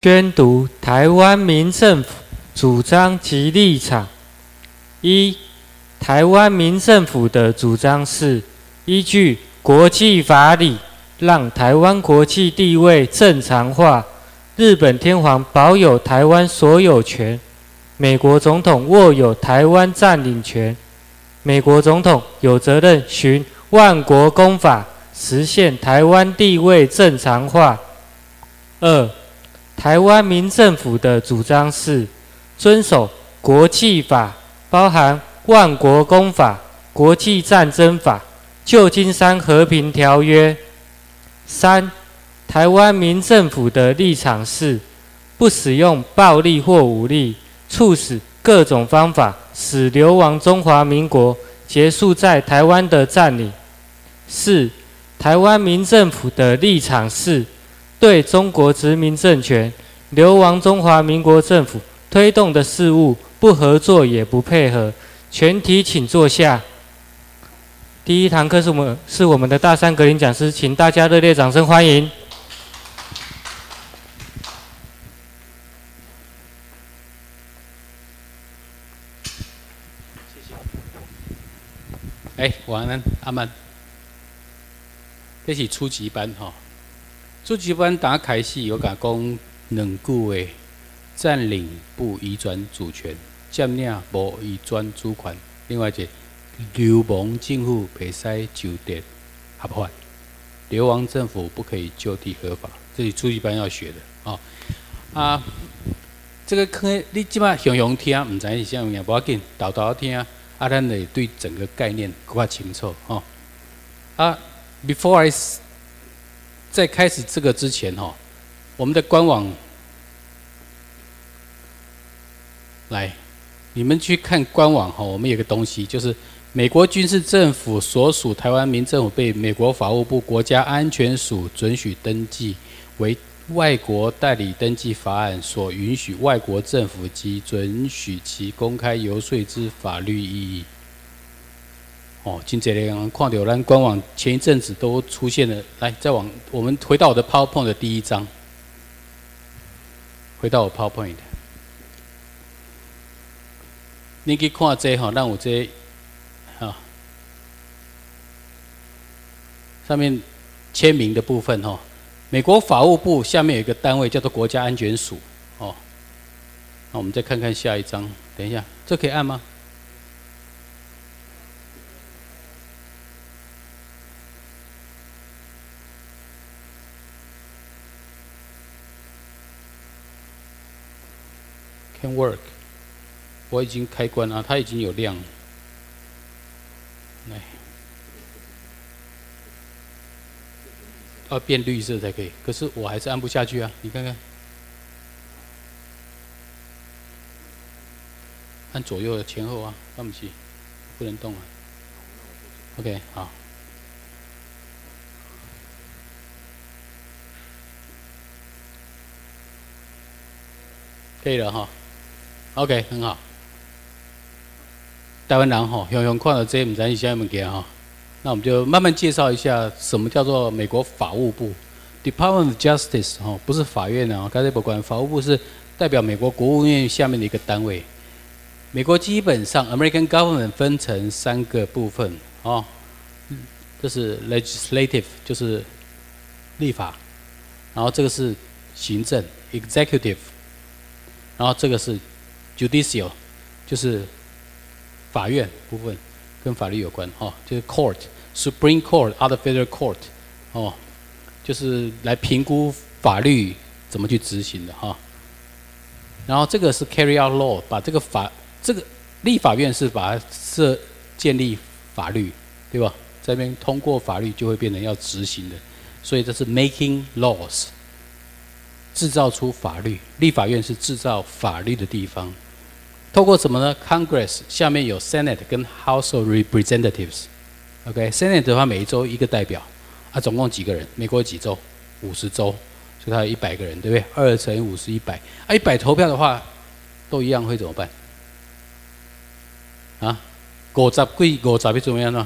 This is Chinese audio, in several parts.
宣读台湾民政府主张及立场。一、台湾民政府的主张是依据国际法理，让台湾国际地位正常化。日本天皇保有台湾所有权，美国总统握有台湾占领权。美国总统有责任循万国公法，实现台湾地位正常化。二台湾民政府的主张是遵守国际法，包含万国公法、国际战争法、旧金山和平条约。三，台湾民政府的立场是不使用暴力或武力，促使各种方法使流亡中华民国结束在台湾的占领。四，台湾民政府的立场是。对中国殖民政权、流亡中华民国政府推动的事务不合作也不配合，全体请坐下。第一堂课是我们是我们的大三格林讲师，请大家热烈掌声欢迎。哎，晚安，阿曼。这是初级班哈。初级班打开始有甲讲两句话：占领不移转主权，占领无移转主权。另外一个，流亡政府袂使就地合法，流亡政府不可以就地合法。这是初级班要学的啊！啊，这个课你即马详详听，毋知是啥物样，无要紧，倒倒听，啊，咱会对整个概念更加清楚吼。啊，before I 在开始这个之前，哈，我们的官网来，你们去看官网，哈，我们有个东西，就是美国军事政府所属台湾民政府被美国法务部国家安全署准许登记为外国代理登记法案所允许外国政府及准许其公开游说之法律意义。哦，今这样看到咱官网前一阵子都出现了，来再往我们回到我的 PowerPoint 的第一章，回到我 PowerPoint，你去看这哈，让我这啊上面签名的部分哈，美国法务部下面有一个单位叫做国家安全署哦，那我们再看看下一章，等一下，这可以按吗？Work，我已经开关了，它已经有亮了。来，要变绿色才可以，可是我还是按不下去啊！你看看，按左右前后啊，放不起，不能动啊。OK，好，可以了哈。OK，很好。台湾人吼，雄雄看到这唔知是啥物件哈，那我们就慢慢介绍一下什么叫做美国法务部 （Department of Justice） 哈，不是法院的啊，刚才不管，法务部是代表美国国务院下面的一个单位。美国基本上 American government 分成三个部分哦，这是 legislative 就是立法，然后这个是行政 executive，然后这个是 Judicial 就是法院部分，跟法律有关哦，就是 Court、Supreme Court、Other Federal Court 哦，就是来评估法律怎么去执行的哈。然后这个是 Carry Out Law，把这个法这个立法院是把它设建立法律，对吧？这边通过法律就会变成要执行的，所以这是 Making Laws，制造出法律。立法院是制造法律的地方。透过什么呢？Congress 下面有 Senate 跟 House of Representatives。OK，Senate 的话每一州一个代表，啊，总共几个人？美国几州？五十州，所以它有一百个人，对不对？二乘以五十一百，啊，一百投票的话，都一样会怎么办？啊，五十贵五十会怎么样呢？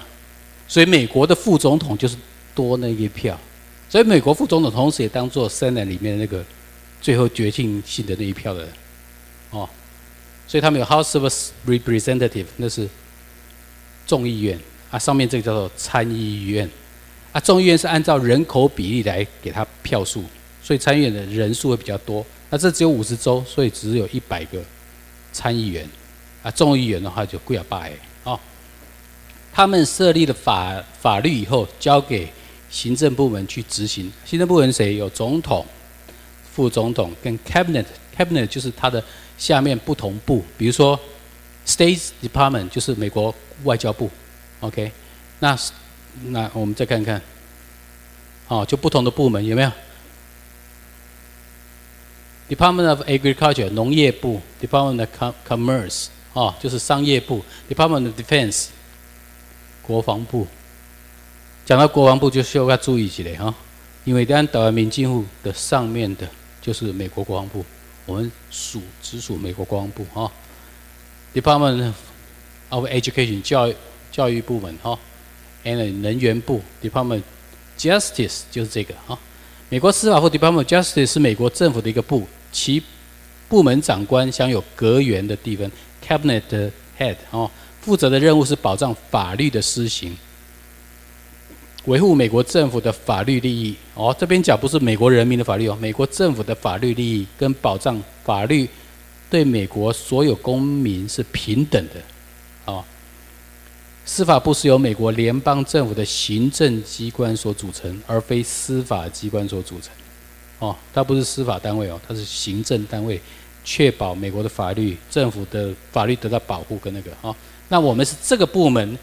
所以美国的副总统就是多那一票，所以美国副总统同时也当做 Senate 里面的那个最后决定性的那一票的人，哦，所以他们有 House of Representative，那是众议院啊，上面这个叫做参议院啊，众议院是按照人口比例来给他票数，所以参议院的人数会比较多。那这只有五十州，所以只有一百个参议员啊，众议员的话就贵啊百哦。他们设立了法法律以后，交给行政部门去执行。行政部门谁？有总统、副总统跟 cabinet，cabinet 就是他的下面不同部，比如说 State Department 就是美国外交部，OK？那那我们再看看，哦，就不同的部门有没有？Department of Agriculture 农业部，Department of Commerce 哦，就是商业部，Department of Defense 国防部。讲到国防部，就需要注意起来哈，因为当台湾民政府的上面的就是美国国防部，我们属直属美国国防部哈。Department of Education 教育教育部门哈，and 能源部 Department Justice 就是这个哈。美国司法部 Department Justice 是美国政府的一个部。其部门长官享有阁员的地位，Cabinet Head 哦，负责的任务是保障法律的施行，维护美国政府的法律利益哦。这边讲不是美国人民的法律哦，美国政府的法律利益跟保障法律对美国所有公民是平等的哦。司法部是由美国联邦政府的行政机关所组成，而非司法机关所组成。哦，它不是司法单位哦，它是行政单位，确保美国的法律、政府的法律得到保护跟那个哦。那我们是这个部门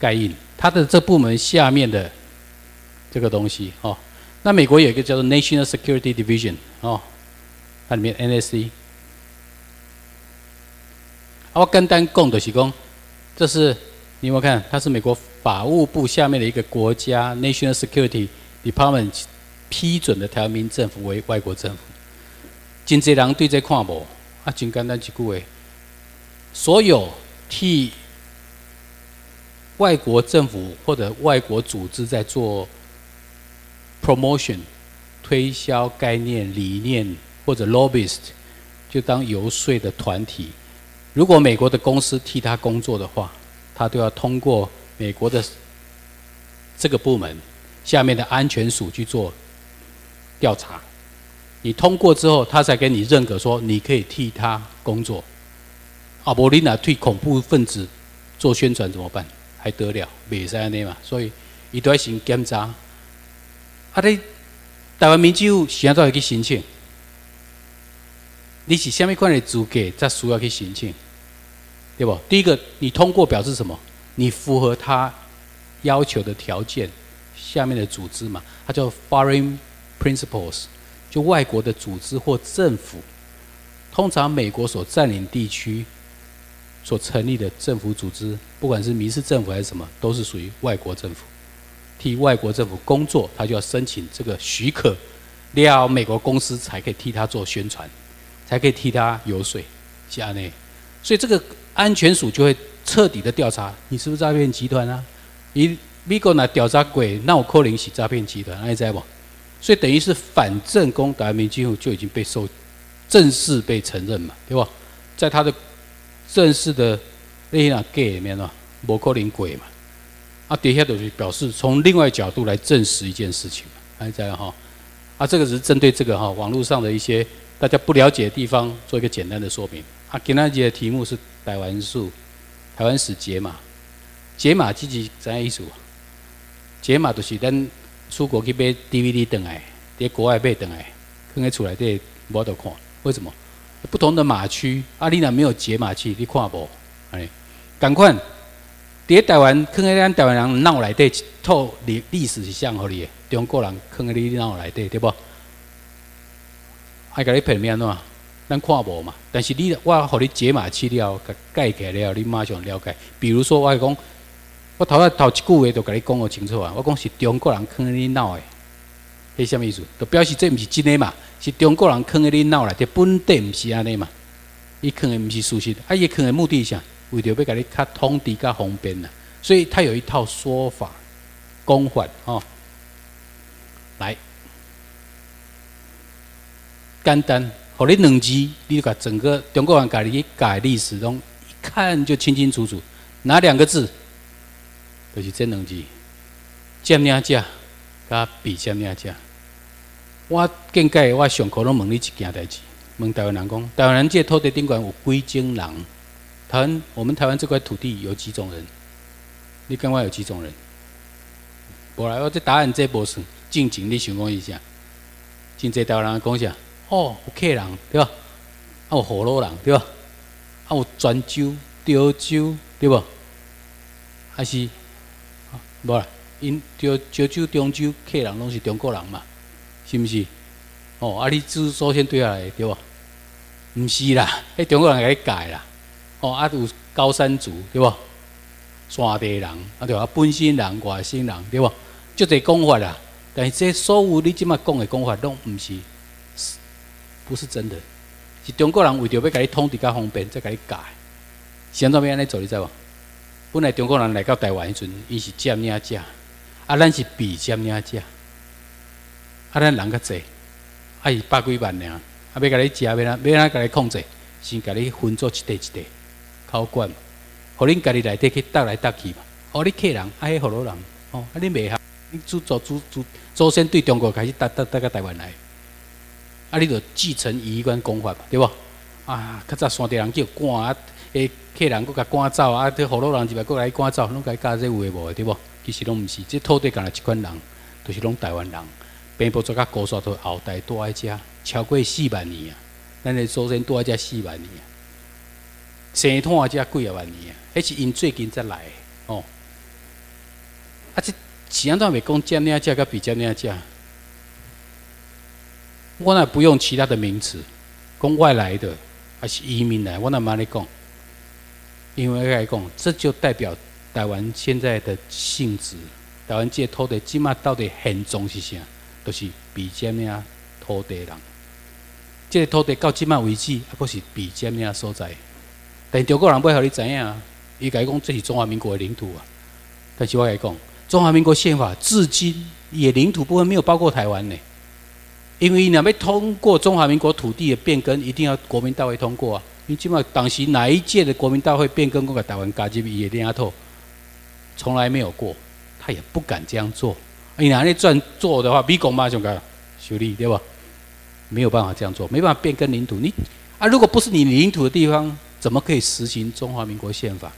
盖印，它的这部门下面的这个东西哦。那美国有一个叫做 National Security Division 哦，它里面 NSC。我跟单共的是供，这是你有没有看？它是美国法务部下面的一个国家 National Security Department。批准的台湾民政府为外国政府，真济人对这看无，啊，真简单一句话，所有替外国政府或者外国组织在做 promotion 推销概念理念或者 lobbyist，就当游说的团体，如果美国的公司替他工作的话，他都要通过美国的这个部门下面的安全署去做。调查，你通过之后，他才给你认可，说你可以替他工作。阿伯利娜替恐怖分子做宣传怎么办？还得了？袂使安尼嘛。所以，伊都要先检查。啊，你台湾民主现在要去申请，你是虾米款的资格才需要去申请？对不？第一个，你通过表示什么？你符合他要求的条件，下面的组织嘛，它叫 Foreign。Principles，就外国的组织或政府，通常美国所占领地区所成立的政府组织，不管是民事政府还是什么，都是属于外国政府。替外国政府工作，他就要申请这个许可，要美国公司才可以替他做宣传，才可以替他游说，加内。所以这个安全署就会彻底的调查，你是不是诈骗集团啊？你美国那调查鬼，那我可能是诈骗集团，你知不？所以等于是反正攻达民几乎就已经被受正式被承认嘛，对吧？在他的正式的那些那 gay 里面呢，摩柯林鬼嘛，啊，底下都是表示从另外角度来证实一件事情嘛，还在哈，啊，这个是针对这个哈网络上的一些大家不了解的地方做一个简单的说明。啊，今天节的题目是台湾数，台湾史解码，解码积极怎样艺术？解码就是咱。出国去买 DVD 等来，在国外买等来，放在厝内底无得看。为什么？不同的码区，阿里那没有解码器，你看无？哎，赶快！伫台湾，放在咱台湾人脑内底透历历史是像何哩？中国人放在你脑内底，对不？爱甲你片面怎？咱看无嘛？但是你我互你解码器了，解开了，你马上了解。比如说，我讲。我头仔头一句话就甲你讲个清楚啊！我讲是中国人坑你脑诶，迄什么意思？就表示这毋是真诶嘛？是中国人坑你脑来，这本地毋是安尼嘛？伊坑诶毋是事实，啊，伊坑诶目的是啥？为着要甲你较通知较方便呐，所以他有一套说法、公法哦。来，简单，互你两字，你就把整个中国人改你改历史中一看就清清楚楚，哪两个字？就是这两字，占领者，甲被占领者。我见解，我上课拢问你一件代志，问台湾人讲，台湾人这土地顶管有几种人？台湾，我们台湾这块土地有几种人？你感觉有几种人？无来，我这答案这无算，静静你想讲一下。真济台湾人讲啥？哦，有客人对吧？啊，有河洛人对吧？啊，有泉州、潮州对不？还是？无啦，因潮潮州、漳州客人拢是中国人嘛，是毋是？哦，啊，你祖祖先对下来对无？毋是啦，迄中国人甲你改啦。哦，啊，有高山族对无？山地人啊，对啊，本省人、外省人对无？就这讲法啦。但是这所有你即马讲的讲法，拢毋是，不是真的。是中国人为着要甲你统治较方便，才甲你改。现在要安尼做，你知无？本来中国人来到台湾迄阵，伊是占领者，啊，咱是被占领者，啊，咱人较济，啊，伊百几万尔，啊，要甲你食，要哪要哪甲你控制，先甲你分做一块一块，考管，互恁家己内底去搭来搭去嘛。哦，你客人，啊，迄好多人，哦，啊，你袂晓，你祖祖祖祖祖先对中国开始搭搭搭到台湾来，啊，你著继承伊款讲法嘛，对无？啊，较早山地人叫官啊。诶，客人佫甲赶走啊！这河洛人入来佫来赶走，拢甲伊教这有诶无诶，对无？其实拢毋是，这土地干来一款人，都是拢台湾人。并不做甲高山头后代住在遮，超过四万年啊！咱诶祖先住在遮四万年啊，生拖遮几啊万年啊！迄是因最近才来的哦。啊，这是安怎袂讲占领遮甲比占领遮？我那不用其他的名词，讲外来的还是移民来，我那嘛咧讲。因为来讲，这就代表台湾现在的性质。台湾这土地即马到底现状是啥？都是比占领土地人。这个土地到即马为止，还阁是比占领所在。但中国人要互你知影，伊甲伊讲这是中华民国的领土啊。但是我来讲，中华民国宪法至今也领土部分没有包括台湾呢。因为你要通过中华民国土地的变更，一定要国民大会通过啊。你起码当时哪一届的国民大会变更过个台湾加入伊的领土，从来没有过，他也不敢这样做。你哪里这样做的话，美国马上个修理对吧？没有办法这样做，没办法变更领土。你啊，如果不是你领土的地方，怎么可以实行中华民国宪法？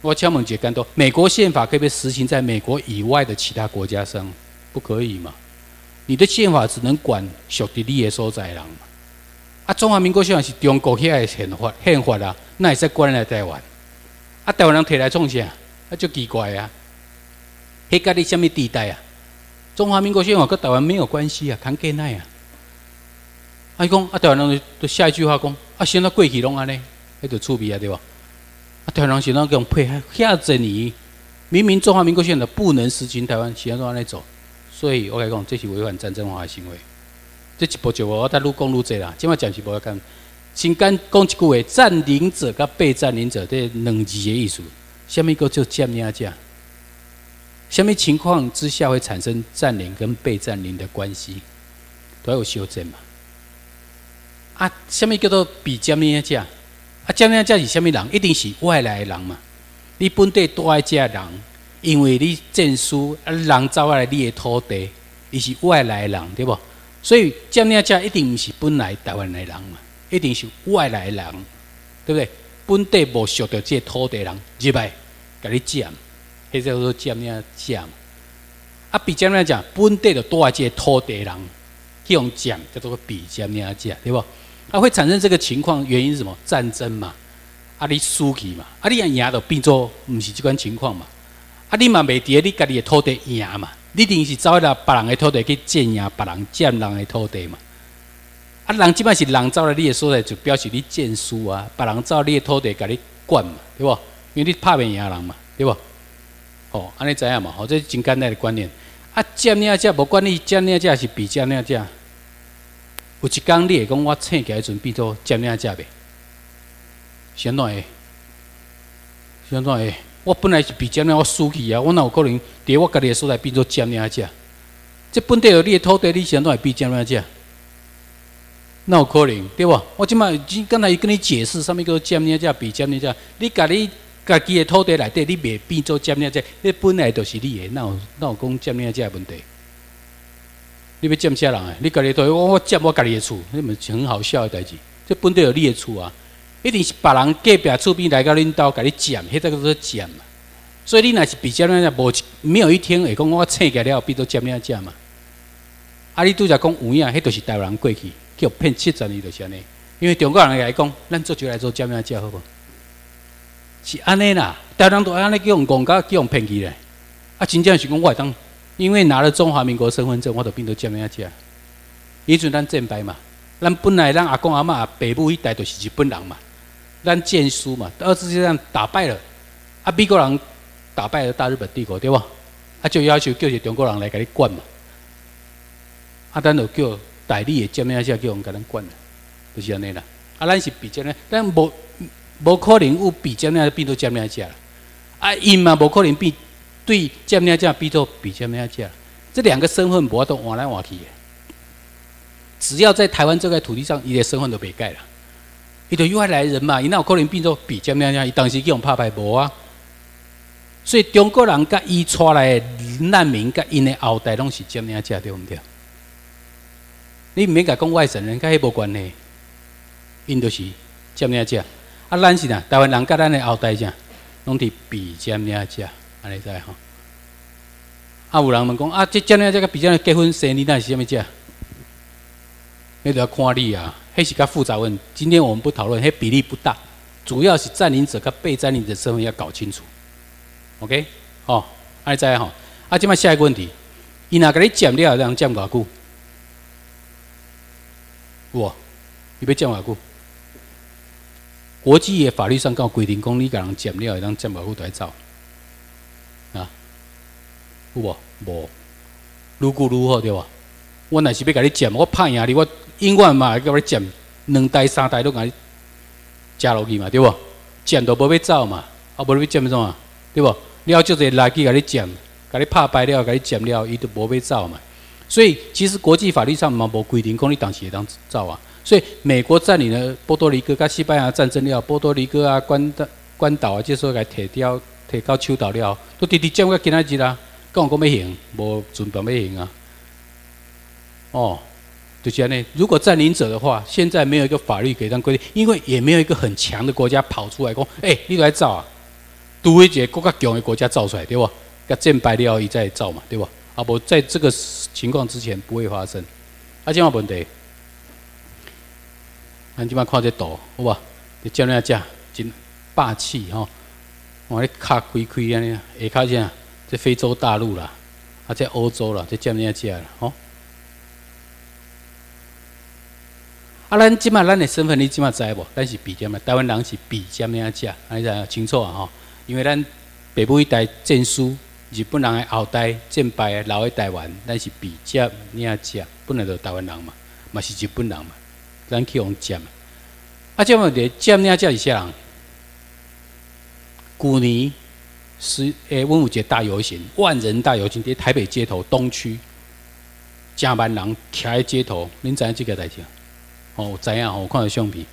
我敲门姐干多，美国宪法可以被实行在美国以外的其他国家上，不可以嘛？你的宪法只能管属地利的所在人嘛？啊，中华民国宪法是中国遐个宪法，宪法啊，那会使管来台湾？啊，台湾人摕来创啥？啊，就奇怪啊！迄甲你什么地带啊？中华民国宪法跟台湾没有关系啊，看给奈啊！啊，伊讲啊，台湾人就下一句话讲啊，现在过去拢安尼，迄就趣味啊，对吧？啊，台湾人现在讲配合吓着你，明明中华民国宪法不能实行台湾，现在安尼走，所以我来讲，这是违反战争法的行为。这一步就我在愈讲愈济啦，即摆暂时无要讲。先讲讲一句话：占领者甲被占领者这两字的意思，下面个叫占领者。什么情况之下会产生占领跟被占领的关系？都要有修正嘛。啊，什么叫做被占领者？啊，占领者是什么人？一定是外来的人嘛。你本地住在遮人，因为你证书啊，人走来你的土地，伊是外来人，对不？所以占领者一定是本来台湾的人嘛，一定是外来人，对不对？本地无熟到这土地人入来，甲你占，迄叫做占领者嘛。啊，比占领者本地就多这土地人，用占叫做比占领者，对不？啊，会产生这个情况，原因是什么？战争嘛。啊，你输去嘛。啊，你赢赢就变做毋是即款情况嘛。啊，你嘛未伫你家己的土地赢嘛。你一定是走来别人的土地去占赢别人占人的土地嘛？啊，人即摆是人走来你的所在，就表示你占输啊！别人走你的土地，甲你管嘛，对不？因为你拍袂赢人嘛，对不？哦，安尼知影嘛？哦，这是真简单的观念。啊，占领者无管你占领者是比占领者，有一工你会讲我醒起来准备做占领者呗？先怎会？先怎会？我本来是比占领，我输去啊！我哪有可能伫我家己的所在变做占领者？这本地有你的土地，你想怎会比占领者？那有可能对不？我即马刚才跟你解释，上面叫占领者比占领者，你家你家己的土地内底，你袂变做占领者，你本来就是你的，那有那有讲占领者的问题？你要占啥人诶？你家己土地，我我占我家己的厝，你咪很好笑的代志。这本地有你的厝啊，一定是别人隔壁厝边来到恁兜，甲你占，迄个叫做占嘛。所以你若是比占领者，无没有一天会讲我拆家了变做占领者嘛。啊，你拄则讲有影，迄就是台湾人过去。叫骗七十年就是安尼，因为中国人来讲，咱做就来做占领者好无？是安尼啦，台湾人都安尼叫用讲甲叫用骗去咧。啊，真正是讲我当，因为拿了中华民国身份证，我就变做占领者。以前咱正白嘛，咱本来咱阿公阿妈爸母一代都是日本人嘛，咱建书嘛，二次大战打败了，啊，美国人打败了大日本帝国，对不？啊，就要求叫一个中国人来给你管嘛，啊，咱就叫。代理的占领者叫人甲咱管，就是安尼啦。啊，咱是比较呢，但无无可能有比占领变做占领者啦。啊，因嘛无可能变对占领者变做比占领者。这两个身份无都换来换去的。只要在台湾这块土地上，伊的身份都被改了。伊就外来人嘛，伊哪有可能变做比占领者？伊当时叫人拍牌无啊。所以中国人甲伊带来的难民，甲因的后代拢是占领者，对毋对？你毋免甲讲外省人，甲迄无关系，因都是占领者。啊，咱是呐，台湾人甲咱的后代者，拢是比占领者，安尼知吼。啊，有人问讲啊，这占领者甲比占领结婚生你那是虾米者？迄要看你啊，迄是较复杂问。今天我们不讨论，迄比例不大，主要是占领者甲被占领者身份要搞清楚。OK，哦，安尼知吼。啊，即摆下一个问题，伊若甲你占了，让占偌久？我！你要占偌久？国际的法律上告规定，讲你甲人占了，当占偌久就要走啊？有无？无。如果如何对吧？我若是要甲你占，我拍赢你，我永远嘛甲你占两代三代都甲你加落去嘛，对不？占都无要走嘛，啊无要占怎啊？对不？你要就是来去甲你占，甲你拍败了，甲你占了，伊都无要走嘛。所以其实国际法律上嘛无规定，讲你当时会当走啊。所以美国占领了波多黎各，跟西班牙战争了，波多黎各啊、关岛、关岛啊，这时候来摕掉、摕到手岛了，都直直占到今仔日啦。讲讲要行，无准备要行啊。哦，就是安尼。如果占领者的话，现在没有一个法律给他规定，因为也没有一个很强的国家跑出来讲，哎，你来造啊，独一个国家强的国家造出来，对不？甲战败了伊再造嘛，对不？啊，不，在这个情况之前不会发生。啊，这嘛问题，咱即摆看这图，好吧？你叫人家真霸气吼！我咧卡开开安尼，下骹只这非洲大陆啦，啊，这欧洲啦，这叫人家啦，吼。啊，咱即摆咱的身份你即摆知无？咱是比较嘛，台湾人是比较人家，安尼清楚啊吼？因为咱北部一带证书。日本人的后代战败留喺台湾，咱是比较你啊讲，本来就台湾人嘛，嘛是日本人嘛，咱去用占。啊，这问题占你啊是啥人？古年是诶，文武节大游行，万人大游行，伫台北街头东区，加万人徛喺街头，恁知影即个代志？哦，知影我，看到相片。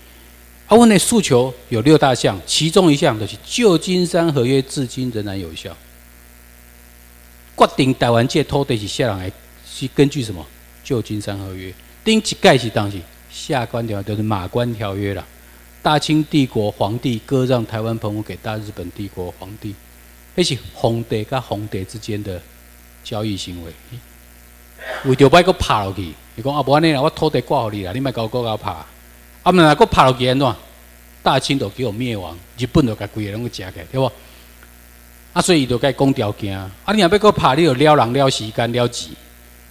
啊，阮的诉求有六大项，其中一项就是旧金山合约至今仍然有效。决定台湾这土地是下人的，是根据什么？旧金山合约。顶一盖是当时下关条就是马关条约了。大清帝国皇帝割让台湾澎湖给大日本帝国皇帝，那是皇帝跟皇帝之间的交易行为。为着要搁拍落去，伊讲啊，无安尼啦，我土地挂互你啦，你莫搞搞搞拍。啊，毋若搁拍落去安怎？大清就叫我灭亡，日本就甲规个拢去食起，对无？啊，所以伊就该讲条件啊！你若要搁拍，你就了人了时间了钱，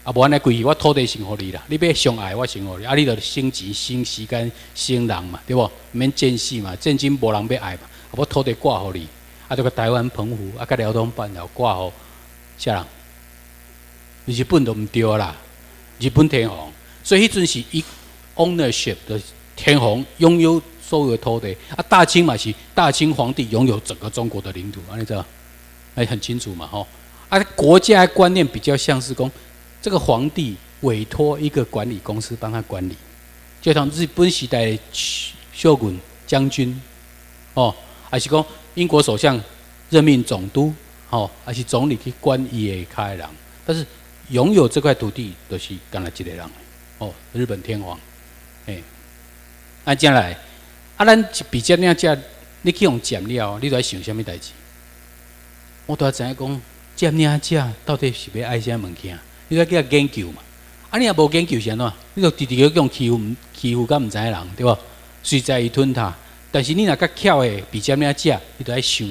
啊，无安尼规矩我土地先互你啦，你要上爱我先互你，啊，你就省钱、省时间、省人嘛，对无毋？免见死嘛，战争无人要爱嘛，啊，我土地挂互你，啊，这个台湾澎湖啊，甲辽东半岛挂互啥人？日本都毋对啦，日本天皇，所以迄阵是一 ownership 的天皇拥有所有的土地，啊，大清嘛是大清皇帝拥有整个中国的领土，安尼知道？哎，很清楚嘛，吼！啊，国家观念比较像是讲，这个皇帝委托一个管理公司帮他管理，就像日本时代的秀滚将军，哦，还是讲英国首相任命总督，哦，还是总理去管伊的开人，但是拥有这块土地都是干了一个人，哦，日本天皇，哎，啊，将来，啊，咱比较那只，你去用减料，你都要想什么代志？我都要知影讲，减料只到底是要爱啥物件？你要叫研究嘛？啊，你也无研究是安怎？你就直直去用欺负欺负甲毋知影人，对无？随在伊吞他，但是你若较巧诶，比占领者，你都爱想，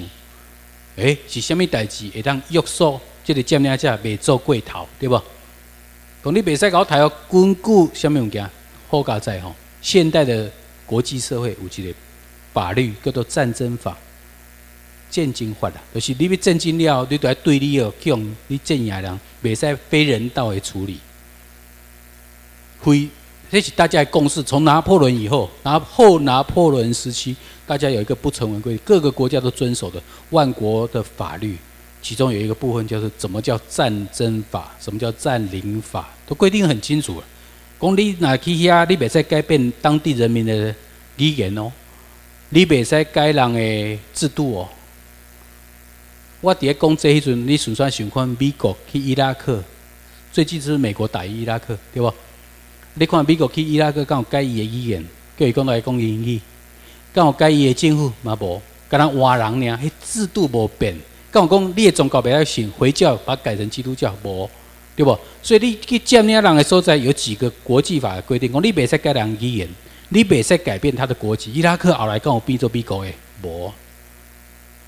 诶，是虾物代志会当约束即个占领者袂做过头，对无？讲你袂使搞台湾巩固虾米物件？好加在吼，现代的国际社会有一个法律叫做战争法、战争法啦，就是你要战争了，你都要对你哦，用你镇压人，袂使非人道的处理。非，这是大家的共识。从拿破仑以后，拿后拿破仑时期，大家有一个不成文规，各个国家都遵守的万国的法律。其中有一个部分就是怎么叫战争法，什么叫占领法，都规定很清楚了。讲你哪去遐，你袂使改变当地人民的语言哦，你袂使改人的制度哦。我伫咧讲这迄阵，你顺算想看美国去伊拉克，最近是美国打伊拉克，对不？你看美国去伊拉克，敢有改伊的语言，叫伊讲来讲英语，敢有改伊的政府嘛无，敢若换人尔，迄制度无变。敢有讲你的宗教不要信回教，把改成基督教无，对不？所以你去占领人的所在，有几个国际法规定，讲你袂使改人语言，你袂使改变他的国籍。伊拉克后来敢有变做美国的无？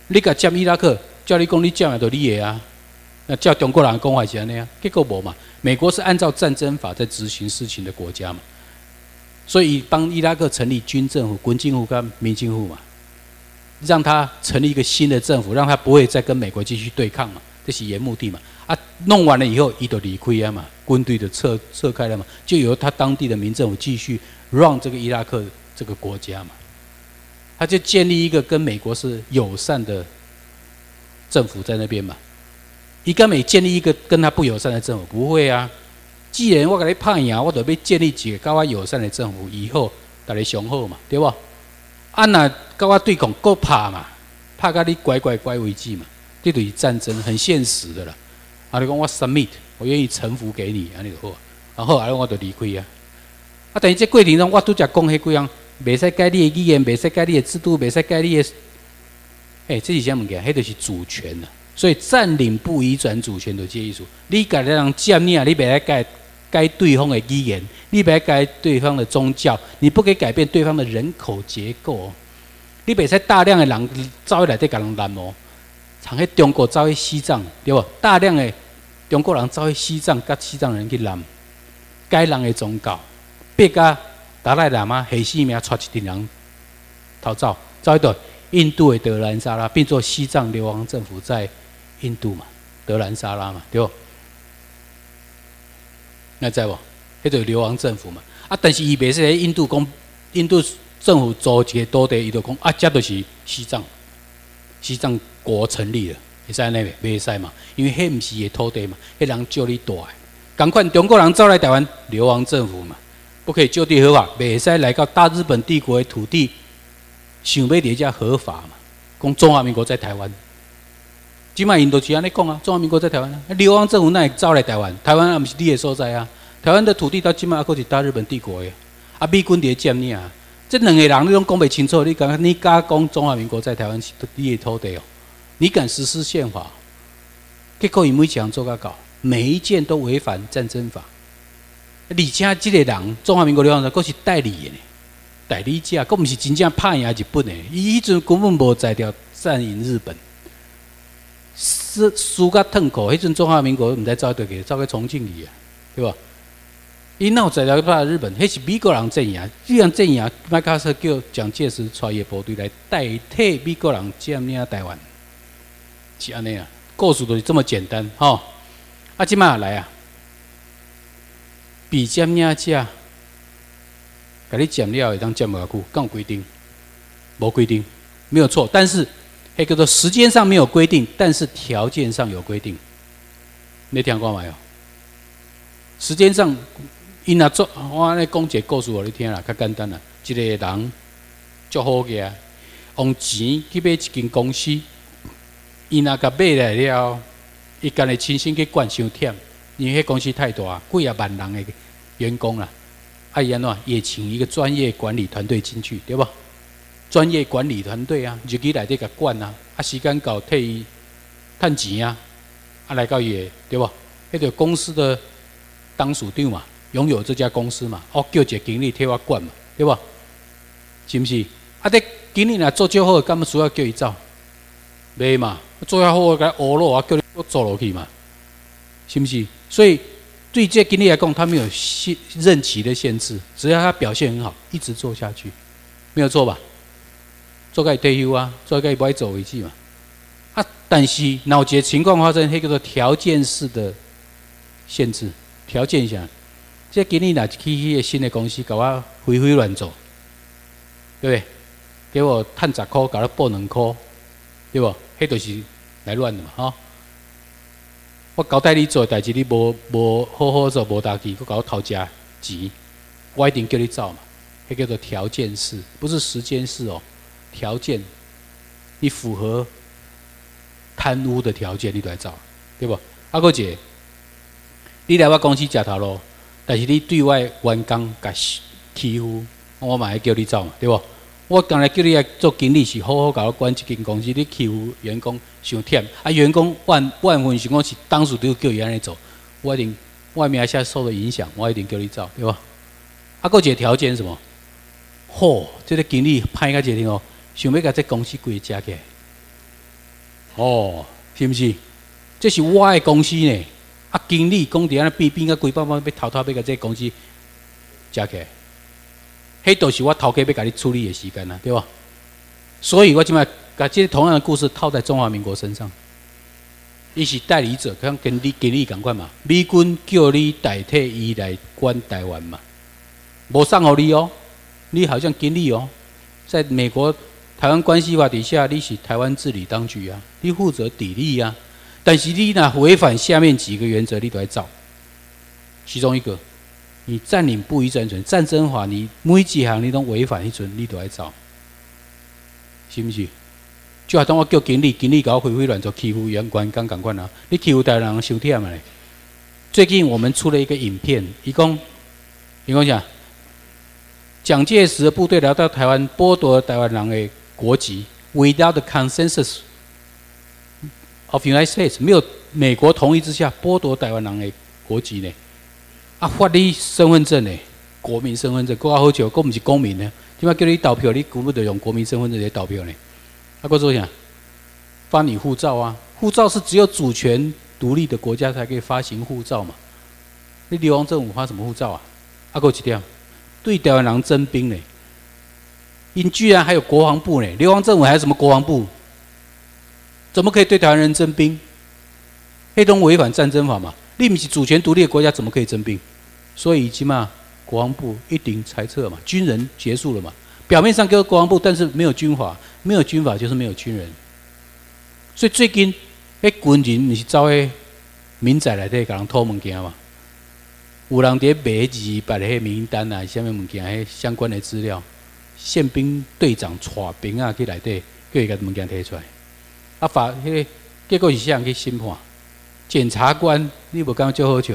你甲占伊拉克，叫你讲你讲的都你的啊？那叫中国人讲话是安尼啊？结果无嘛？美国是按照战争法在执行事情的国家嘛，所以帮伊拉克成立军政府、军政府跟民政府嘛，让他成立一个新的政府，让他不会再跟美国继续对抗嘛，这是原目的嘛。啊，弄完了以后，伊就离开啊嘛，军队的撤撤开了嘛，就由他当地的民政府继续让这个伊拉克这个国家嘛，他就建立一个跟美国是友善的政府在那边嘛。伊敢会建立一个跟他不友善的政府？不会啊！既然我甲你拍赢，我就要建立一个跟我友善的政府，以后大家上好嘛，对不？啊，那跟我对抗，够怕嘛？怕甲你乖乖乖为止嘛？这就是战争，很现实的啦。啊，你讲我 submit，我愿意臣服给你，安尼就好。然后啊，我就离开啊。啊，等于这过程中，我拄则讲迄几样，袂使改你的语言，袂使改你的制度，袂使改你的。哎，这是啥物件？迄就是主权呐。所以占领不移转主权的这意思，你改人占领，你别来改改对方的语言，你别改对方的宗教，你不可以改变对方的人口结构。你别使大量的人走来底甲人拦哦，常喺中国走去西藏，对不？大量的中国人走去西藏，甲西藏人去拦，该人的宗教，别甲达赖喇嘛黑死命带一群人逃走，走一段印度的德兰萨拉，变作西藏流亡政府在。印度嘛，德兰萨拉嘛，对不？那在不？迄个流亡政府嘛。啊，但是伊袂使喺印度讲，印度政府租一个土地，伊就讲啊，这就是西藏，西藏国成立了，会使那个袂使嘛？因为迄毋是伊土地嘛，迄人就你大。赶快中国人走来台湾，流亡政府嘛，不可以就地合法，袂使来到大日本帝国的土地，想要伫遮合法嘛？讲中华民国在台湾。即卖印度是安尼讲啊，中华民国在台湾啊，流亡政府那也招来台湾，台湾也毋是你的所在啊。台湾的土地到即卖还阁是大日本帝国的，啊，美军伫占领啊。这两个人你拢讲袂清楚，你敢你敢讲中华民国在台湾是你的土地哦？你敢实施宪法？结果伊每项做甲搞，每一件都违反战争法。而且即个人中华民国流亡者，阁是代理的，代理者，阁毋是真正拍赢日本的。伊迄阵根本无在条占领日本。输输甲痛苦，迄阵中华民国毋知走去倒去，走去重庆去啊，对无？伊闹在了怕日本，迄是美国人镇压，既然镇压，麦克斯叫蒋介石带伊部队来代替美国人占领台湾，是安尼啊？故事就是这么简单，吼！啊，即马来啊，比占领者，甲你减了会当占偌久？敢有规定？无规定，没有错，但是。那叫做时间上没有规定，但是条件上有规定。你听过没有？时间上因若做，我安尼讲一个故事互你听啦，较简单啦。一个人足好个，用钱去买一间公司，伊若甲买来了，伊干日亲身去管伤忝，因为迄公司太大，几啊万人的员工啦。啊，伊安怎也请一个专业管理团队进去，对吧？专业管理团队啊，入去内底甲管啊，啊，时间到替伊趁钱啊，啊，来到伊对不？迄个公司的当属长嘛，拥有这家公司嘛，哦，叫一个经理替我管嘛，对不？是毋是？啊，这经理若做较好，干嘛需要叫伊走？袂嘛，做较好，我甲学落啊，叫你做落去嘛，是毋是？所以。对这经理来讲，他没有限任期的限制，只要他表现很好，一直做下去，没有错吧？做个退休啊，做个不爱走为止嘛。啊，但是脑结情况发生，那叫做条件式的限制，条件下，这经理若去一个新的公司，搞我飞飞乱走，对不对？给我探十块，搞他报两块，对不？迄都是来乱的嘛，哈。我交代你做代志，你无无好好做，无打气，佮我讨价钱，我一定叫你走嘛。迄叫做条件式，不是时间式哦。条件，你符合贪污的条件，你都来走，对不？阿哥姐，你来我公司食头路，但是你对外员工甲欺负，我嘛会叫你走嘛，对不？我刚才叫你来做经理，是好好甲我管一间公司。你欺负员工，伤忝啊！员工万万分想讲是当时都叫伊安尼做，我一定外面还下受了影响，我一定叫你走，对吧？啊，个一个条件什么？嚯，这个经理派个决定哦，想要甲这公司归家起来。哦，是毋是？这是我的公司呢。啊，经理讲伫安尼变变个规包包要偷偷要甲这公司加起来。迄都是我头家要甲你处理的时间啊，对吧？所以我即摆把这同样的故事套在中华民国身上。伊是代理者，像跟你跟你共款嘛。美军叫你代替伊来管台湾嘛，无送互你哦。你好像经理哦，在美国台湾关系法底下，你是台湾治理当局啊，你负责砥砺啊。但是你若违反下面几个原则，你都要照。其中一个。你占领不予战存，战争法你每几行你都违反一准，你都来找，是不是？就好当我叫经理，经理搞回回乱做欺负员工，刚赶快啊！你欺负台湾人收忝嘛嘞？最近我们出了一个影片，一共，一共讲，蒋介石的部队来到台湾，剥夺台湾人的国籍，without the consensus of United States，没有美国同意之下，剥夺台湾人的国籍呢？啊，发你身份证呢？国民身份证，国好久，国毋是公民呢？点解叫你投票？你根本就用国民身份证来投票呢？啊，哥做啥？发你护照啊！护照是只有主权独立的国家才可以发行护照嘛？你流亡政府发什么护照啊？啊，哥几条？对台湾人征兵呢？因居然还有国防部呢？流亡政府还有什么国防部？怎么可以对台湾人征兵？黑东违反战争法嘛？你不是主权独立的国家，怎么可以征兵？所以起码国防部一定猜测嘛，军人结束了嘛。表面上叫国防部，但是没有军法，没有军法就是没有军人。所以最近，迄军人你是走迄民宅内底给人偷物件嘛？有人伫买字摆迄名单啊，什么物件迄相关的资料，宪兵队长带兵啊去内底，叫伊甲物件摕出来。啊，法迄结果是啥人去审判？检察官，你无刚刚就好笑，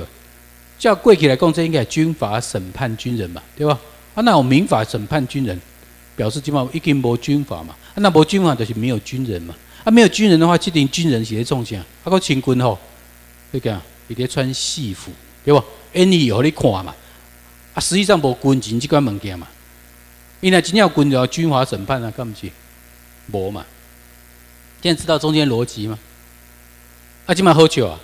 叫过去来讲，这应该军法审判军人嘛，对吧？啊，那我民法审判军人，表示基本上已经无军法嘛。啊，那无军法就是没有军人嘛。啊，没有军人的话，这定军人是咧中啥？啊，个清军吼，你讲伊咧穿戏服，对不？演义互你看嘛。啊，实际上无军人这款物件嘛。因为真正军要军法审判啊，干毋是？无嘛。现在知道中间逻辑吗？啊，即嘛好笑啊！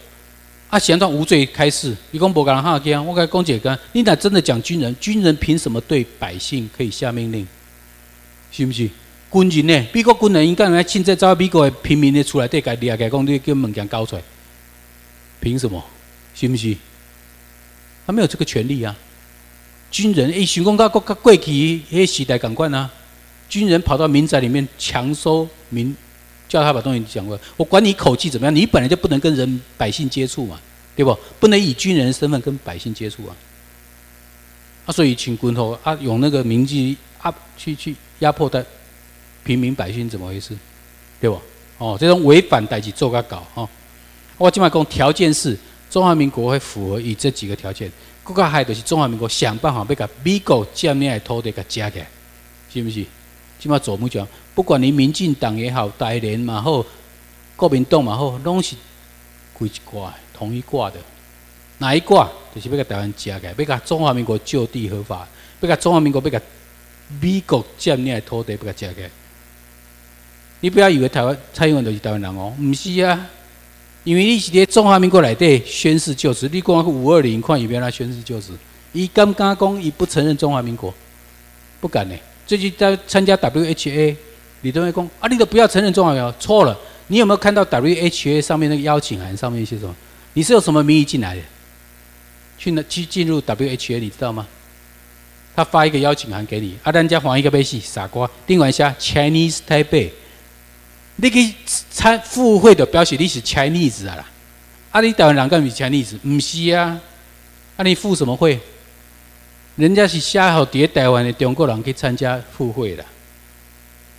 啊，嫌他无罪开始，伊讲无甲人吓惊。我甲讲一个，你若真的讲军人，军人凭什么对百姓可以下命令？是毋是？军人呢？美国军人应该来亲自找美国的平民的出来对家己啊，讲你叫物件交出来，凭什么？是毋是？他没有这个权利啊！军人，诶，想讲到国过去迄时代共款啊，军人跑到民宅里面强收民。叫他把东西讲过来，我管你口气怎么样，你本来就不能跟人百姓接触嘛，对不？不能以军人身份跟百姓接触啊。啊，所以请军头啊，用那个名义啊，去去压迫的平民百姓，怎么回事？对不？哦，这种违反代志做个搞哦。我今麦讲条件是中华民国会符合以这几个条件，更加还就是中华民国想办法要甲美国占领的土地甲加起来，是不是？今麦做木讲，不管你民进党也好，台联嘛好，国民党嘛好，拢是归一挂，同一挂的。哪一挂？就是要甲台湾加起来，要甲中华民国就地合法，要甲中华民国要甲美国占领的土地要甲加起来。你不要以为台湾蔡英文就是台湾人哦，唔是啊，因为你是伫中华民国内底宣誓就职，你讲五二零，看伊边来宣誓就职，伊刚刚讲伊不承认中华民国，不敢呢。最近在参加 WHA，李登辉讲啊，你都不要承认中华民国，错了。你有没有看到 WHA 上面那个邀请函上面写什么？你是有什么名义进来的？去那去进入 WHA，你知道吗？他发一个邀请函给你，啊，人家还一个杯戏，傻瓜，另外一下 Chinese Taipei。你去参赴会的表示你是 Chinese 啊啦，啊你台湾人干是 Chinese？唔是啊，啊你赴什么会？人家是写好伫台湾的中国人去参加赴会的，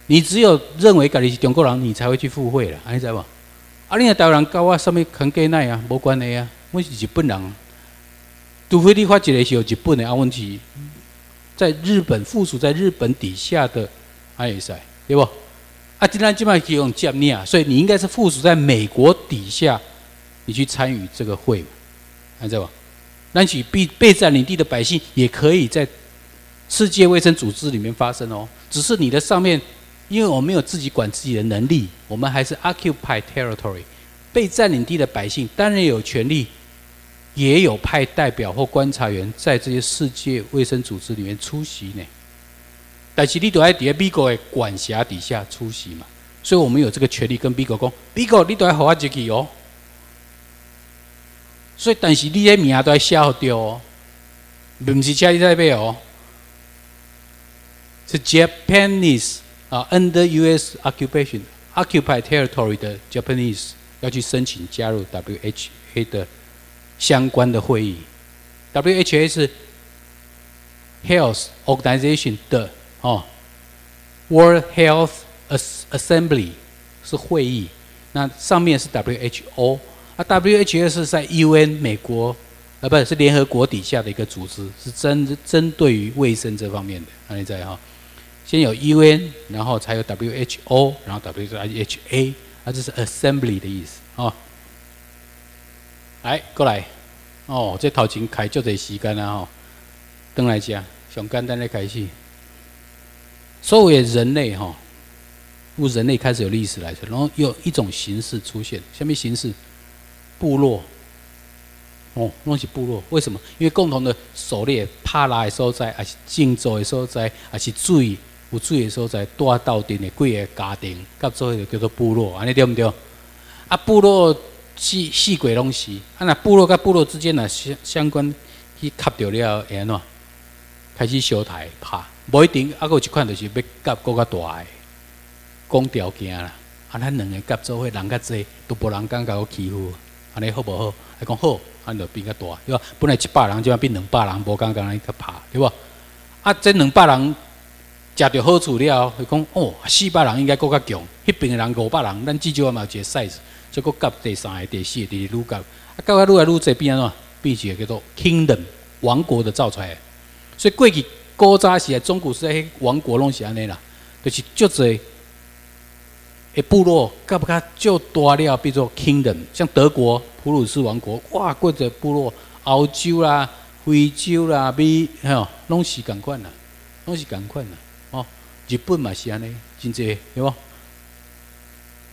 你只有认为家己是中国人，你才会去赴会啦，安尼知无？啊你台湾人跟我什么肯给奈啊？无关系啊，我是日本人，除非你发一个是有日本的啊，问题在日本附属在日本底下的阿也塞，对不？啊，今天基本上可以用建立啊，所以你应该是附属在美国底下，你去参与这个会嘛，看这吧？那许被被占领地的百姓也可以在世界卫生组织里面发生哦，只是你的上面，因为我没有自己管自己的能力，我们还是 occupy territory，被占领地的百姓当然有权利，也有派代表或观察员在这些世界卫生组织里面出席呢。但是你都在底下美国的管辖底下出席嘛，所以我们有这个权利跟美国讲，美国你都要好我入去哦。所以，但是你的名都要写好掉哦，不是加利在背哦，是 Japanese 啊，under U.S. occupation occupied territory 的 Japanese 要去申请加入 W.H.A 的相关的会议。W.H.A 是 Health Organization 的。哦，World Health Assembly 是会议，那上面是 WHO，啊，WHO 是在 UN 美国，啊，不是是联合国底下的一个组织，是针针对于卫生这方面的。那你在哈，先有 UN，然后才有 WHO，然后 WHA，啊，这是 Assembly 的意思啊。来，过来，哦，这头前开足侪时间啊，吼，等来讲，上简单的开始。所谓人类哈，从人类开始有历史来说，然后有一种形式出现，下面形式部落哦，弄起部落，为什么？因为共同的狩猎、帕拉的所在，还是竞走的所在，还是水有水的所在，多到顶的几个家庭，到最后就叫做部落，安尼对不对？啊，部落四四鬼拢是，啊那部落甲部落之间呢相相关去卡掉了，安怎？开始小台拍。无一定，啊，有一款就是要夹搁较大诶，讲条件啦。啊，咱两个夹做伙人较济，都无人敢甲我欺负，安尼好无好？还讲好，安就变较大，对吧？本来一百人，就要变两百人，无敢甲咱去拍，对无？啊，这两百人食着好处了，伊讲哦，四百人应该更较强，迄边的人五百人，咱至少嘛有一个 size，再搁夹第三个、第四个、第愈夹，啊，夹啊愈来愈济变安怎？变一个叫做 kingdom 王国的造出来，所以过去。古早时啊，中古时代王国拢是安尼啦，就是足侪诶部落，甲不甲就大了，比如说 kingdom，像德国普鲁士王国，哇，过者部落，欧洲啦、非洲啦，比吼拢是共款啦，拢是共款啦，哦，日本嘛是安尼，真济对无？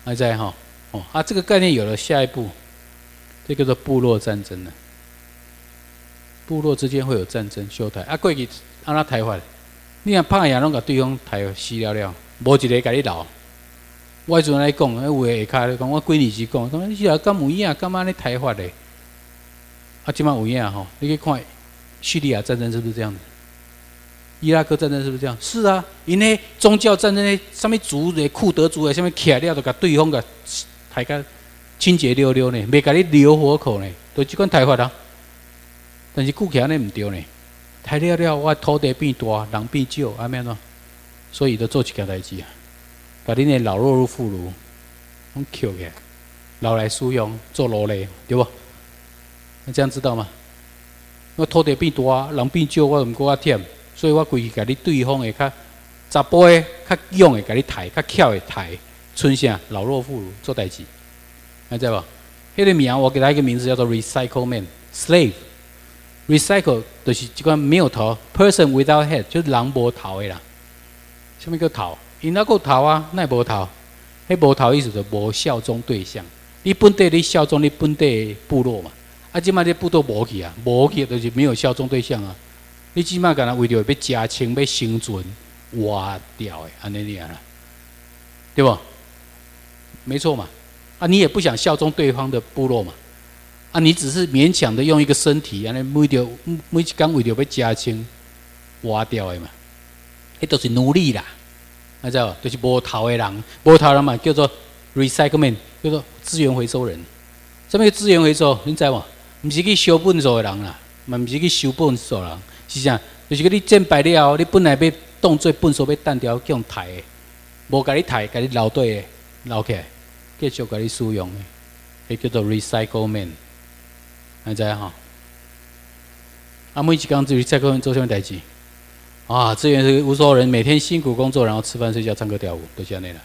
还在吼，哦啊，这个概念有了，下一步，这叫做部落战争了，部落之间会有战争，修台啊，过去。安那台湾？你若拍赢拢甲对方台死了了，无一个甲你留。我迄阵来讲，迄话下骹咧讲，我几年前讲，讲你是敢有影，干嘛咧台发咧？啊，即摆有影吼，你去看叙利亚战争是不是这样子？伊拉克战争是不是这样？是啊，因迄宗教战争咧，什物族诶、库德族诶，什物起来了，就甲对方甲台甲清洁溜溜呢，袂甲你留活口呢，都即款台发啊。但是顾起安尼，毋对呢。太了了，我土地变大，人变少，安咩喏？所以都做一件代志啊，把恁的老弱妇孺，拢捡起来，老来使用做奴隶，对不？那这样知道吗？我土地变大，人变少，我毋过较忝，所以我规去甲你对方的较查甫的、较勇的，甲你抬，较巧的抬，剩下老弱妇孺做代志，还知无？迄个名我给他一个名字叫做 Recycle Man，Slave。Recycle 就是一款没有头，Person without head，就是人无头的啦。什么叫头？因那个头啊，那无头，迄无头意思就无效忠对象。你本地你效忠你本地部落嘛？啊，即摆你部落无去啊，无去就是没有效忠对象啊。你即摆干那为着要加清要生存，挖掉的安尼样啦，对不？没错嘛。啊，你也不想效忠对方的部落嘛？啊，你只是勉强的用一个身体，安尼为着每一工为着要加清挖掉的嘛？迄都是奴隶啦，知道？就是无头的人，无头人嘛，叫做 recyclement，叫做资源回收人。什么资源回收？你知无？毋是去收粪扫的人啦，嘛毋是去收粪扫人，是啥？就是个你捡白了，你本来要当做粪扫要单掉，叫抬的，无甲你抬，甲你留底的留起来，继续甲你使用的，迄叫做 recyclement，知影吼？啊，每一工就 recyclement 做啥物代志？啊，资源是无数人每天辛苦工作，然后吃饭睡觉唱歌跳舞，都是安尼啦。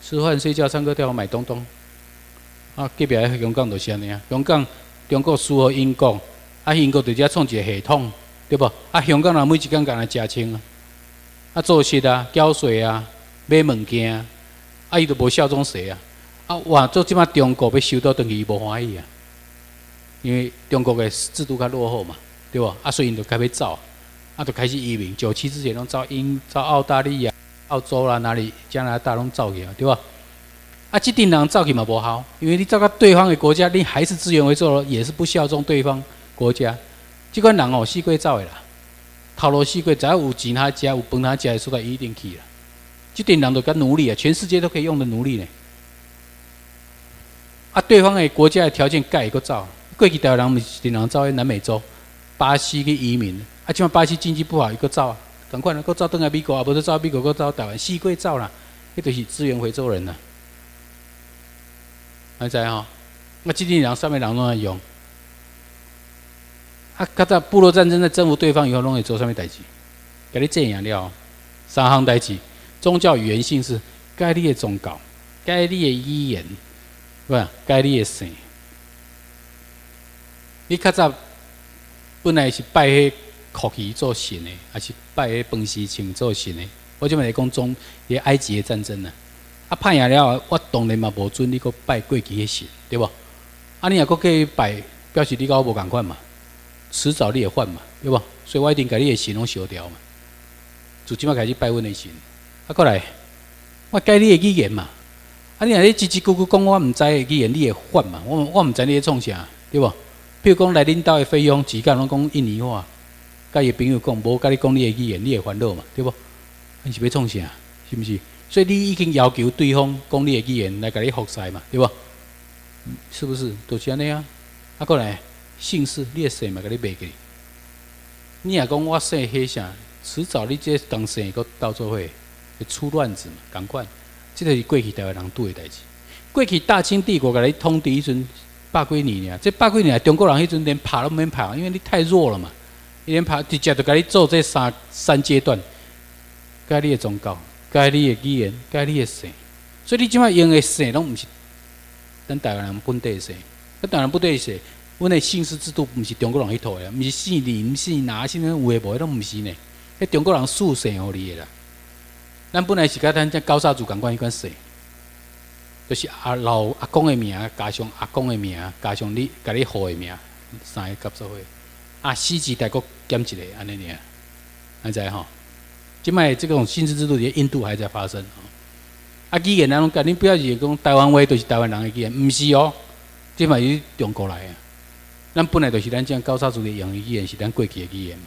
吃饭睡觉唱歌跳舞买东东。啊，隔壁香港就是安尼啊。香港中国输合英国，啊英国伫遮创一个系统，对不？啊香港人每一天干来食清啊，啊做事啊，缴税啊，买物件，啊啊伊都无效忠谁啊？啊哇，做即摆中国要收到等于伊无欢喜啊，因为中国的制度较落后嘛，对不？啊所以因就该要走。啊，就开始移民，九七之前拢走英、走澳大利亚、澳洲啦，哪里加拿大拢走去啊，对吧？啊，即定人走去嘛无好，因为你走到对方的国家，你还是资源为主，也是不效忠对方国家。即款人哦，四过走的啦，头路四过，只要有钱他家，有饭他家的，所在一定去啦。即定人都跟奴隶啊，全世界都可以用的奴隶呢。啊，对方的国家的条件改一个走，过去台湾人咪定人走去南美洲、巴西去移民。啊，即马巴西经济不好，一个走啊，赶快能够走登来美国啊，不是走美国，个走台湾，四过走啦，迄就是资源回收人呐。还在吼，那基地人上面人拢在用。啊，看到部落战争在征服对方以后，拢会做上面代志，给你这样了。三行代志，宗教语言性是该你的宗教，该你的语言，不，该你的神。你较早本来是拜迄。哭去做神的，还是拜迄饭时请做神的？我即摆来讲中，迄埃及的战争呢？啊，判赢了，我当然嘛无准你个拜过去的神，对不？啊，你若搁去拜，表示你甲我无共款嘛？迟早你会犯嘛，对不？所以我一定甲你的神拢烧掉嘛。就即摆开始拜阮的神，啊，过来，我改你的语言嘛。啊，你若你叽叽咕咕讲我毋知的语言，你会犯嘛？我我毋知你咧创啥，对不？比如讲来领导的费用，只甲拢讲印尼话。甲伊朋友讲，无甲你讲你的语言，你会烦恼嘛？对不？你是要创啥？是毋是？所以你已经要求对方讲你的语言来甲你服侍嘛？对不？是不是？就是安尼啊！啊，过来姓氏，你的姓嘛，甲你背起。你若讲我姓迄啥，迟早你这当姓个到做伙会出乱子嘛？赶快，这个是过去台湾人做的代志。过去大清帝国甲你统治迄阵百几年啊，这百几年中国人迄阵连拍都免拍，因为你太弱了嘛。一连拍直接就甲你做这三三阶段，该你的宗教，该你的语言，该你的姓，所以你即摆用的姓拢毋是咱台湾人本地姓，咱台湾本地姓，阮的姓氏制度毋是中国人迄套的，毋是姓林、姓哪，姓有诶无，拢毋是呢。迄中国人赐姓互你的啦。咱本来是甲咱这高沙族共款迄款姓，就是阿老阿公的名加上阿公的名加上你甲你号的名，三个合做伙。啊，西级大国减一个安尼尔，还在吼。即卖这种薪资制度，在印度还在发生。啊，语言那种，你不要以为讲台湾话都是台湾人的语言，毋是哦。即卖是中国来啊。咱本来就是咱这样高沙族的用的语言是咱过去的语言嘛。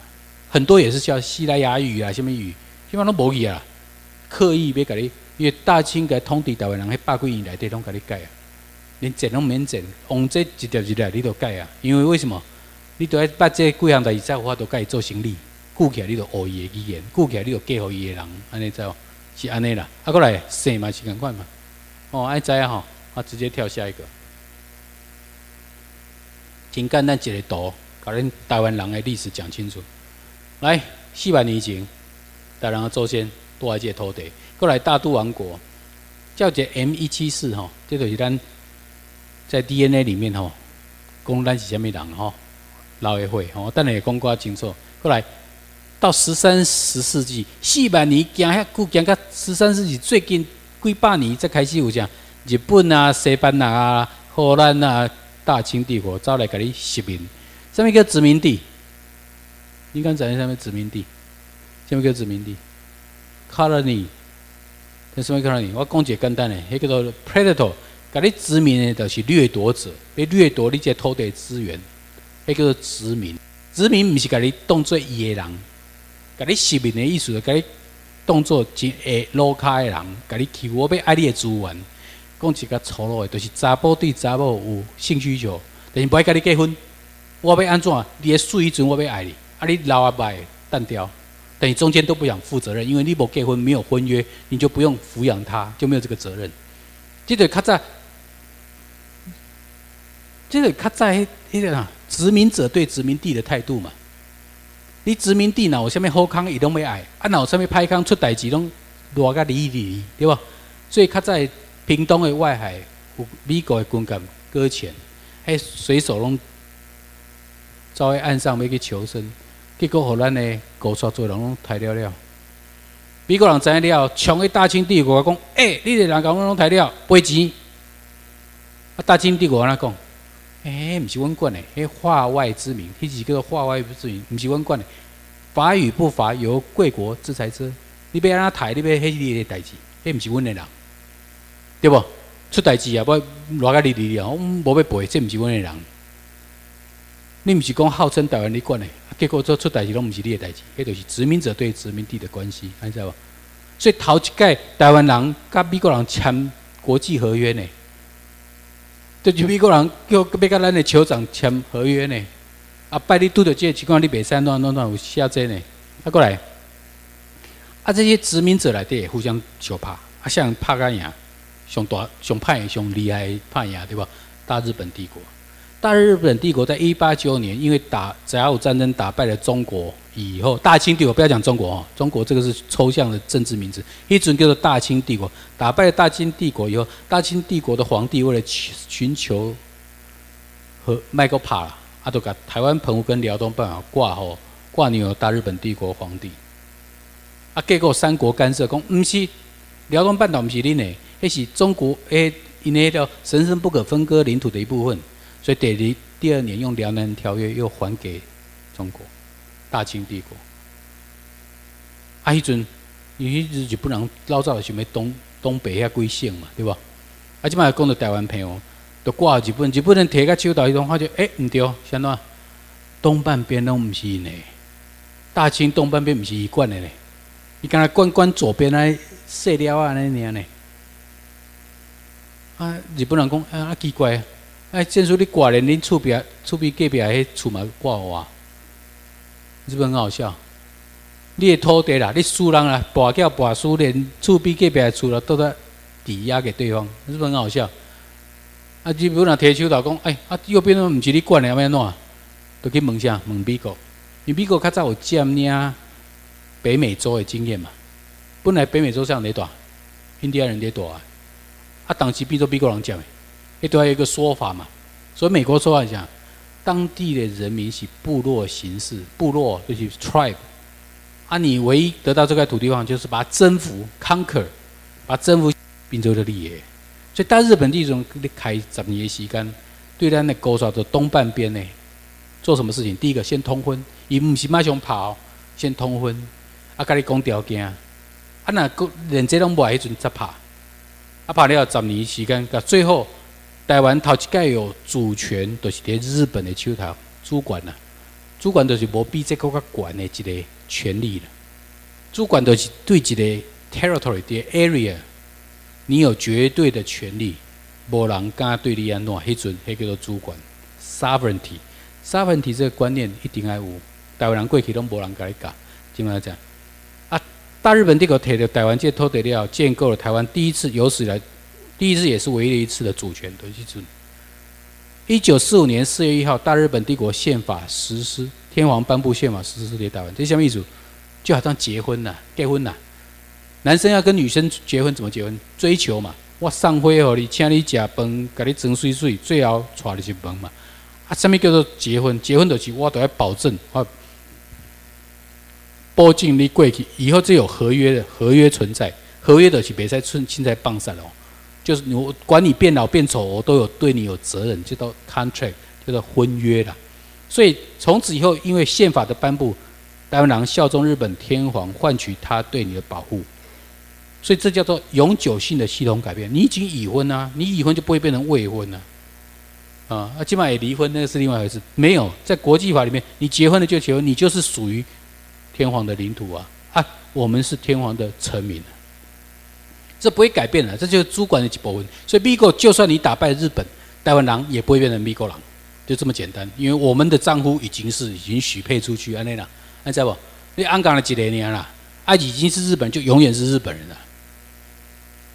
很多也是叫西拉雅语啊，什么语，基本上都无去啊。刻意要甲你，因为大清甲统治台湾人，迄百几年内底拢甲你改啊。连字拢免整，往这一条一条你都改啊。因为为什么？你都要把这几项代志再有法度甲伊做生理，顾起来你就学伊的语言，顾起来你就教互伊的人，安尼知无？是安尼啦。啊，过来生嘛是共款嘛。哦，爱知啊吼，啊直接跳下一个。真简单一个图，甲恁台湾人的历史讲清楚。来，四万年前，台湾的祖先住在这土地。过来大都王国，叫做 M 一七四吼，这就是咱在 DNA 里面吼，讲咱是虾米人吼，老一会吼，等下讲较清楚。后来到十三十世纪，四万年行遐久，行到十三世纪最近几百年才开始有啥日本啊、西班牙啊、荷兰啊、大清帝国走来甲你殖民。什么叫殖民地？你敢知影什么殖民地？什么叫殖民地？Colony。那什么叫你？我讲一个简单的，迄叫做 predator，甲你殖民的就是掠夺者，要掠夺你这土地资源，迄叫做殖民。殖民毋是甲你当做伊的人，甲你殖民的意思，就甲你当做真诶老卡的人，甲你欺负我要爱你的资源。讲一个粗鲁的，就是查甫对查某有性需求，但是不爱甲你结婚。我要安怎？你的水准我要爱你，啊你老阿伯单调。等于中间都不想负责任，因为你无结婚没有婚约，你就不用抚养他，就没有这个责任。这个卡在，这个卡在迄个啊，殖民者对殖民地的态度嘛。你殖民地哪有啥物好康，伊拢要爱；啊，哪有啥物歹康出代志，拢偌个离离，对吧？所以卡在屏东的外海，有美国的军舰搁浅，迄水手拢走在岸上要去求生。结果，互咱的高刷做人拢抬了了。美国人知影了，冲去大清帝国讲：“诶，你哋人讲拢抬了，赔钱。”啊，大清帝国安怎讲？诶，毋是阮管的，迄化外之民，迄是叫做化外之名，毋是阮管的。法与不法，由贵国制裁之。你要安怎抬？你要迄你的代志，迄毋是阮的人，对不？出代志啊，要偌个哩哩啊，我无要赔，这毋是阮的人。你毋是讲号称台湾你管的，结果做出代志拢毋是你的代志，迄就是殖民者对殖民地的关系，安知无？所以头一届台湾人甲美国人签国际合约呢，就是美国人叫要甲咱的酋长签合约呢。啊，拜你拄着这情况，你袂使乱乱乱有下这呢？啊，过来，啊，这些殖民者来底互相相拍，啊，像拍甲赢，上大、上派、上厉害拍赢，对吧？大日本帝国。大日本帝国在一八九年，因为打甲午战争打败了中国以后，大清帝国不要讲中国哦，中国这个是抽象的政治名字，一准叫做大清帝国。打败了大清帝国以后，大清帝国的皇帝为了寻寻求和麦克帕，阿都把台湾澎湖跟辽东办法挂号挂牛大日本帝国皇帝。啊，结果三国干涉，讲唔是辽东半岛唔是恁的，那是中国诶，因那条神圣不可分割领土的一部分。所以第二第二年用辽南条约又还给中国大清帝国。啊，迄阵因为日日本人老早就想要东东北遐归省嘛，对吧？啊，即摆讲到台湾朋友，都挂日本，日本人摕个手头，伊种发觉，诶，毋对，啥喏？东半边拢毋是呢，大清东半边毋是伊管的呢，伊敢若管管左边那细料啊，那尔呢？啊，日本人讲，啊，奇怪。哎，先说你挂咧，恁厝边厝边隔壁迄厝嘛挂我，是不是很好笑？你的土地啦，你输人啦，跋叫跋输，连厝边隔壁的厝啦都在抵押给对方，是不是很好笑？啊，日本人提手头讲，哎，啊右边都毋是你管的，要安怎？都去问下，问美国，因为美国较早有占领北美洲的经验嘛。本来北美洲上哪大？印第安人哪大啊？啊，当时变做美国人占的。也都还有一个说法嘛，所以美国说法讲，当地的人民是部落形式，部落就是 tribe，啊，你唯一得到这块土地方，就是把它征服 conquer，把征服并州的利益。所以大日本地中开十年的时间，对咱的高沙的东半边呢，做什么事情？第一个先通婚，伊唔是马上跑，先通婚，啊，甲你讲条件，啊，那连这拢无迄阵才拍，啊，拍了十年时间，到最后。台湾头一届有主权，就是伫日本的手头主管呐。主管就是无比这个较管的一个权利了。主管就是对一个 territory 的 area，你有绝对的权利，无人敢对你安怎。迄阵迄叫做主管 sovereignty。sovereignty 这个观念一定要有，台湾人过去都无人甲你教，怎么讲？啊，大日本帝国摕着台湾这土地了，建构了台湾第一次有史以来第一次也是唯一的一次的主权的基准。一九四五年四月一号，大日本帝国宪法实施，天皇颁布宪法实施给台湾。这什么意思？就好像结婚呐，结婚呐，男生要跟女生结婚怎么结婚？追求嘛，我送花给你，请你食饭，给你装水水，最后娶你进门嘛。啊，什么叫做结婚？结婚就是我都要保证，我保证你过去以后就有合约的，合约存在，合约的是别再存现在放上了。就是我管你变老变丑，我都有对你有责任，就叫 contract，叫做婚约了。所以从此以后，因为宪法的颁布，台湾人效忠日本天皇，换取他对你的保护。所以这叫做永久性的系统改变。你已经已婚啊，你已婚就不会变成未婚了。啊，那起码也离婚，那个是另外一回事。没有在国际法里面，你结婚了就结婚，你就是属于天皇的领土啊啊！我们是天皇的臣民。这不会改变的，这就是主管的几部分。所以美国就算你打败日本，台湾狼也不会变成美国狼，就这么简单。因为我们的账户已经是已经许配出去，安内啦，安在不？你安港了几年年了？啊，已经是日本，就永远是日本人了，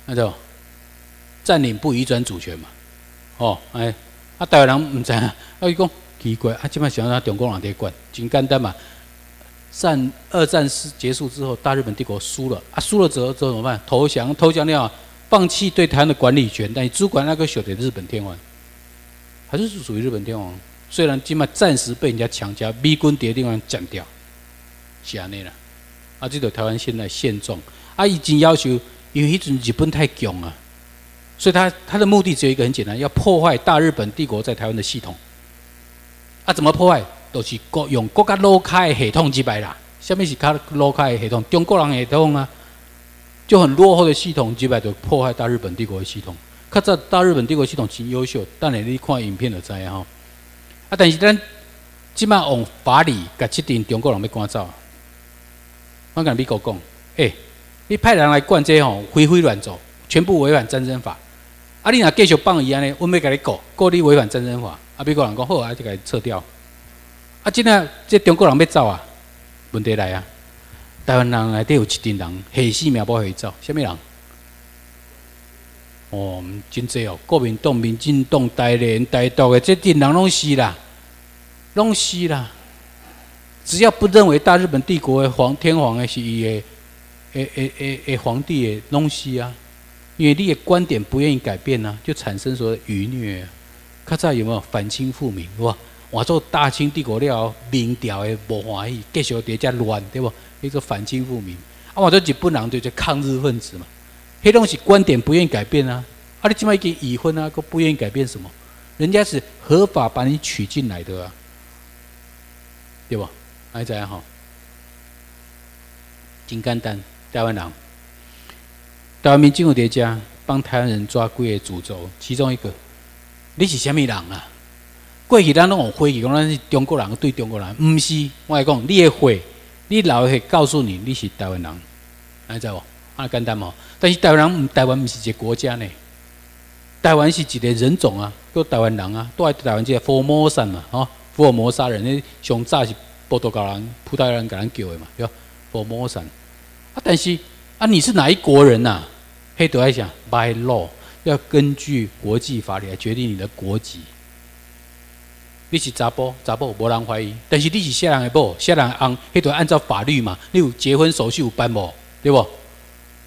安在不？占领不移转主权嘛？哦，哎，啊，台湾人唔知啊，啊，伊讲奇怪，啊，即摆想要中国人在管，真简单嘛。战二战是结束之后，大日本帝国输了啊，输了之后怎么办？投降，投降了，放弃对台湾的管理权，但你主管那个小的日本天皇，还是属于日本天皇。虽然今麦暂时被人家强加，美军在地方占掉，是安尼啦。啊，这个台湾现在现状，啊，已经要求，因为一阵日本太强啊，所以他他的目的只有一个很简单，要破坏大日本帝国在台湾的系统。啊，怎么破坏？就是国用国家老开的系统之败啦。什么是较老开的系统？中国人系统啊，就很落后的系统之败，就破坏大日本帝国的系统。较早大日本帝国系统真优秀，等下你看影片就知啊。啊，但是咱即摆用法理甲这定中国人要赶走。我跟美国讲，诶，你派人来管这吼，非非乱做，全部违反战争法。啊，你若继续放伊安尼，我要甲你告，告你违反战争法。啊，美国人讲好啊，就甲撤掉。啊，即个即中国人要走啊？问题来啊！台湾人内底有一群人，下死命要去走，什么人？哦，真济哦，国民党、民进党、台联、台独的这群人拢死啦，拢死啦！只要不认为大日本帝国的皇天皇的是伊的，诶诶诶诶皇帝的拢死啊！因为你的观点不愿意改变啊，就产生所谓愚虐。较早有没有反清复明，是吧？我做大清帝国了，明朝的无欢喜，继续伫遮乱，对不？一个反清复明，啊，我做日本人就是抗日分子嘛，迄东西观点不愿意改变啊，啊，你即摆已经已婚啊，都不愿意改变什么？人家是合法把你娶进来的啊，对不？还怎样哈？金简单，台湾人，台湾民进有伫遮帮台湾人抓几个诅咒，其中一个，你是什么人啊？过去咱拢有会议，讲咱是中国人对中国人，毋是。我来讲，你的会，你老会告诉你你是台湾人，安知无？啊，简单嘛。但是台湾人，台湾毋是一个国家呢。台湾是一个人种啊，叫台湾人啊，都系台湾即个福尔摩沙嘛，吼，福尔摩沙人，你上早是波多高人、葡萄牙人甲咱叫的嘛，对吧？福尔摩沙。啊，但是啊，你是哪一国人呐？嘿，都在想 by law，要根据国际法律来决定你的国籍。你是查甫，查甫无人怀疑。但是你是啥人的某，啥人的翁，迄都按照法律嘛。你有结婚手续有办无？对不？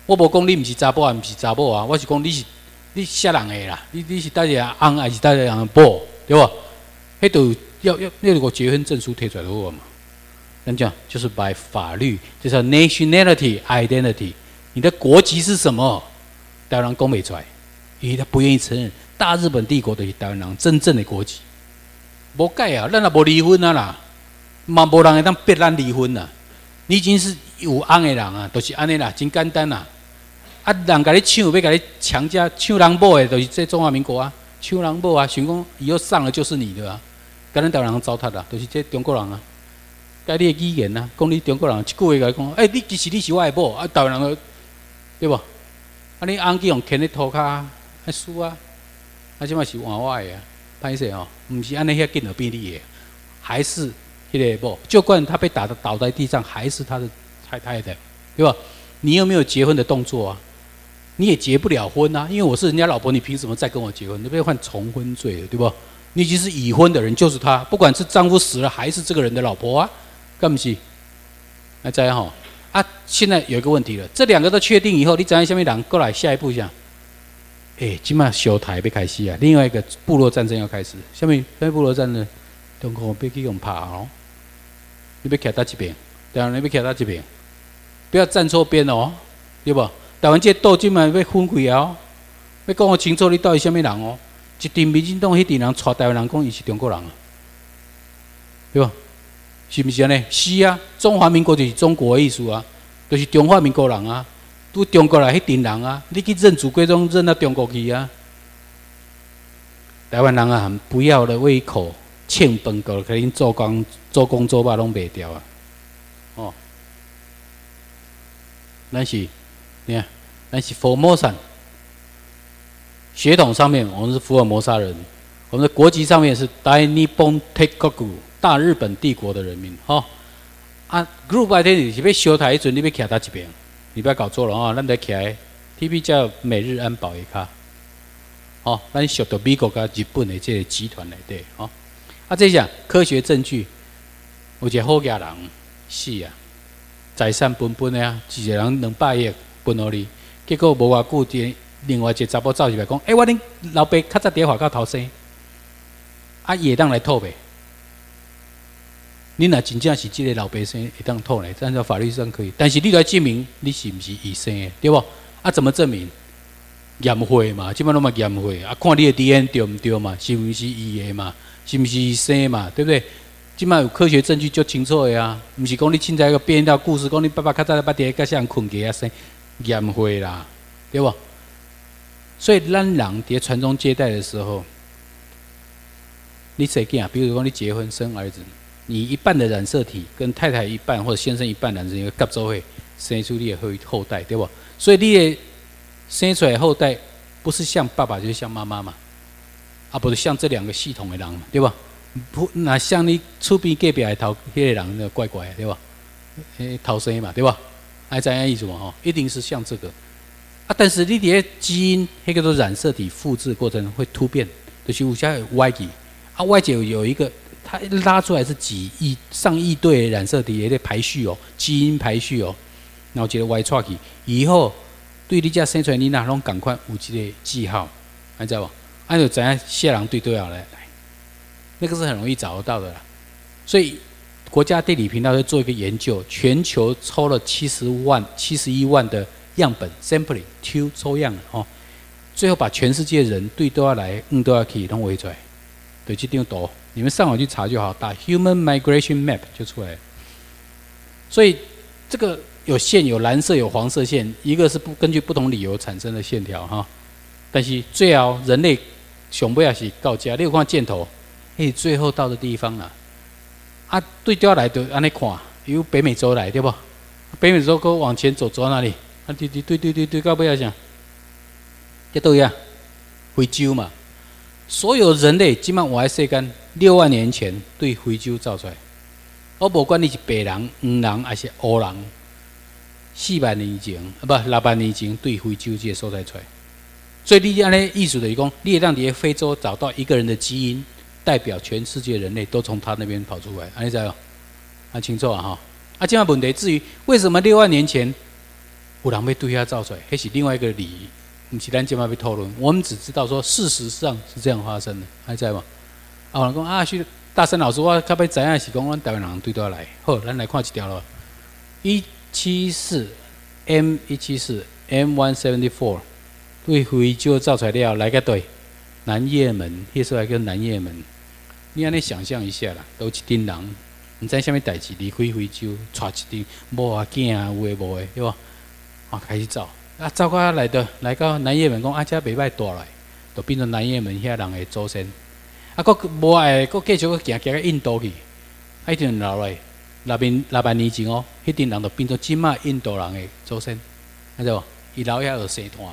我无讲你毋是查甫啊，毋是查某啊。我是讲你是你啥人的啦？你你是大家翁还是大家人的某？对不？迄都要要那个结婚证书贴出来好嘛？咱讲就是 by 法律，就是 nationality identity。你的国籍是什么？台湾人讲不出来，因为他不愿意承认大日本帝国的台湾人真正的国籍。无改啊，咱也无离婚啊啦，嘛无人会当逼咱离婚呐。你已经是有翁的人啊，都是安尼啦，真简单啦。啊，人甲你抢，要甲你强加抢人某的，都是这中华民国啊，抢人某啊，想讲以后上了就是你的啊，甲咱台湾人糟蹋啦，都是这中国人啊。改你的语言啊，讲你中国人，一句话甲你讲，哎，你其实你是我的某啊，台湾人对不？啊，你翁去用牵咧涂骹，啊输啊，啊，即嘛是换我的啊。歹势哦，不是安尼遐紧就变你诶。还是那个不，就算他被打的倒在地上，还是他的太太的，对吧？你有没有结婚的动作啊？你也结不了婚啊，因为我是人家老婆，你凭什么再跟我结婚？你被犯重婚罪了，对不？你已经是已婚的人，就是他，不管是丈夫死了还是这个人的老婆啊，干不起？那再好啊，现在有一个问题了，这两个都确定以后，你怎样下面两过来下一步讲？哎，今晚修台要开始啊，另外一个部落战争要开始，下面下面部落战争，中国别去用怕哦，你别卡到这边，对啊，你别卡到这边，不要站错边哦，对不？台湾这斗今晚要分开哦！要讲我清楚，你到底什么人哦？一定民进党迄阵人，带台湾人讲伊是中国人啊，对吧？是不是安尼？是啊，中华民国就是中国的意思啊，就是中华民国人啊，都中国来迄阵人啊，你去认祖归宗，认到中国去啊？台湾人啊，不要了胃口，欠饭够，可能做工做工做罢拢袂掉啊！哦，那是。你看，那是福尔摩沙血统上面，我们是福尔摩沙人；我们的国籍上面是大日本帝国，大日本帝国的人民。哈啊，group 白天你是要修台一阵，你要徛到这边，你不要搞错了啊！咱得徛 TP 叫每日安保一卡，哦，咱属到美国跟日本的这个集团来对，哦。啊，这讲科学证据，有一个好家人是啊，财产分分的啊，一个人两百亿。分互你，结果无偌久，第另外一个查甫走入来讲：，哎，我恁老爸较早电话到头生，啊，也当来偷呗。你若真正是即个老爸生，会当吐嘞，按照法律上可以。但是你来证明你是毋是医生的，对不？啊，怎么证明？验血嘛，即摆拢嘛验血，啊，看你的 DNA 对毋对嘛？是毋是医的嘛？是毋是医生嘛？对不对？即摆有科学证据就清楚的啊，毋是讲你凊彩个编一条故事，讲你爸爸较早捌伫个甲人困过啊生。验血啦，对不？所以咱人伫传宗接代的时候，你谁见啊？比如说你结婚生儿子，你一半的染色体跟太太一半或者先生一半染色体夹做会生出你的后后代，对不？所以你的生出来后代不是像爸爸就是像妈妈嘛？啊，不是像这两个系统的人嘛，对吧？不，那像你厝边隔壁的头迄个人，那怪怪，对吧？诶，逃生嘛，对吧？还怎样意思嘛？哈，一定是像这个啊。但是你的基因那个都染色体复制过程会突变，就是有些歪曲啊。歪曲有一个，它拉出来是几亿、上亿对染色体也得排序哦，基因排序哦。然后觉得歪错去，以后对你家生出来，你哪拢赶快有这个记号，还知道不？按照怎样谢狼对对好来，来那个是很容易找得到的啦。所以。国家地理频道在做一个研究，全球抽了七十万、七十一万的样本 （sampling），抽抽样哦，最后把全世界人对都要来，嗯，都要可以弄围出来，对，去定多。你们上网去查就好，打 “human migration map” 就出来。所以这个有线，有蓝色，有黄色线，一个是不根据不同理由产生的线条哈。但是最后人类熊不要是到家，六块箭头，哎，最后到的地方啊。啊，对调来就安尼看，由北美洲来对不？北美洲哥往前走，走到哪里？啊，对对对对对对，到不要想，这都一样，非洲嘛。所有人类基本上我还说干六万年前对非洲造出来，我不管你是白人、黄人还是黑人，四百年前啊不六百年前对非洲这些所在出来。所以你安尼意思就是讲，你让你在非洲找到一个人的基因。代表全世界人类都从他那边跑出来，安利在哦，很清楚啊哈。啊，这样问题至于为什么六万年前有人被对下造出来，还是另外一个理，你其他今晚被讨论。我们只知道说事实上是这样发生的，还在吗？啊，我讲啊，去大山老师，我可不知影是讲阮台湾人对倒来。好，咱来看一条咯。一七四 M 一七四 M one seventy four 对非洲造出来了，来个对南叶门，迄时候叫南叶门。你安尼想象一下啦，都一群人，毋知虾米代志离开非洲，带一群某啊囝啊有诶无诶，对无？啊，开始走，啊，走过来到来到南叶门，讲啊，遮袂歹带来，就变成南叶门遐人诶祖先。啊，佫无爱，佫继续佫行行到印度去，啊，一定留来，六边六万年前哦，迄阵人就变成即卖印度人诶祖先，啊，对无？伊留遐就生团。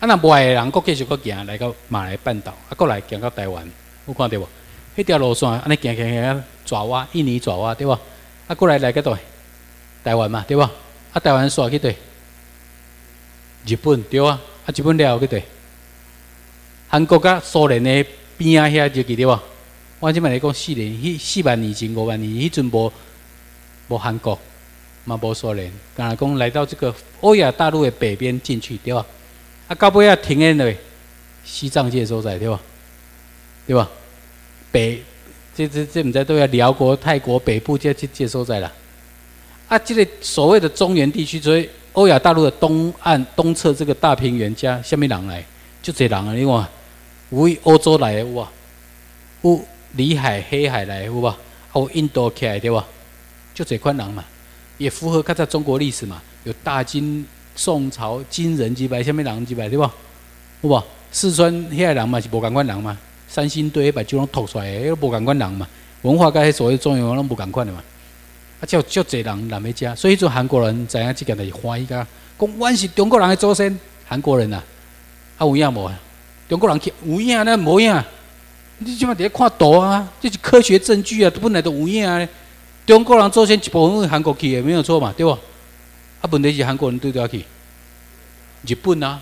啊，若无爱诶人，佫继续佫行来到马来半岛，啊，佫来行到台湾，有看到无？迄条路线安尼行行行，爪哇，印尼爪哇，对无？啊，过来来个对，台湾嘛，对无？啊，台湾刷去对，日本对啊，啊，日本了后去对，韩国甲苏联的边啊遐就记得哇。我即摆来讲四年，迄四万年前、五万年，迄阵无无韩国，嘛无苏联，敢若讲来到这个欧亚大陆的北边进去，对吧？啊，到尾啊停在咧西藏界所在，对吧？对吧？北，这这这毋知都要辽国、泰国北部这这这所在啦。啊，这个所谓的中原地区，所以欧亚大陆的东岸东侧这个大平原加虾米人来？就这人啊，你看，有欧洲来的哇，有。里海、黑海来的，有无？有印度起来对吧？就这款人嘛，也符合较早中国历史嘛。有大金、宋朝、金人几百，下面人几百对吧？有无？四川遐人嘛是无共款人嘛。三星堆把就拢吐出来，迄个无共款人嘛。文化甲迄所谓中原拢无共款的嘛。啊，叫叫济人来咩家？所以做韩国人知影即个是欢喜甲，讲阮是中国人的祖先，韩国人啊，啊有影无啊？中国人去有影呢？无影。你即马伫咧看图啊？这是科学证据啊！本来都有影啊！中国人祖先一部分韩国去也没有错嘛，对不？啊，问题是韩国人对倒去？日本啊，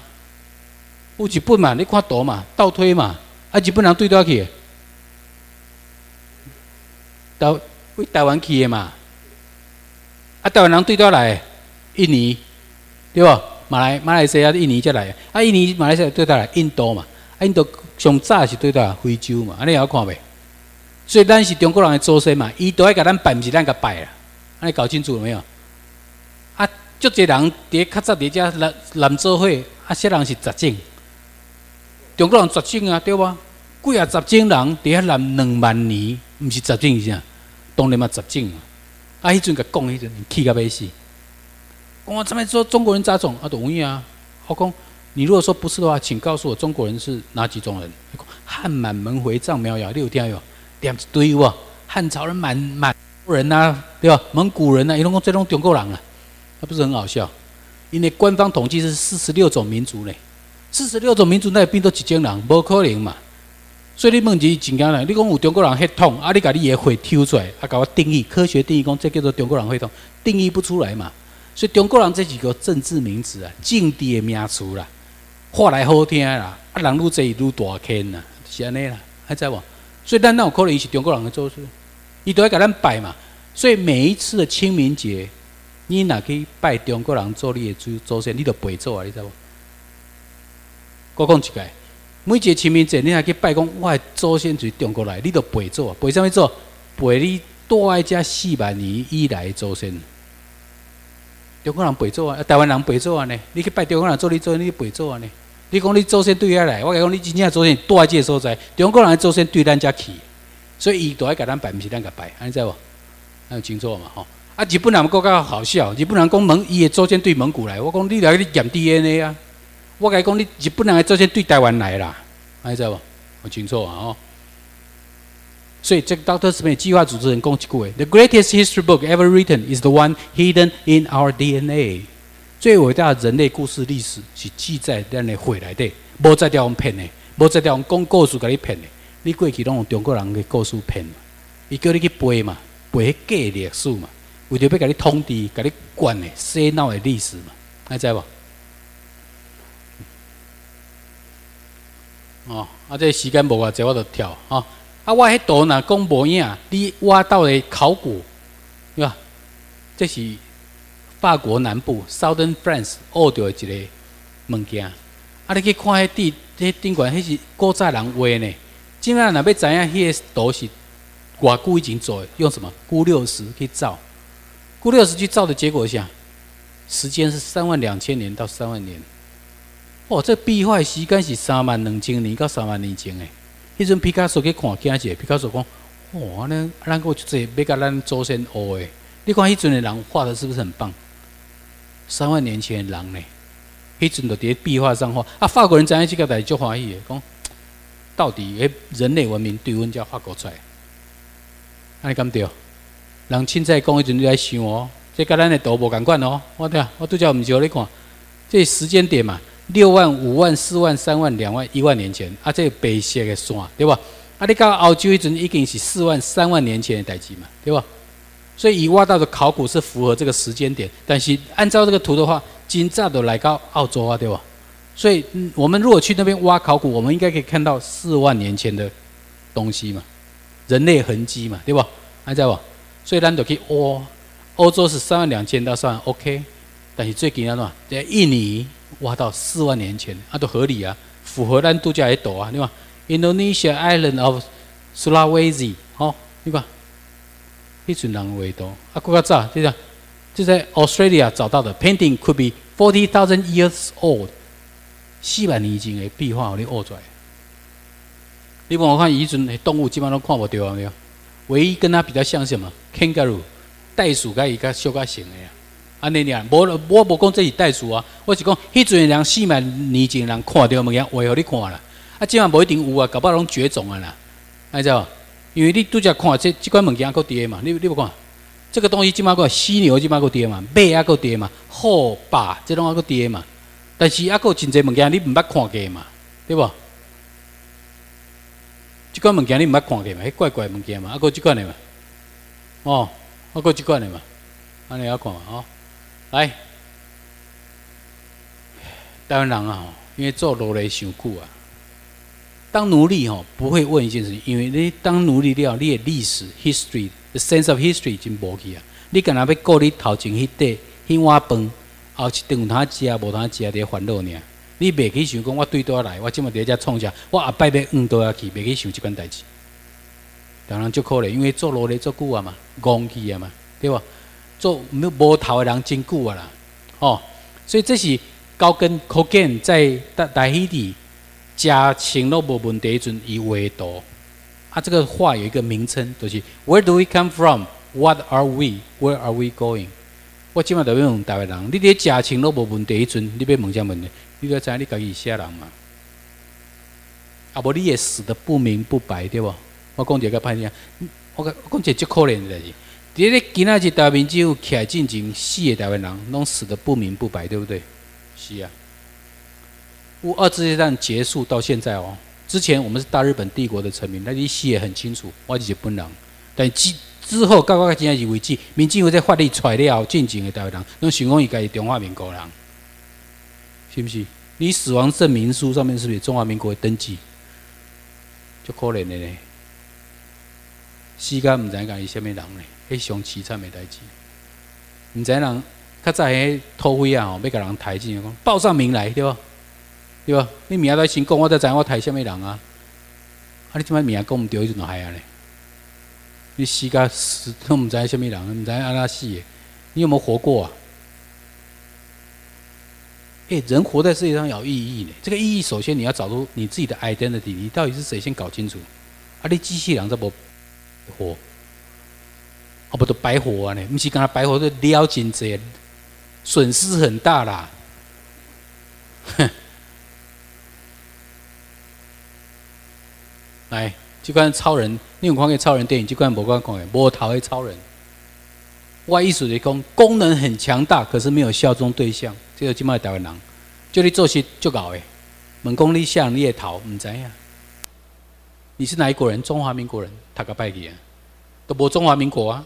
有日本嘛？你看图嘛，倒推嘛，啊，日本人对倒去？到为台湾去的嘛？啊，台湾人对倒来？印尼，对不？马来马来西亚、印尼才来，啊，印尼、马来西亚对倒来？印度嘛？啊印度上早是对倒来非洲嘛，安尼晓看袂？所以咱是中国人的祖先嘛，伊都爱甲咱拜，毋是咱甲拜啦。安尼搞清楚了没有？啊，足济人伫较早伫遮南南做伙，啊，些人是杂种，中国人杂种啊，对无？几啊杂种人伫遐南两万年，毋是杂种是啥？当然嘛杂种啊！啊，迄阵甲讲迄阵气甲要死，我怎么说中国人杂种啊？都有影啊！我讲。你如果说不是的话，请告诉我中国人是哪几种人？汉满蒙回藏苗瑶六天有点一堆哇，汉朝人满满人呐，对吧？蒙古人呐，伊拢讲这种中国人啊，那不是很好笑？因为官方统计是四十六种民族嘞，四十六种民族那边都几千人，无可能嘛。所以你问题真简单，你讲有中国人血统，啊，你把你也会抽出来，啊，给我定义科学定义，讲这叫做中国人血统，定义不出来嘛。所以中国人这几个政治名词啊，境地的名词啦。话来好听啦，啊，人愈济愈大坑啦，是安尼啦，还知无？所以咱哪有可能是中国人的做事？伊都要甲咱拜嘛。所以每一次的清明节，你若去拜中国人做你的祖祖先，你都陪做啊，你知无？我讲一个，每一个清明节，你若去拜讲，我的祖先就是中国来，你都陪做啊，陪啥物做？陪你多爱遮四万年以来的祖先。中国人陪做啊，台湾人陪做啊呢？你去拜中国人做你做，你陪做啊呢？你讲你祖先对遐来，我讲你真正祖先住在这个所在，中国人的祖先对咱遮去，所以伊都爱甲咱拜，毋是咱甲拜，安尼知无？安清楚嘛吼？啊，日本人国较好笑，日本人讲蒙伊的祖先对蒙古来，我讲你来去验 DNA 啊，我甲伊讲你日本人的祖先对台湾来啦，安尼知无？我清楚啊吼。所以这个 Doctor Smith 计划主持人讲一句话：The greatest history book ever written is the one hidden in our DNA。最伟大的人类故事历史是记载咱的血内底，无再调用骗的，无再调用讲故事甲你骗的。你过去拢用中国人的故事骗嘛？伊叫你去背嘛，背假历史嘛，为着要甲你通知、甲你灌的洗脑的历史嘛，还知无？哦，啊，这时间无偌济，我就跳啊。啊，我迄图若讲无影，你挖到的考古，对吧？这是。法国南部 （Southern France） 学到的一个物件，啊，你去看迄地，迄顶管，迄是古早人画呢。今仔若要知影迄个图是偌久以前做的，用什么钴六十去造？钴六十去造的结果是啥？时间是三万两千年到三万年。哦，这壁画的时间是三万两千年到三万年前诶。迄阵皮卡索去看，惊者皮卡索讲：哇，咱咱个就这要甲咱祖先学诶。你看迄阵的人画的是不是很棒？三万年前的人呢？迄阵就伫壁画上画啊！法国人知影即个代志足欢喜的，讲到底诶，人类文明对阮遮法国出来，安尼敢对？人凊彩讲迄阵你来想哦，这甲咱的图无共款哦。我听，我拄则毋是互你看，这时间点嘛，六万、五万、四万、三万、两万、一万年前啊，这白色的山对吧？啊，你到澳洲迄阵已经是四万、三万年前的代志嘛，对吧？所以已挖到的考古是符合这个时间点，但是按照这个图的话，今早都来到澳洲啊，对吧？所以我们如果去那边挖考古，我们应该可以看到四万年前的东西嘛，人类痕迹嘛，对吧？还在不？所以咱就可以挖，欧洲是三万两千到三万，OK。但是最近啊，在印尼挖到四万年前，啊都合理啊，符合咱度假的岛啊，对吧？Indonesia island of Sulawesi，好，对吧？一群人为多，啊，国家早，就这样，就在 Australia 找到的 painting could be forty thousand years old，四万年前的壁画，互你画出来。你帮我看，以前动物基本上都看不到啊，没有。唯一跟它比较像什么？kangaroo，袋鼠，甲伊甲小甲型的呀。安尼俩，无我无讲这是袋鼠啊，我是讲迄阵人四万年前人看到物件，为何你看啦？啊，即晚无一定有啊，搞不好拢绝种啊啦，知道？因为你拄则看这即款物件够跌嘛，你你无看？这个东西即马个犀牛即马个跌嘛，马啊个跌嘛，虎霸这拢啊个跌嘛，但是啊个真济物件你毋捌看过嘛，对无？即款物件你毋捌看过嘛？迄怪怪物件嘛，啊个即款的嘛，哦，啊个即款的嘛，安尼啊看嘛，哦。来，台湾人啊，因为做奴隶上久啊，当奴隶吼不会问一件事情，因为你当奴隶了，你的历史 history，the sense of history 已经无去啊。你干那要顾你头前迄块迄碗饭，后一顿有通食无通食伫烦恼尔。你袂去想讲，我对倒来，我即么伫遮创啥？我后摆要黄倒下去，袂去想即款代志。当然足可怜，因为做奴隶做久啊嘛，憨去啊嘛，对吧？做没无头的人真久啊啦，哦，所以这是高跟 cocaine 在大大溪地加情都无问题阵以为多。啊，这个话有一个名称，就是 Where do we come from? What are we? Where are we going? 我今晚就要问台湾人，你咧假情都无问题阵，你要问啥问题？你要知你家己是啥人嘛？啊，无你也死得不明不白，对不？我讲一个歹听，我讲讲一个最可怜的代志。伫咧今仔日台湾只有起来进前死的台湾人，拢死得不明不白，对不对？是啊。乌二次大战结束到现在哦，之前我们是大日本帝国的臣民，那你死也很清楚，我是日本人。但之之后到到今仔日为止，民政府在法律出来了进前的台湾人，拢想讲伊家是中华民国人，是不是？你死亡证明书上面是不是中华民国的登记？就可怜的呢。死甲毋知讲伊虾米人呢？迄上凄惨的代志，毋知人较早迄土匪啊吼，要甲人抬进讲报上名来，对无？对无？你名仔先讲，我才知我抬虾米人啊？啊，你即摆名讲毋对，迄阵害啊咧？你死甲死都毋知虾米人，毋知安怎死的？你有无活过啊？诶，人活在世界上有意义呢。这个意义，首先你要找出你自己的 identity，你到底是谁？先搞清楚。啊，你机器人怎无活？哦，不都白活啊？呢，不是讲白活都了真济，损失很大啦。哼，来，这款超人，你有看过超人电影？这款无看过诶，无头的超人。外艺术的功功能很强大，可是没有效忠对象。这个今麦台湾人，叫你做事就搞诶，问讲你像你也逃，唔知呀？你是哪一国人？中华民国人，他个拜去啊？都无中华民国啊？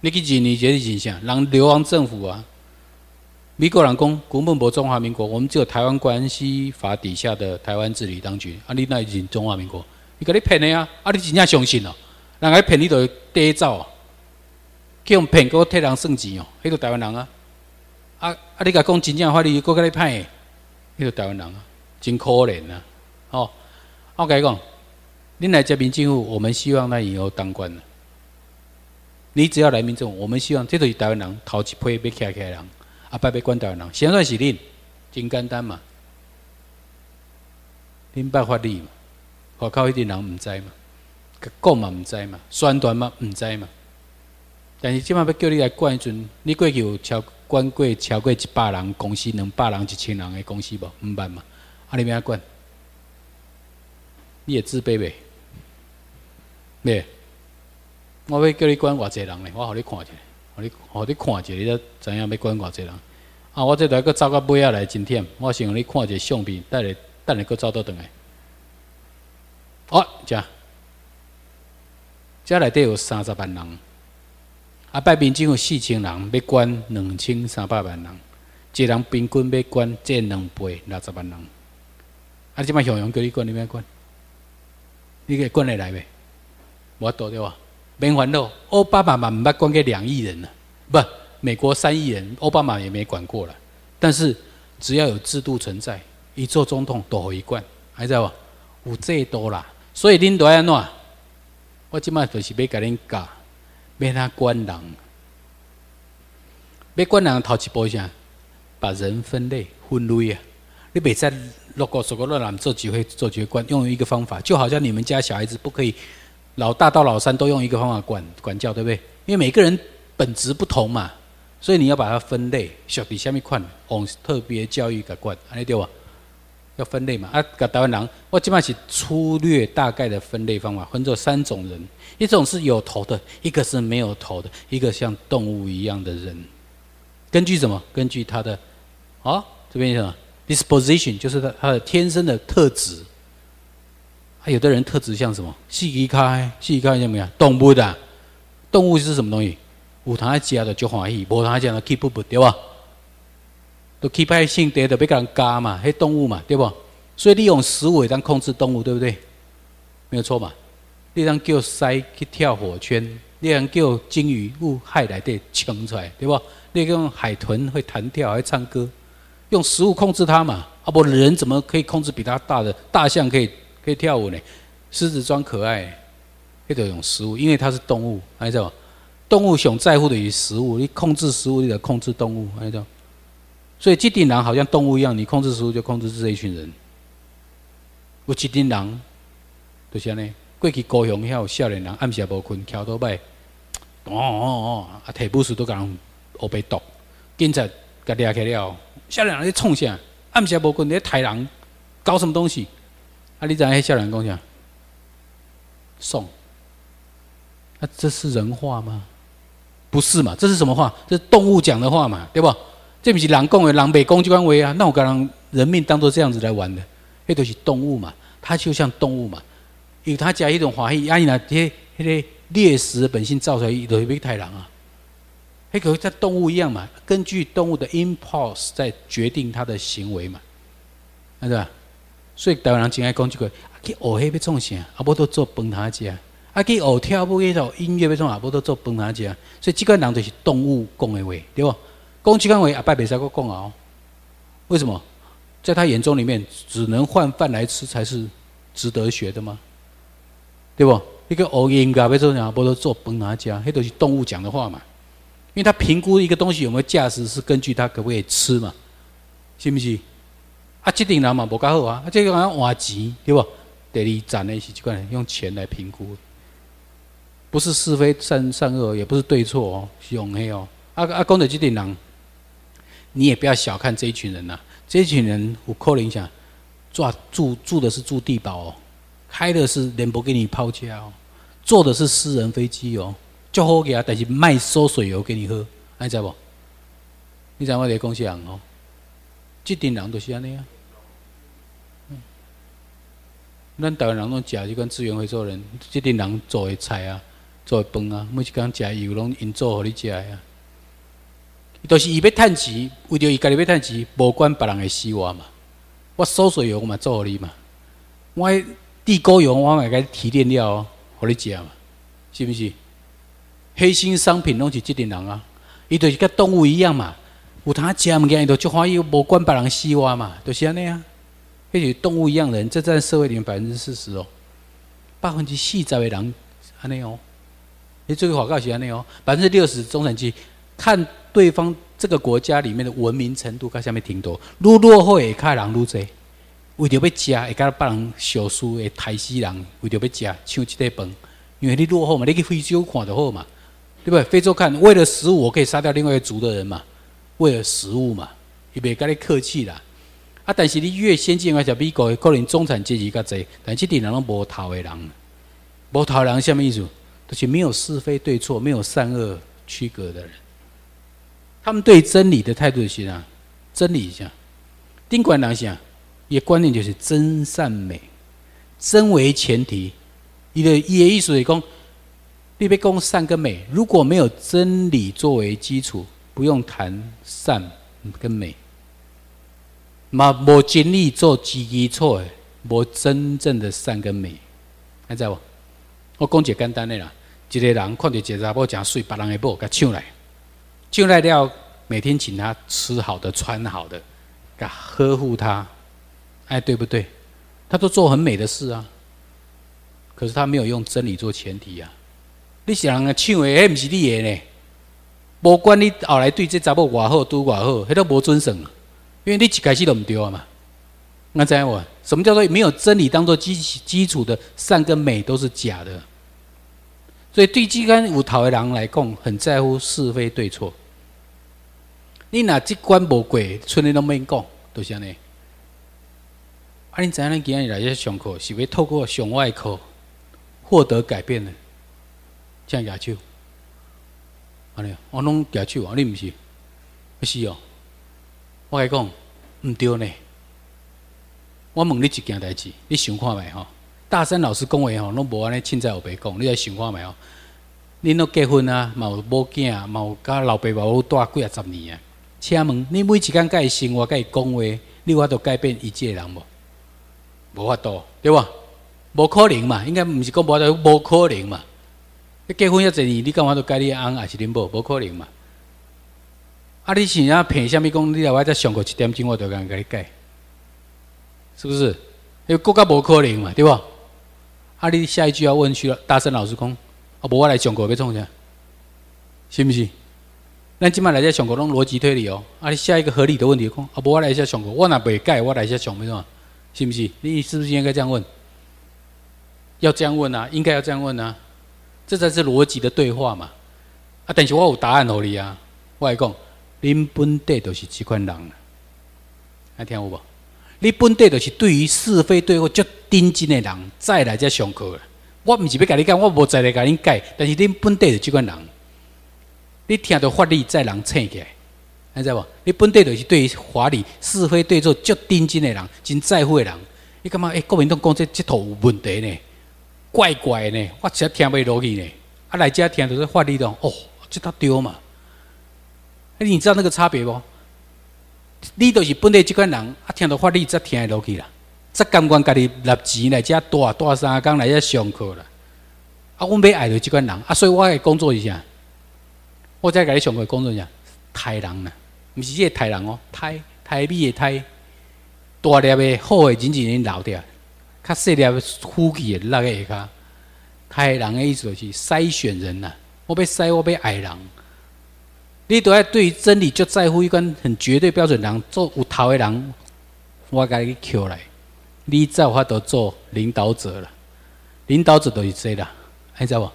你去认你这是真相，人流亡政府啊！美国人讲根本无中华民国，我们只有台湾关系法底下的台湾治理当局。啊，你那认中华民国？你甲你骗的啊！啊，你真正相信哦？人家骗你就跌走啊！叫人骗个替人算钱哦，迄个台湾人啊！啊啊！你甲讲真正法律，搁甲你骗，迄个台湾人啊，真可怜啊！哦，我甲你讲，恁来这边政府，我们希望他以后当官了。你只要来民政，我们希望这都是台湾人头一批要起来的人，啊，拜要管台湾人，先算是恁，真简单嘛。恁办法律嘛，外口迄啲人毋知嘛，讲嘛毋知嘛，宣传嘛毋知嘛。但是即摆要叫你来管迄阵，你过去有超管过超过一百人公司、两百人、一千人的公司无？毋办嘛？啊，你要管？你也自卑呗？咩？我要叫你管偌济人咧，我互你看一下，互你互你看下，你才知影要管偌济人。啊，我这台搁走到尾仔来真忝，我想你看一下相片，等下等下搁走倒转来。哦，这，这内底有三十万人，啊，拜民只有四千人，要管两千三百万人，一人平均要管这两倍六十万人。啊，即摆向阳叫你管，你免管，你给管得来未？无多对吧？免烦恼，奥巴马嘛毋捌管给两亿人呢，不，美国三亿人，奥巴马也没管过了。但是只要有制度存在，一做总统都可以管，还知无？有这多啦，所以恁都安怎？我即摆就是要甲恁教，要他管人，要管人头一步啥？把人分类分类啊！你别再如果说个乱乱做几回做机会管，用一个方法，就好像你们家小孩子不可以老大到老三都用一个方法管管教，对不对？因为每个人本质不同嘛，所以你要把它分类，小比下面款往特别教育个管，安尼对吧？要分类嘛？啊，个台湾人，我基本上是粗略大概的分类方法，分作三种人：一种是有头的，一个是没有头的，一个像动物一样的人。根据什么？根据他的，啊，这边什么？disposition 就是他他的天生的特质。还有的人特质像什么？细鱼开，细鱼开像什么样？动物的，动物是什么东西？有他家的就欢喜，无他家的 keep 不对吧？都 keep 性德的，别给人加嘛，迄动物嘛，对不？所以利用食物当控制动物，对不对？没有错嘛。你当叫鳃去跳火圈，你当叫鲸鱼入海来底冲出来，对不？你用海豚会弹跳，会唱歌，用食物控制它嘛。啊不，人怎么可以控制比它大的？大象可以可以跳舞呢？狮子装可爱，那个用食物，因为它是动物，还是动物想在乎的于食物，你控制食物，你得控制动物，还是所以，这群人好像动物一样，你控制食物就控制这一群人。有一群人就是安尼，过去高雄遐有少年人暗时也无困，翘倒摆，哦哦哦，啊，提布斯都甲人学白毒，警察甲抓起了，少年人咧创啥？暗时也无困咧杀人，搞什么东西？啊，你知影迄少年讲啥？送。啊，这是人话吗？不是嘛？这是什么话？这是动物讲的话嘛？对不？这不是人讲的，人袂讲这款话啊！那我讲人人命当做这样子来玩的，那都是动物嘛，它就像动物嘛，有它加一种华裔，啊，伊那些那个猎食的本性造出来，都会太狼啊。那个像动物一样嘛，根据动物的 impulse 在决定它的行为嘛，对吧？所以台湾人真爱讲这个，去学迄要创啥，啊，无都做饭他食，啊，去学跳舞迄种音乐要创啊，无都做饭他食，所以这个人就是动物讲的话，对不？公鸡刚为阿拜北塞个供熬，为什么？在他眼中里面，只能换饭来吃才是值得学的吗？对不？一个偶因噶，别说讲，不都做崩拿家，那都是动物讲的话嘛。因为他评估一个东西有没有价值，是根据他可不可以吃嘛，信不信？啊，这顶人嘛不够好啊，啊，这个好像换钱，对不？第二站的是这个用钱来评估，不是是非善善恶，也不是对错哦，是用黑哦。啊啊，讲的这顶人。你也不要小看这一群人呐，这一群人我扣了一下，住住住的是住地堡哦，开的是连博给你抛家哦，坐的是私人飞机哦，就好给他，但是卖收水油给你喝，你知不？你知我在讲啥哦？这顶人都是安尼啊。咱台湾人拢食这款资源回收人，这顶人做的菜啊，做的饭啊，每一工食油拢因做互你食的啊。都是伊要趁钱，为着伊家己要趁钱，无管别人的死活嘛。我收水油嘛做互你嘛，我地沟油我买个提炼料，互你食嘛，是不是？黑心商品拢是即点人啊，伊就是甲动物一样嘛，有他食物件伊都就欢喜，无管别人死活嘛，就是安尼啊。迄是动物一样人，这在社会里面百分之四十哦，百分之四十的人安尼哦。你这个广告是安尼哦，百分之六十中产阶级。看对方这个国家里面的文明程度，看下面挺多，愈落后会看人愈多，为着要食，会甲别人小输会抬死人，为着要食，抢一块饭，因为你落后嘛，你去非洲看就好嘛，对不对？非洲看，为了食物，我可以杀掉另外一个族的人嘛，为了食物嘛，伊袂甲你客气啦。啊，但是你越先进，我像美国可能中产阶级较济，但这点人拢无头的人，无头人什么意思？就是没有是非对错，没有善恶区隔的人。他们对真理的态度是啥，真理一下，丁管人想，也观念就是真善美，真为前提。你的伊的意思是讲，你别讲善跟美，如果没有真理作为基础，不用谈善跟美。嘛，无真理做基础的，无真正的善跟美，还在不？我讲一简单的啦，一个人看到一个查某真水，别人的某甲抢来，抢来了，每天请他吃好的、穿好的，甲呵护他，哎，对不对？他都做很美的事啊。可是他没有用真理做前提啊！你是人抢的，迄毋是你的呢？无管你后来对这查某偌好，拄偌好，迄都无准绳啊！因为你一开始都唔对啊嘛。那知影无？什么叫做没有真理当做基基础的善跟美都是假的？所以对即间有头的人来讲，很在乎是非对错。你若即关无过，村里都免讲，都是安尼。啊，你知影咱今日来这上课，是要透过上外课。获得改变的，这样举手，安尼，我拢举手啊！你毋是，不是哦。我来讲，毋对呢。我问你一件代志，你想看觅吼？大山老师讲话吼，拢无安尼凊彩有白讲，你来想看觅吼？恁都结婚啊，嘛有某囝，嘛有甲老爸爸母带几啊十年啊。请问你每一天甲伊生活，甲伊讲话，你有法度改变一个人无？无法度，对吧？无可能嘛，应该毋是讲无得，无可能嘛。结婚遐侪年，你干嘛都改你翁还是恁某？无可能嘛。啊，你是要骗啥物讲？你来我再上过一点钟，我就甲你改，是不是？因为更加无可能嘛，对吧？啊，你下一句要问去了，大声老师讲，啊，无我来上过要创啥？是毋是？咱即摆来遮上过拢逻辑推理哦。啊，你下一个合理的问题讲，啊，无我来遮上过，我若袂改，我来遮上要怎？是毋是？你是不是应该这样问？要这样问啊，应该要这样问啊，这才是逻辑的对话嘛。啊，但是我有答案给你啊。我来讲，恁本地就是这款人，还听有无？你本地就是对于是非对错足认真的人，再来这上课。我毋是要甲你讲，我无再来甲你改，但是恁本地就是这款人，你听到法律再人醒起来，还知无？你本地就是对于法律是非对错足认真的人，真在乎的人。你感觉诶，国民党讲这这套有问题呢？怪怪呢，我只听袂落去呢。啊，来遮听就是法律的哦，这他丢嘛。哎，你知道那个差别不？你都是本地即款人，啊，听到法律则听会落去啦。则甘愿家己立钱来遮大大三工来遮上课啦。啊，阮要爱着即款人，啊，所以我的工作是啥？我再甲你上课工作是啥？台人啦，毋是即个台人哦，台台美的台，大粒的好的人人留掉。较细粒呼气的那个下骹，台人的意思就是筛选人呐。我被筛，我被爱人。你都要对于真理就在乎一个很绝对标准人，做有头的人，我甲你扣来。你再有法度做领导者了，领导者都是这啦，还知无？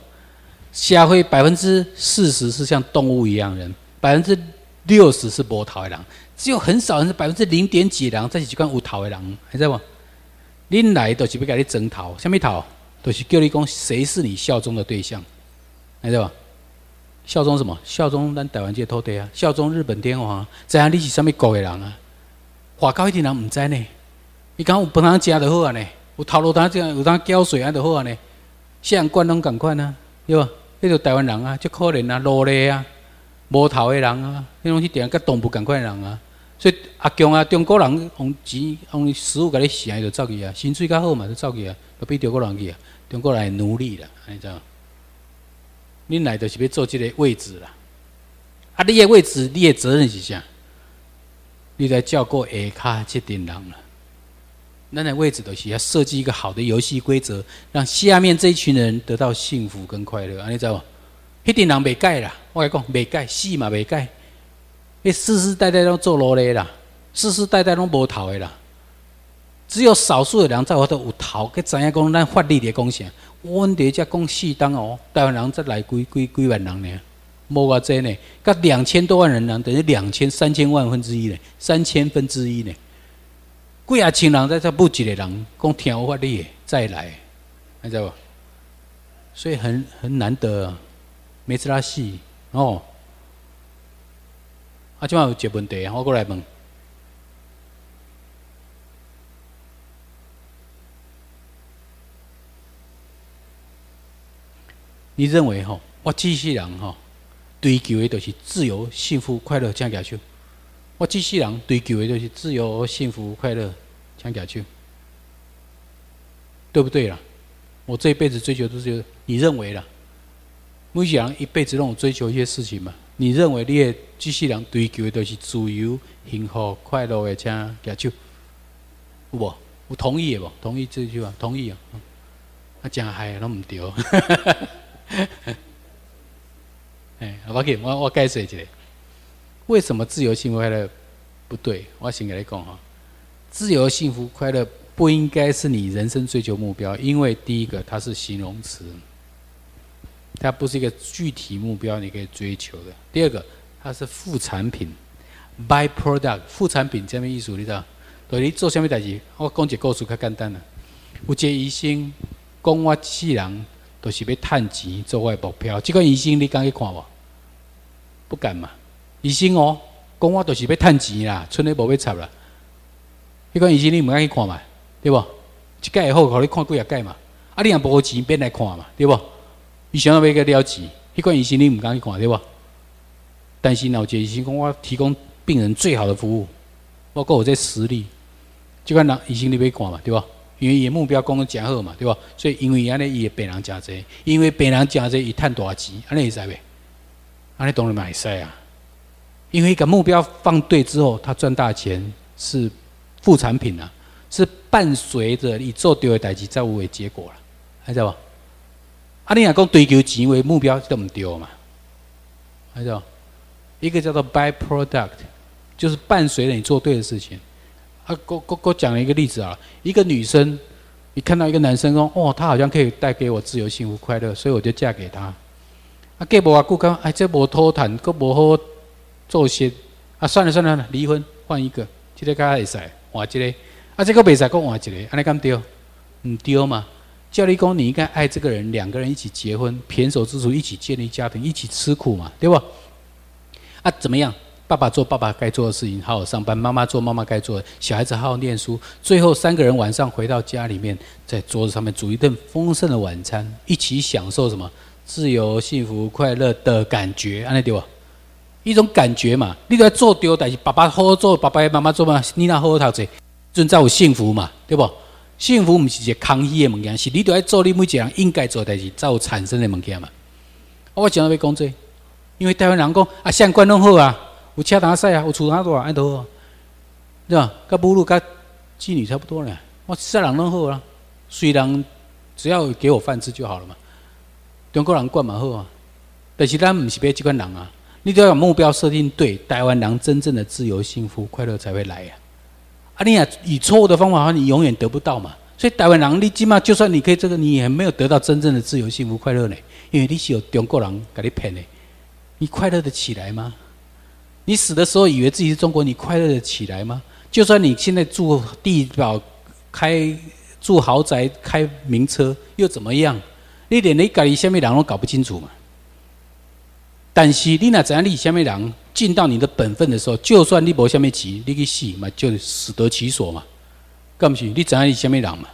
社会百分之四十是像动物一样人，百分之六十是无头的人，只有很少人是百分之零点几的人才是款有头的人，还知无？恁来都是要甲你争头，什么头？都是叫你讲谁是你效忠的对象，知道吧？效忠什么？效忠咱台湾这土地啊，效忠日本天皇，知影你是什么国的人啊？华高一点人毋知呢，伊讲有饭通食就好啊呢，有头路通食，有通缴税安就好啊呢，谁人管拢共款啊，对吧？迄个台湾人啊，足可怜啊，落泪啊，无头的人啊，迄种去点甲动物共款的人啊。所以阿强啊，中国人用钱用食物甲你食，就走去啊，薪水较好嘛，就走去啊，都比中国人去啊，中国人奴隶啦，安尼怎？恁来就是要做即个位置啦，啊，你的位置，你的责任是啥？你在照顾下骹这群人啦。咱的位置就是要设计一个好的游戏规则，让下面这一群人得到幸福跟快乐，安尼知无？迄群人袂改啦，我来讲袂改，死嘛袂改。你世世代代都做奴隶啦，世世代代拢无头的啦。只有少数的人在我头有头，去知影讲咱法律的贡献。阮伫遮讲四当哦，台湾人才来几几几万人呢？无偌济呢，甲两千多万人呢，等于两千三千万分之一呢，三千分之一呢。几啊千人在这不一个人讲听我法律的再来，知道无？所以很很难得，没次拉戏哦。啊，即有一个问题，我过来问。你认为吼，我机器人吼追求的都是自由、幸福、快乐、正解手。我机器人追求的都是自由、幸福、快乐、正解手，对不对啦？我这一辈子追求都是你认为啦，每个人一辈子让我追求一些事情吧，你认为你的机器人追求的都是自由、幸福、快乐的，请举手。有无？有同意的无？同意这句话？同意啊？啊，真嗨，拢唔对。哎，我给，我我解释一下，为什么自由、幸福、快乐不对？我先跟你讲哈，自由、幸福、快乐不应该是你人生追求目标，因为第一个它是形容词，它不是一个具体目标你可以追求的。第二个，它是副产品，by product，副产品这么意思你知道？对你做什么代志？我讲一个故事较简单啦。有一个医生讲我世人。都是要趁钱作为目标，这个医生你敢去看无？不敢嘛？医生哦，讲我都是要趁钱啦，剩的无要插啦。迄个医生你唔敢去看嘛？对不？一届好，互你看几啊届嘛？啊，你若无钱，便来看嘛？对不？你想要要个了钱，迄个医生你唔敢去看，对不？但是脑杰医生讲我提供病人最好的服务，我够有这实力，这款人医生你要看嘛？对不？因为伊目标讲得诚好嘛，对吧？所以因为安尼伊病人诚济，因为病人诚济伊趁大钱，安尼会使袂？安尼当然嘛会使啊。因为个目标放对之后，他赚大钱是副产品啊，是伴随着你做对的代志才有的结果了，还知无？啊，你若讲追求钱为目标都毋对嘛，还知无？一个叫做 by product，就是伴随着你做对的事情。啊，我我我讲了一个例子啊，一个女生，你看到一个男生说，哦，他好像可以带给我自由、幸福、快乐，所以我就嫁给他。啊，结果啊，顾讲，哎，这无妥谈，佫无好做些，啊，算了算了，离婚换一个，这个较会使换一个，啊，这个袂使佫换一个，安尼敢对？唔对嘛？教你讲，你应该爱这个人，两个人一起结婚，胼手胝足一起建立家庭，一起吃苦嘛，对不？啊，怎么样？爸爸做爸爸该做的事情，好好上班；妈妈做妈妈该做的，小孩子好好念书。最后三个人晚上回到家里面，在桌子上面煮一顿丰盛的晚餐，一起享受什么自由、幸福、快乐的感觉？安尼对不？一种感觉嘛。你都在做丢，但是爸爸好好做，爸爸妈妈做嘛，你那好好读书，就才有幸福嘛，对不？幸福不是一个空虚的物件，是你都要做你每一个人应该做的事，才有产生的物件嘛。我讲要讲这，因为台湾人讲啊，相关拢好啊。有车打赛啊，有厝哪多啊，安多，对吧？甲母乳、甲妓女差不多呢。我啥人拢好啊，虽然只要给我饭吃就好了嘛。中国人惯嘛好啊，但是咱唔是别即款人啊。你都要把目标设定对，台湾人真正的自由、幸福、快乐才会来呀。啊，啊你啊以错误的方法，你永远得不到嘛。所以台湾人，你起码就算你可以这个，你也没有得到真正的自由、幸福、快乐呢。因为你是有中国人给你骗的，你快乐的起来吗？你死的时候以为自己是中国，你快乐的起来吗？就算你现在住地堡、开住豪宅、开名车，又怎么样？你连你家里下面人都搞不清楚嘛。但是你那怎样？你下面人尽到你的本分的时候，就算你无下面急，你去死嘛，就死得其所嘛。干不起，你怎样？你下面人嘛，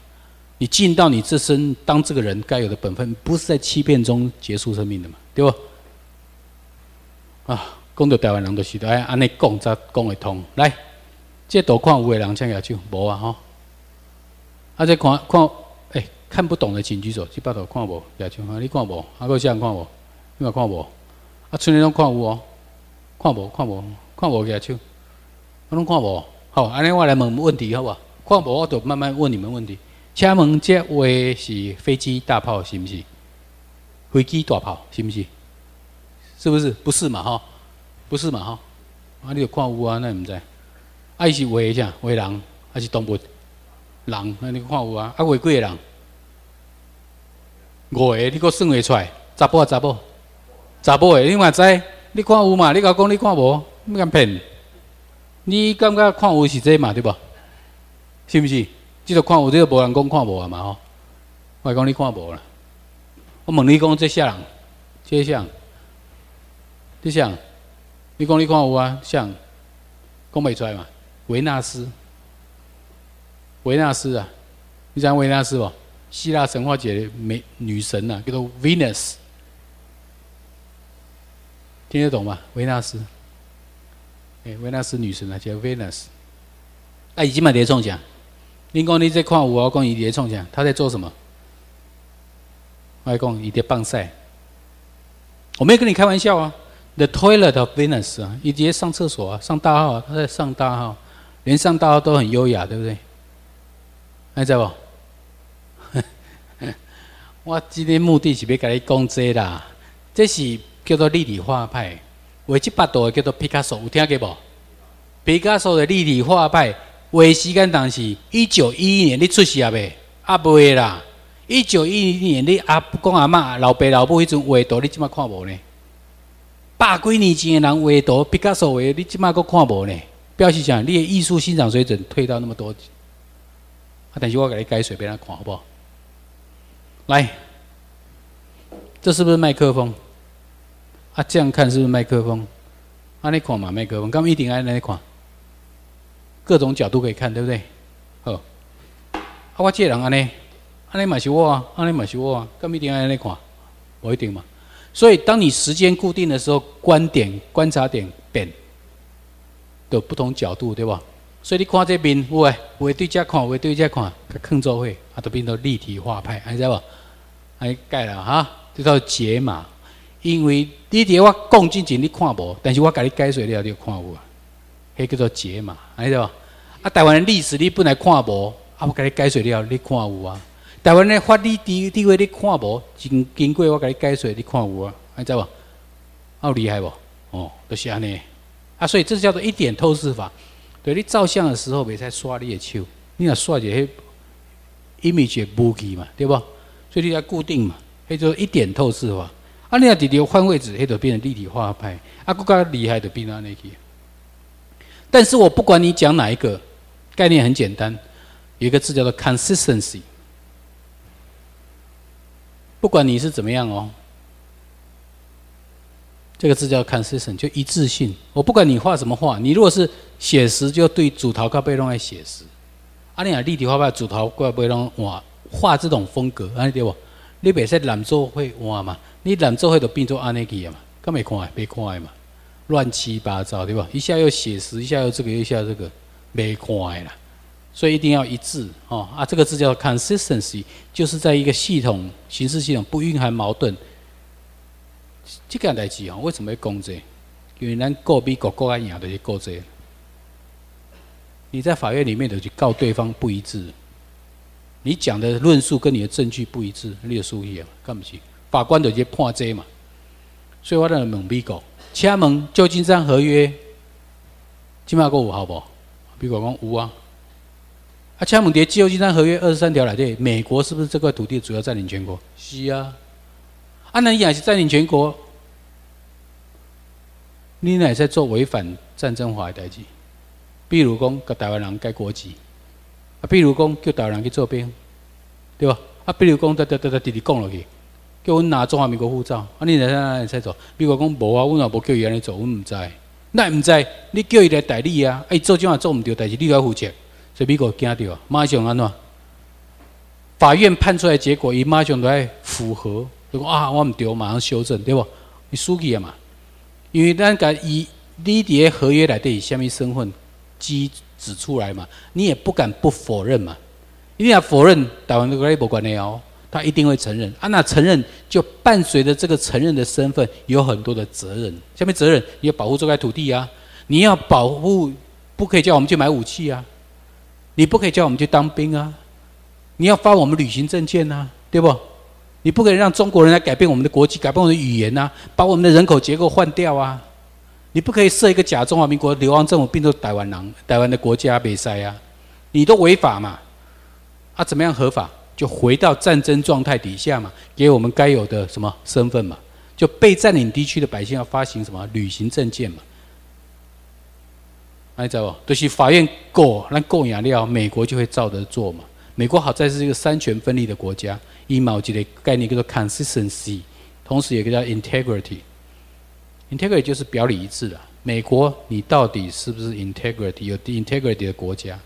你尽到你自身当这个人该有的本分，不是在欺骗中结束生命的嘛？对不？啊。讲到台湾人，都是爱安尼讲才讲会通。来，这图看有诶人请举手，无啊吼。啊，这看看，哎，看不懂的请举手。这巴图看无举手，啊，你看无？啊，个啥人看无？你嘛看无？啊，村里拢看有哦，看无？看无？看无举手？我拢看无。好，安尼我来问问题，好无？看无我就慢慢问你们问题。请问这话是飞机大炮是毋是？飞机大炮是毋是？是不是？不是嘛？哈。不是嘛？哈，啊，你有看有啊？那唔知，啊，伊是画啥？画人还是动物？人，那你看有啊？啊，画几个人？五个，你搁算会出来？查甫啊？查甫？查甫的，你嘛知？你看有嘛？你甲讲你看无？你敢骗？你感觉看有是这嘛？对不？是不是？即个看有，即个无人讲看无啊嘛？吼，我讲你看无啦。我问你讲这啥人？这啥？这啥？你讲你看有啊？像讲袂出来嘛？维纳斯，维纳斯啊！你知维纳斯不？希腊神话界的美女神呐，叫做 Venus，听得懂吗？维纳斯，哎，维纳斯女神啊，叫 Venus。啊，已经嘛在创啥？你讲你在看我，我讲伊在创啥？他在做什么？我讲伊在棒赛。我没有跟你开玩笑啊。The toilet of Venus 啊，伊直接上厕所啊，上大号啊，他在上大号，连上大号都很优雅，对不对？还在不？我今天目的是要跟你讲这啦，这是叫做立体画派，画这八度叫做皮卡索，有听过无？皮卡索的立体画派，画时间当时一九一一年，你出世啊未？啊未啦！一九一一年，你阿公阿妈老爸老母迄阵画图，你即马看无呢？百几年前的人画图，毕加索画，你即马搁看无呢？表示讲，你的艺术欣赏水准退到那么多。啊，但是我给你改水别人看，好不好？来，这是不是麦克风？啊，这样看是不是麦克风？啊，那款嘛，麦克风，刚一定爱那里看，各种角度可以看，对不对？好，啊，我这人安尼，安尼嘛是我啊，安尼嘛是我啊，刚一定爱那款，我一定嘛。所以，当你时间固定的时候，观点、观察点变，的不同角度，对吧？所以你看这边，喂，会对这看，会对这看，它更做会，啊，都变到立体画派，还知道不？还盖了哈，这叫解码。因为你伫我讲之前你看无，但是我甲你解说了，你就看有啊。迄叫做解码，还知道不？啊，台湾的历史你本来看无，啊，我甲你解说了，你看有啊。台湾的法律地地位你看无，经经过我甲你解说，你看有啊，还知道不？好厉害不？哦，都是安尼。啊，所以这叫做一点透视法。对你照相的时候，别再刷你的手，你若刷就迄 image 不去嘛，对不？所以你要固定嘛，迄就一点透视法。啊，你若直接换位置，迄就变成立体画派。啊，更加厉害的变安尼去。但是我不管你讲哪一个概念，很简单，有一个字叫做 consistency。不管你是怎么样哦，这个字叫 consistent，就一致性。我不管你画什么画，你如果是写实，就对主陶靠背弄来写实。啊，你啊立体画派主陶靠背弄画画这种风格，安尼对不？你别说蓝做会画嘛，你蓝做会都变做安尼去啊嘛，咁没看诶，没看诶嘛，乱七八糟对吧？一下又写实，一下又这个，一下这个，没看诶啦。所以一定要一致哦啊！这个字叫 consistency，就是在一个系统形式系统不蕴含矛盾。这个代志哦，为什么要讲这？因为咱告比告告安赢的去告这。你在法院里面的去告对方不一致，你讲的论述跟你的证据不一致，你就输赢，干不起。法官就去判这嘛。所以我在问美国，请问旧金山合约，起码够有好不？美国讲有啊。啊，枪猛蝶自由金山合约二十三条来对，美国是不是这块土地主要占领全国？是啊，啊，那也是占领全国，你乃在做违反战争法的代志，比如讲，给台湾人改国籍，啊，比如讲，叫台湾人去做兵，对吧？啊，比如讲，得得得得直直讲落去，叫阮拿中华民国护照，啊，你在哪里在做？比如讲，无啊，阮也无叫伊安尼做，阮唔知，那唔知，你叫伊来代理啊？哎，做怎啊做唔对，代志你要负责。所以美国惊到，马上安怎？法院判出来结果，伊马上来符合，就讲啊，我唔对，马上修正，对不？你输去啊嘛？因为咱个以你伫合约来对虾米身份指指出来嘛，你也不敢不否认嘛。你要否认，台湾的国内不管的哦，他一定会承认。啊，那承认就伴随着这个承认的身份，有很多的责任。下面责任，你要保护这块土地啊，你要保护，不可以叫我们去买武器啊。你不可以叫我们去当兵啊！你要发我们旅行证件呐，对不？你不可以让中国人来改变我们的国籍、改变我们的语言呐，把我们的人口结构换掉啊！你不可以设一个假中华民国流亡政府，并做台湾人、台湾的国家比赛啊！你都违法嘛？啊，怎么样合法？就回到战争状态底下嘛，给我们该有的什么身份嘛？就被占领地区的百姓要发行什么旅行证件嘛？你知道不？就是法院过，那过赢了，美国就会照着做嘛。美国好在是一个三权分立的国家，一毛级的概念叫做 consistency，同时也叫 integrity。integrity 就是表里一致的。美国，你到底是不是 integrity 有 integrity 的国家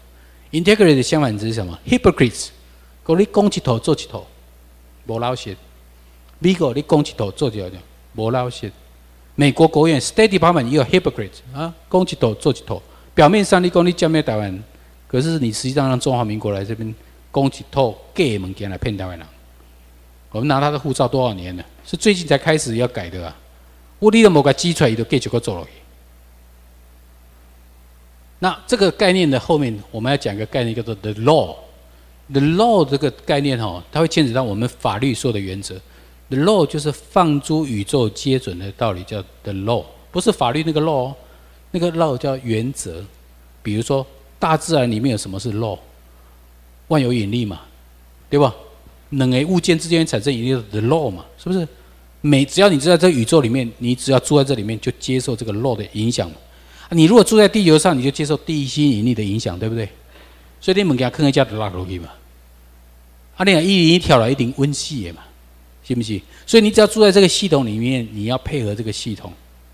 ？integrity 的相反词是什么？hypocrites，讲你讲一头做一头，无老实。美国你讲一头做一头，无老实。美国国务院 State Department 也有 hypocrite 啊，讲一头做一头。表面上你讲你剿灭台湾，可是你实际上让中华民国来这边讲一头假物件来骗台湾人。我们拿他的护照多少年了？是最近才开始要改的啊！我你都某个基出来，伊就继续个做落去。那这个概念的后面，我们要讲一个概念，叫做 the law。The law 这个概念哈，它会牵扯到我们法律说的原则。the law 就是放诸宇宙皆准的道理，叫 the law，不是法律那个 law，那个 law 叫原则。比如说，大自然里面有什么是 law？万有引力嘛，对吧？两个物件之间产生引力的 law 嘛，是不是？每只要你知道这宇宙里面，你只要住在这里面，就接受这个 law 的影响。你如果住在地球上，你就接受地心引力的影响，对不对？所以你物件坑一家就落落去嘛。啊，你一零一跳了一定温系的嘛，信不信？所以你只要住在这个系统里面，你要配合这个系统，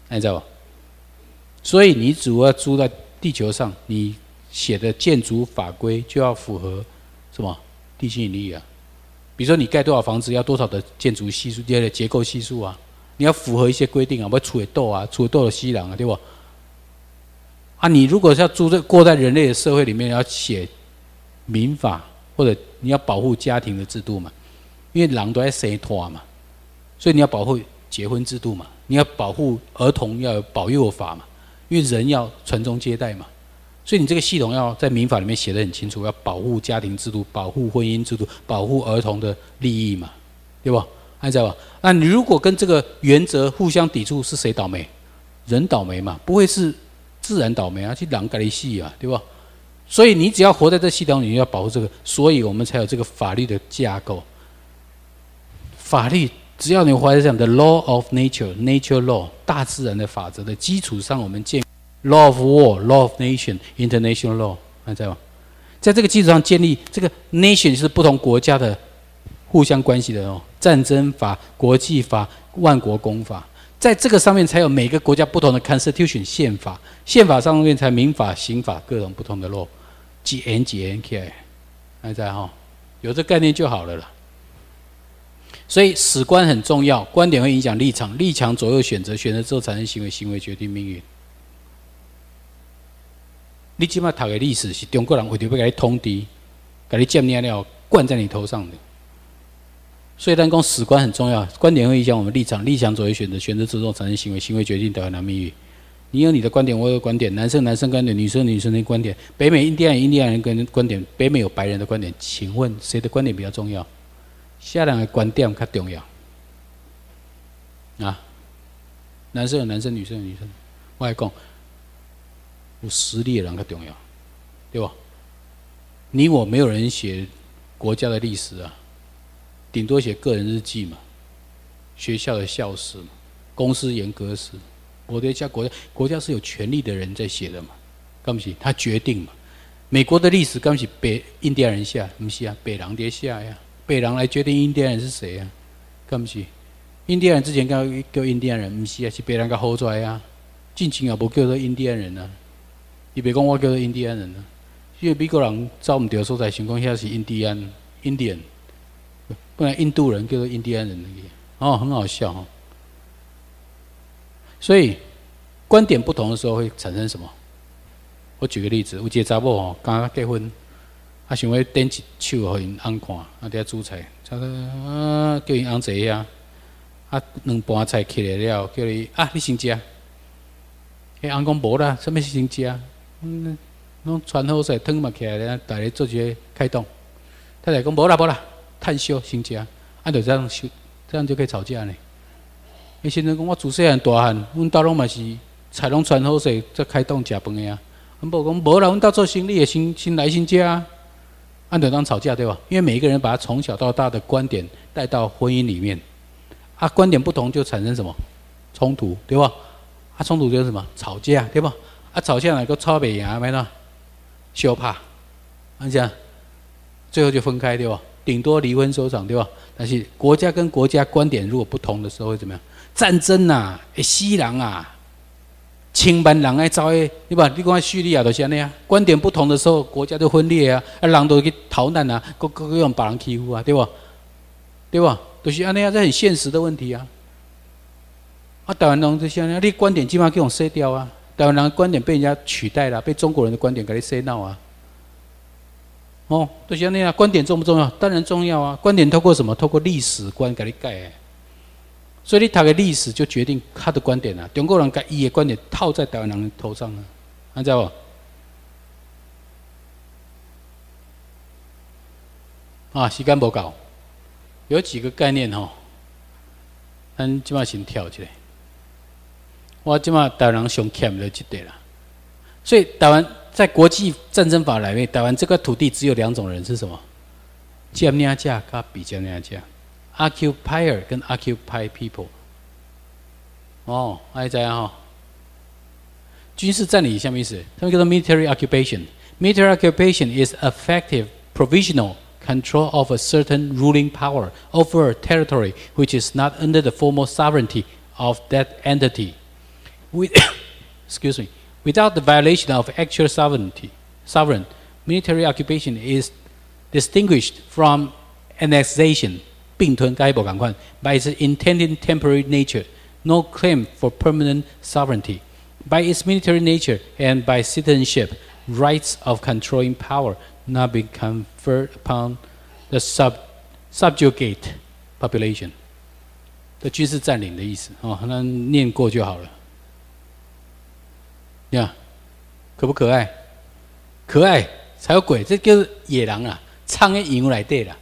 你知道吧？所以你主要住在地球上，你写的建筑法规就要符合什么地心引力啊？比如说你盖多少房子，要多少的建筑系数、的结构系数啊？你要符合一些规定啊，不处理斗啊，处理斗的西人啊，对不？啊，你如果是要住在过在人类的社会里面，要写民法或者你要保护家庭的制度嘛？因为狼都在生拖嘛，所以你要保护结婚制度嘛？你要保护儿童要有保佑法嘛？因为人要传宗接代嘛，所以你这个系统要在民法里面写的很清楚，要保护家庭制度、保护婚姻制度、保护儿童的利益嘛，对吧？还在吧？那你如果跟这个原则互相抵触，是谁倒霉？人倒霉嘛？不会是？自然倒霉啊，去狼改系啊，对吧？所以你只要活在这系统里，要保护这个，所以我们才有这个法律的架构。法律只要你活在这样的 law of nature, nature law，大自然的法则的基础上，我们建 law of war, law of nation, international law，看在吗？在这个基础上建立这个 nation 是不同国家的互相关系的哦，战争法、国际法、万国公法。在这个上面才有每个国家不同的 constitution 宪法，宪法上面才民法、刑法各种不同的 law 几 N G N K，还在哈，有这概念就好了啦。所以史观很重要，观点会影响立场，立场左右选择，选择之后产生行为，行为决定命运。你起码读的历史是中国人为着要给你通敌，给你建尿尿灌在你头上的。所以，单讲史观很重要，观点会影响我们立场，立场左右选择，选择之后产生行为，行为决定台湾的命运。你有你的观点，我有观点，男生男生观点，女生女生的观点，北美印第安印第安人跟观点，北美有白人的观点，请问谁的观点比较重要？下两个观点较重要啊？男生有男生，女生有女生，我来讲，有实力的人较重要，对吧？你我没有人写国家的历史啊。顶多写个人日记嘛，学校的校史嘛，公司严格史。我的家国家国家是有权利的人在写的嘛，干不起他决定嘛。美国的历史干不起北印第安人下，不是啊，北狼爹下呀，北狼来决定印第安人是谁啊？干不起，印第安人之前叫叫印第安人，不是啊，是北狼给吼出来啊。近亲也不叫做印第安人啊，你别讲我叫做印第安人啊，因为美国人找唔到所在情况下是印第安，印第安。不然印度人叫做印第安人而已，哦，很好笑哈。所以观点不同的时候会产生什么？我举个例子，有一个查某哦，刚刚结婚，他想要点一手给因翁看，啊，伫遐煮菜，他说啊，叫因翁坐遐，啊，两盘菜起来了，叫伊啊，你先食。迄翁讲无啦，什么是先食？嗯，拢穿好势，汤嘛起来了，大家做一个开动。太太讲无啦，无啦。探修新家，按着这样，这样就可以吵架呢。你先生讲我自细汉大汉，阮兜拢嘛是菜拢穿好势，再开动食饭的啊。阮某讲无啦，阮兜做生意的先先来先家，按着当吵架对吧？因为每一个人把他从小到大的观点带到婚姻里面，啊，观点不同就产生什么冲突对吧？啊，冲突就是什么吵架对吧？啊，吵架来个吵不赢，没喏，羞怕，安这样，最后就分开对吧？顶多离婚收场，对吧？但是国家跟国家观点如果不同的时候会怎么样？战争呐，西人啊，清班人爱遭诶，对吧？你讲叙利亚都是安尼啊，观点不同的时候，国家就分裂啊，啊，人都去逃难啊，各各各用把人欺负啊，对吧？对吧？都是安尼啊，这很现实的问题啊。啊，台湾人这些，你观点基本上给我筛掉啊。台湾人观点被人家取代了，被中国人的观点给你筛闹啊。哦，都像那样，观点重不重要？当然重要啊。观点透过什么？透过历史观给你改。所以你读个历史就决定他的观点了。中国人把伊的观点套在台湾人头上啊，安知不？啊，时间不够，有几个概念吼，咱即马先跳起来。我即马台湾人上欠的即点啦，所以台湾在国际战争法里面，台湾这个土地只有两种人是什么？占领者跟比占领价 ，occupier 跟 occupied people。哦，还在哈？军事占领什么意思？他们叫做 military occupation。military occupation is effective provisional control of a certain ruling power over a territory which is not under the formal sovereignty of that entity. With, excuse me, without the violation of actual sovereignty, sovereign, military occupation is distinguished from annexation, 并吞该部赶快 by its intended temporary nature, no claim for permanent sovereignty. By its military nature and by citizenship, rights of controlling power not be conferred upon the sub subjugate population. 的军事占领的意思哦，那念过就好了。呀，可不可爱？可爱才有鬼，这叫野狼啊！藏在羊来对了，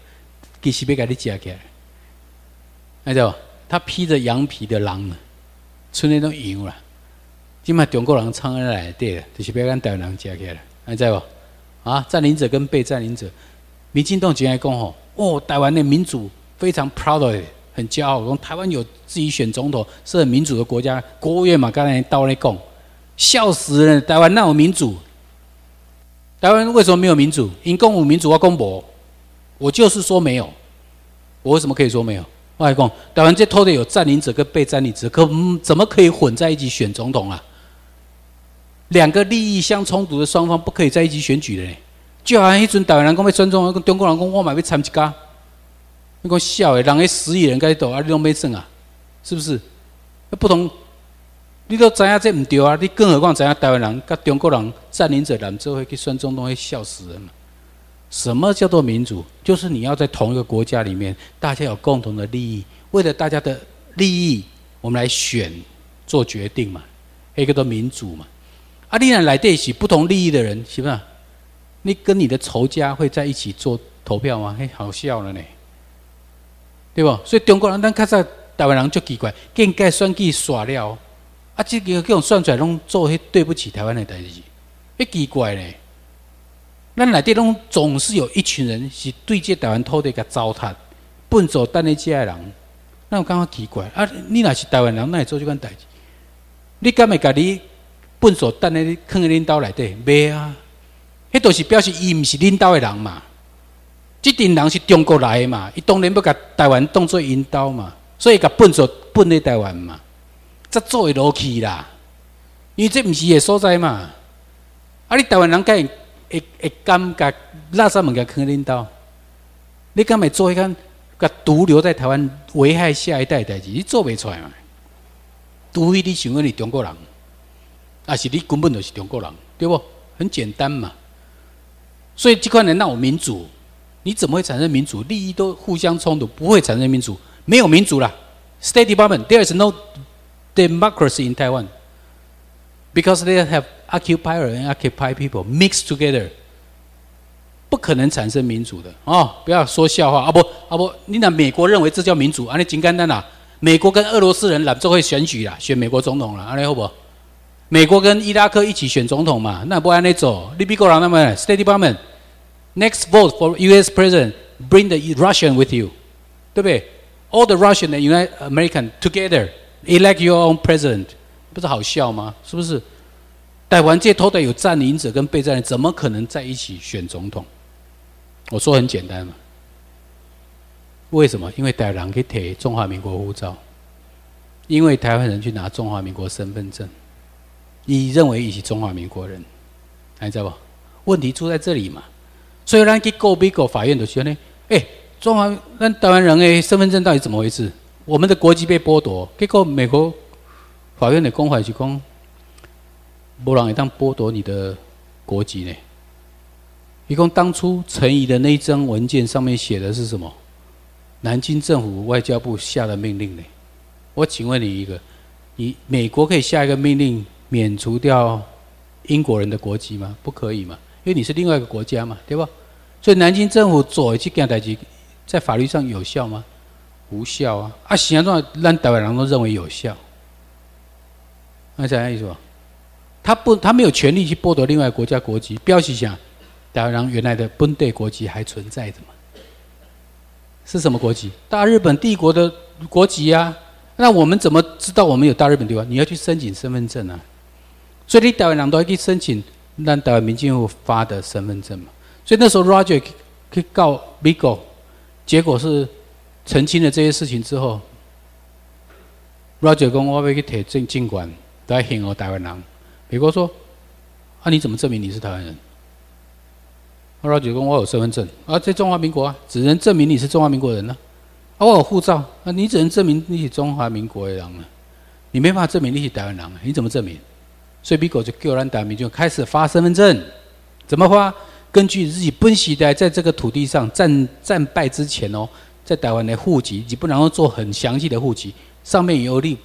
其实要给你夹起来。看到他披着羊皮的狼，出那种羊啦。今麦中国人唱在来对啦，就是要跟台湾人夹起来。看到不？啊，占领者跟被占领者，民进党进来讲吼，哦，台湾的民主非常 proud of，很骄傲，讲台湾有自己选总统，是很民主的国家。国务院嘛，刚才到那讲。笑死人！台湾哪有民主？台湾为什么没有民主？因公有民主要公博，我就是说没有。我为什么可以说没有？外公，台湾这偷的有占领者跟被占领者，可怎么可以混在一起选总统啊？两个利益相冲突的双方不可以在一起选举的呢？就好像一尊台湾人讲要尊重，跟中国人讲我嘛要参一家，你讲笑诶，人诶十亿人该斗啊，你都没胜啊？是不是？那不同。你都知影这唔对啊！你更何况知影台湾人、甲中国人占领者南州会去选总统，会笑死人嘛？什么叫做民主？就是你要在同一个国家里面，大家有共同的利益，为了大家的利益，我们来选做决定嘛？一个叫民主嘛？啊，你然来对起不同利益的人，是不是？你跟你的仇家会在一起做投票吗？嘿，好笑了呢，对不？所以中国人当看在台湾人就奇怪，更该选举耍了。啊，这个这种算出来拢做迄对不起台湾的代志，迄奇怪咧。咱内底拢总是有一群人是对这台湾土地甲糟蹋，笨手等你这人，那我感觉奇怪。啊，你若是台湾人，那会做这款代志？你敢会家己笨手等你囥喺领导内底？袂啊！迄都是表示伊毋是领导的人嘛。即群人是中国来的嘛，伊当然要甲台湾当做引导嘛，所以甲笨手笨喺台湾嘛。则做会落去啦，因为这毋是个所在嘛。啊，你台湾人会会会感觉垃圾物件坑领导，你敢会做迄间甲毒留在台湾危害下一代的代志？你做袂出来嘛？除非你想讲你中国人，啊是你根本就是中国人，对不？很简单嘛。所以这款人那我民主，你怎么会产生民主？利益都互相冲突，不会产生民主，没有民主啦。State Department there is no democracy in Taiwan because they have occupier and occupied people mixed together，不可能产生民主的哦！不要说笑话啊！不啊不，你那美国认为这叫民主？啊，你真简单啦！美国跟俄罗斯人懒就会选举啦，选美国总统啦，啊，你好不？美国跟伊拉克一起选总统嘛？那不按那走？你比国人那么 State Department next vote for U.S. President bring the Russian with you，对不对？All the Russian and United American together。Elect your own president， 不是好笑吗？是不是？台湾这偷的有占领者跟被占领，怎么可能在一起选总统？我说很简单嘛。为什么？因为台湾人可以提中华民国护照，因为台湾人去拿中华民国身份证，你认为你是中华民国人，还在不？问题出在这里嘛。所以咱去告被告法院的时候呢，哎，中华那台湾人诶身份证到底怎么回事？我们的国籍被剥夺，结果美国法院的公法是讲，无人会当剥夺你的国籍呢。一共当初陈仪的那一张文件上面写的是什么？南京政府外交部下的命令呢？我请问你一个，你美国可以下一个命令免除掉英国人的国籍吗？不可以嘛，因为你是另外一个国家嘛，对吧？所以南京政府做这件代志，在法律上有效吗？无效啊！啊，现在让台湾人都认为有效，那怎样意思吧？他不，他没有权利去剥夺另外国家国籍。标题讲，台湾原来的本地国籍还存在的嘛？是什么国籍？大日本帝国的国籍啊！那我们怎么知道我们有大日本帝国？你要去申请身份证啊！所以你台湾人都要去申请让台湾民进府发的身份证嘛。所以那时候 Roger 去告 Bigo，结果是。澄清了这些事情之后，Roger 讲我要去提证尽管，都要限我台湾人。美国说：“啊，你怎么证明你是台湾人？”Roger 讲我有身份证，啊，在中华民国啊，只能证明你是中华民国人呢。啊，我有护照，啊，你只能证明你是中华民国的人了，你没办法证明你是台湾人，你怎么证明？所以 Bigo 就叫咱台湾民就开始发身份证，怎么发？根据自己本时代在这个土地上战战败之前哦。在台湾的户籍，你不能够做很详细的户籍，上面有你，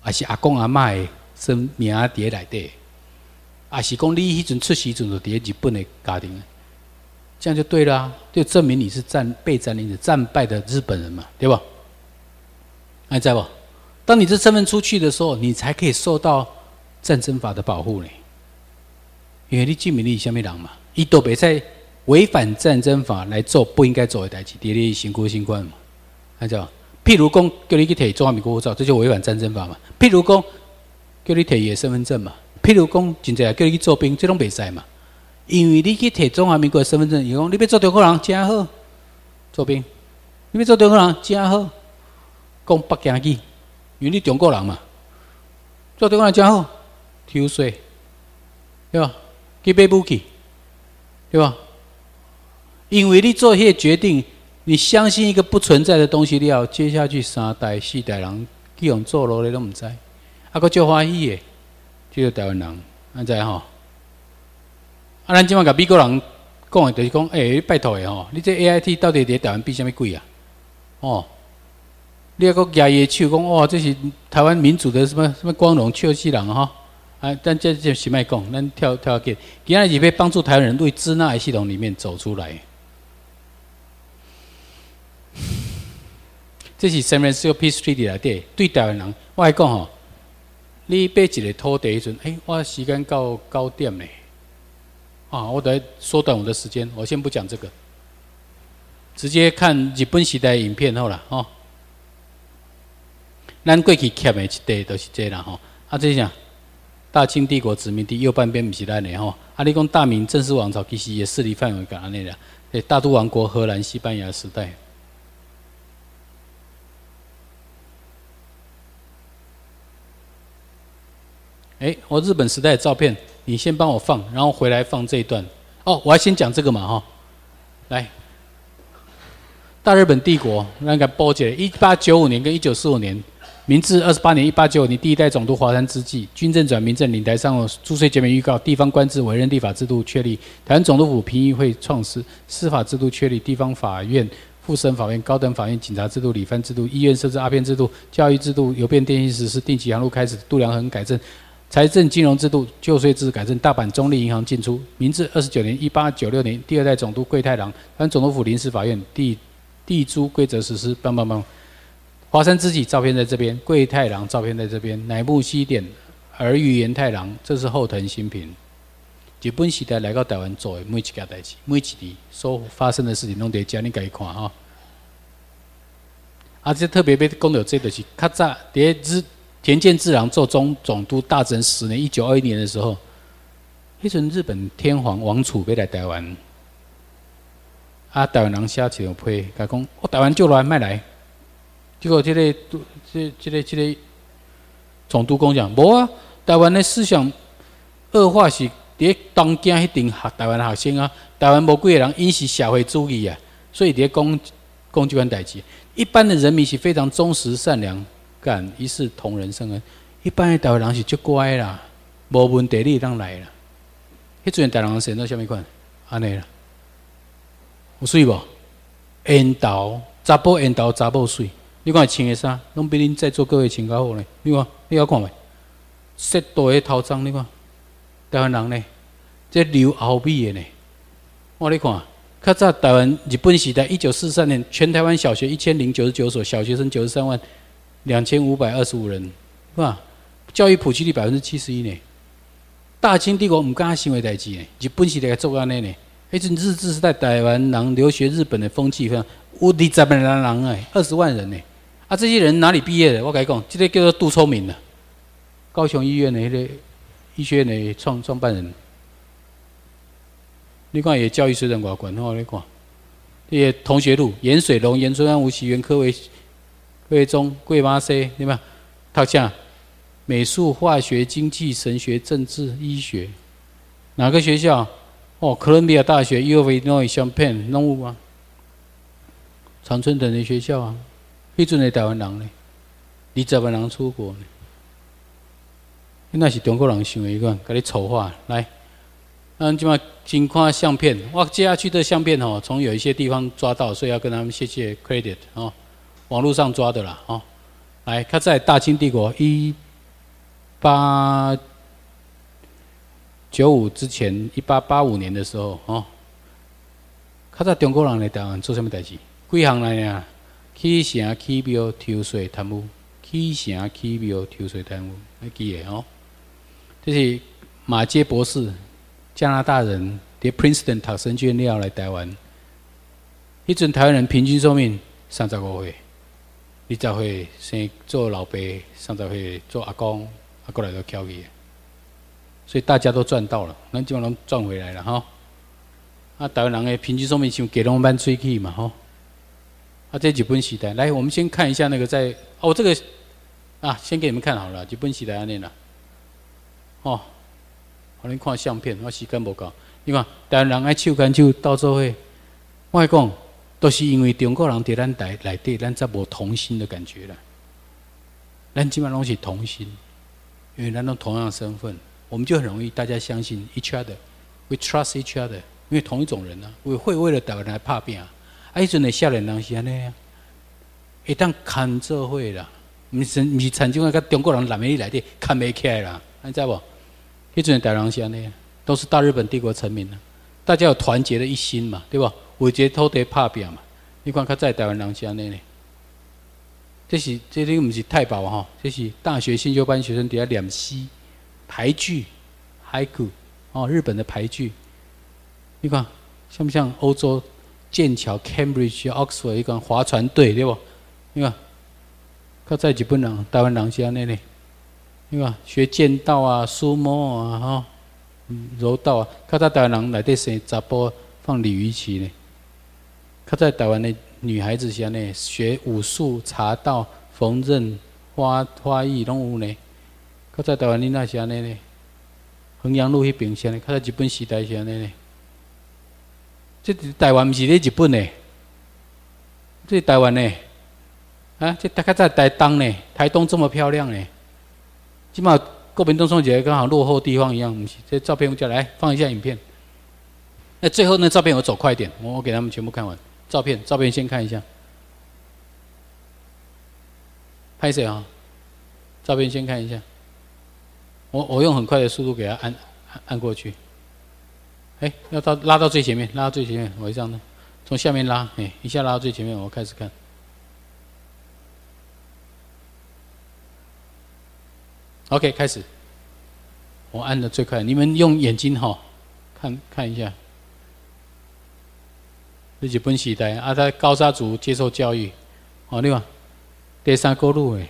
还是阿公阿妈的生名碟来的，还是讲你迄阵出世阵就伫日本的家庭，这样就对了，就证明你是战被占领的战败的日本人嘛，对吧？还在不？当你这身份出去的时候，你才可以受到战争法的保护呢，因为你证明你是虾米人嘛，伊都别在。违反战争法来做不应该做的代志，第二新国新冠嘛，还在不譬如讲叫你去摕中华民国护照，这就违反战争法嘛。譬如讲叫你摕伊的身份证嘛，譬如讲真正叫你去做兵，这种袂使嘛。因为你去摕中华民国的身份证，伊讲你要做中国人真好，做兵；你要做中国人真好，讲北京语，因为你中国人嘛，做中国人真好，抽税，对吧？去买武器，对吧？因为你做些决定，你相信一个不存在的东西，你要接下去三代四代人去用做落你都唔知，啊，个就欢喜的，就是台湾人，安知吼？啊，咱即马甲美国人讲的，就是讲，哎，拜托的吼，你这 A I T 到底伫台湾比啥物贵啊？哦，你一个举伊手讲，哇，这是台湾民主的什么什么光荣，笑死人哈！啊，但这这是卖讲，咱跳跳给，今日是要帮助台湾人对支那系统里面走出来。这是 San Francisco Peace Treaty 来对对台湾人，我来讲吼，你买一个土地时阵，哎，我时间到九点嘞，啊，我得缩短我的时间，我先不讲这个，直接看日本时代影片好了，哦。咱过去欠的一地都是这啦，吼，啊，这啥？大清帝国殖民地右半边不是咱的吼，啊，你讲大明正式王朝其实也势力范围个安尼啦，诶，大都王国荷兰、西班牙时代。哎，我日本时代的照片，你先帮我放，然后回来放这一段。哦，我要先讲这个嘛，哈。来，大日本帝国那个波姐，一八九五年跟一九四五年，明治二十八年一八九五年，第一代总督华山之际，军政转民政，领台上驻税减免预告，地方官制委任立法制度确立，台湾总督府评议会创始，司法制度确立，地方法院、附审法院、高等法院、警察制度、理番制度、医院设置阿片制度、教育制度、邮便电信实施，定期航路开始，度量衡改正。财政金融制度、旧税制改正，大阪中立银行进出。明治二十九年（一八九六年），第二代总督桂太郎，台总督府临时法院地地租规则实施。棒棒棒！华山知己照片在这边，桂太郎照片在这边，乃木希典、儿玉源太郎，这是后藤新平。日本时代来到台湾做的每一件代志，每一年所发生的事情，拢得叫你家看哈。而且特别被讲到这个是较早第日。田健治郎做中总督大臣十年，一九二一年的时候，迄阵日本天皇王储要来台湾，啊，台湾人写一条批，甲讲我台湾就来，卖来。结果这个这这个这个总督讲讲，无啊，台湾的思想恶化是伫东京迄顶学台湾学生啊，台湾无几个人因是社会主义啊，所以伫讲讲这款代志，一般的人民是非常忠实善良。敢一视同仁，生恩，一般的台湾人是足乖啦，无问题你当来啦。迄阵台湾人穿到虾米款？安尼啦，有水无？烟斗，查甫烟斗，查甫水。你看穿的衫，拢比恁在座各位穿较好呢。你看，你要看未？色多的头装，你看，台湾人呢，这留后尾的呢。我你看，较早台湾日本时代，一九四三年，全台湾小学一千零九十九所，小学生九十三万两千五百二十五人，是吧？教育普及率百分之七十一呢。大清帝国唔敢想的代志呢，日本时代做安尼呢。迄阵日治时代，台湾人留学日本的风气非常，有二十万人哎，二十万人呢。啊，这些人哪里毕业的？我跟你讲，这个叫做杜聪明的，高雄医院的迄个医学院的创创办人。你看，也教育水准高，管好你看，这些同学录：严水龙、严春安、吴启元、柯维、柯维忠、桂妈 C，对吧？读啥？美术、化学、经济、神学、政治、医学，哪个学校？哦，哥伦比亚大学、U of Illinois、Champaign、弄物啊，长春等的学校啊。迄阵的台湾人呢，二十万人出国呢，那是中国人想的一个，给你筹划来。嗯，今嘛先看相片，我接下去的相片哦，从有一些地方抓到，所以要跟他们谢谢 credit 哦，网络上抓的啦哦。来，他在大清帝国一八九五之前，一八八五年的时候哦，他在中国人来台湾做什么代志？几行来呀？起城起庙抽税贪污，起城起庙抽税贪污，还记得哦？这是马杰博士，加拿大人，在 Princeton 读神学院来台湾。迄阵台湾人平均寿命三十五岁，二十岁先做老爸，三十岁做阿公，啊过来都翘起，所以大家都赚到了，咱基本上赚回来了哈。啊，台湾人的平均寿命像给龙般吹气嘛吼。啊，这日本时代，来，我们先看一下那个在哦，这个啊，先给你们看好了，日本时代安尼啦。哦，好，你看相片，我时间无够。你看，台湾人爱手牵手到做伙，我讲都是因为中国人伫咱台内底，咱才无同心的感觉啦。咱基本拢是同心，因为咱都同样身份，我们就很容易大家相信 each other，we trust each other，因为同一种人啊，会会为了台湾来拍拼啊。啊，迄阵的少年人是安尼啊，会当看做伙啦，毋是毋是曾经啊，甲中国人南美内底看袂起来啦，你知无？迄阵的台湾人是安尼，都是大日本帝国臣民啊，大家有团结的一心嘛，对不？为这土地拍拼嘛。你看，较在台湾人是安尼呢。这是这里毋是太保哈，这是大学新修班学生伫遐练诗、排句、海鼓哦，日本的排句。你看像不像欧洲？剑桥、Cambridge、Oxford 一个划船队，对不？你看，他在日本人、台湾人是安尼呢。你看，学剑道啊、苏摸啊、哈、柔道啊。他在台湾人内底生查甫放鲤鱼旗呢。他在台湾的女孩子是安尼，学武术、茶道、缝纫、花花艺拢有呢。他在台湾你那是安尼呢？衡阳路迄边是安尼，他在日本时代是安尼呢。这台湾不是咧日本呢，这台湾呢，啊，这大概在台东呢，台东这么漂亮呢，起码国民党送起来刚好落后地方一样，不是？这照片我叫来放一下影片。那最后那照片我走快一点，我我给他们全部看完。照片，照片先看一下，拍谁啊？照片先看一下，我我用很快的速度给他按按按过去。哎，要到拉到最前面，拉到最前面，我这样的，从下面拉，哎，一下拉到最前面，我开始看。OK，开始。我按的最快，你们用眼睛哈，看看一下。日本时代啊，在高沙族接受教育，哦，对吧？第三高路哎，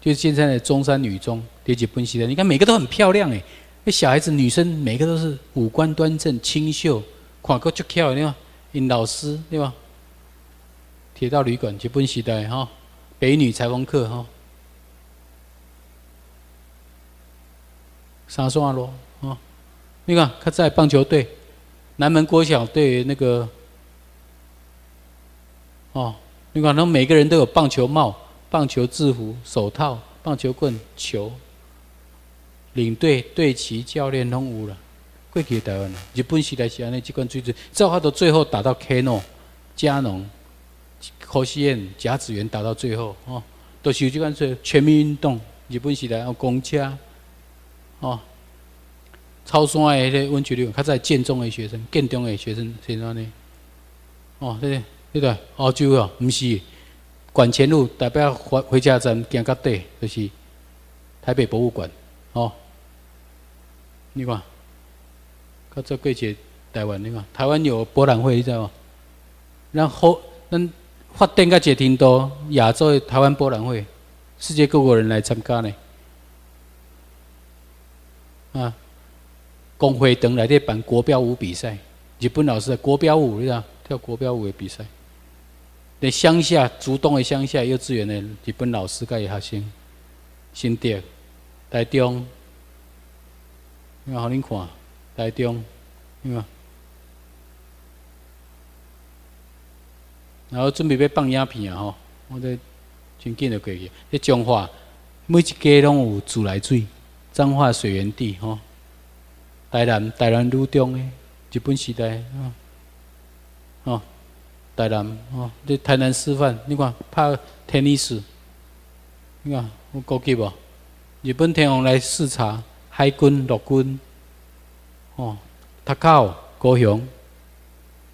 就是现在的中山女中，日本时代，你看每个都很漂亮哎。那小孩子、女生，每个都是五官端正、清秀，看个就漂亮，因老师对吧？铁道旅馆，日本时代哈，北女裁缝课哈，三双咯，哦，你看他在棒球队，南门国小队那个，哦，你看他们每个人都有棒球帽、棒球制服、手套、棒球棍、球。领队、队旗、教练拢有了。过去台湾日本时代是安尼，即款水准，造化到最后打到 Kano、加农、科西燕、甲子园打到最后，哦，都是有即款说全民运动。日本时代要公车，哦，超山的迄个温泉旅馆，较早建中的学生、建中的学生是安尼。哦，对对对，澳洲哦，毋是，管前路代表回回家站行到底，就是台北博物馆，哦，你看。较早过去台湾，你看台湾有博览会，你知道吗？然后咱发展到一个程度，亚洲的台湾博览会，世界各国人来参加呢。啊，工会等来这办国标舞比赛，日本老师国标舞，你知道跳国标舞的比赛。在乡下，竹东的乡下幼稚园的日本老师甲伊学生，新店、台中，你看，互恁看。台中，对吧？然后准备要放影片啊！吼，我这真紧就过去。这彰化每一家拢有自来水，彰化水源地吼。台南，台南女中诶，日本时代哦，台南哦，这台南师范，你看拍天尼斯，你看有高级无？日本天皇来视察，海军、陆军。哦，他靠高雄，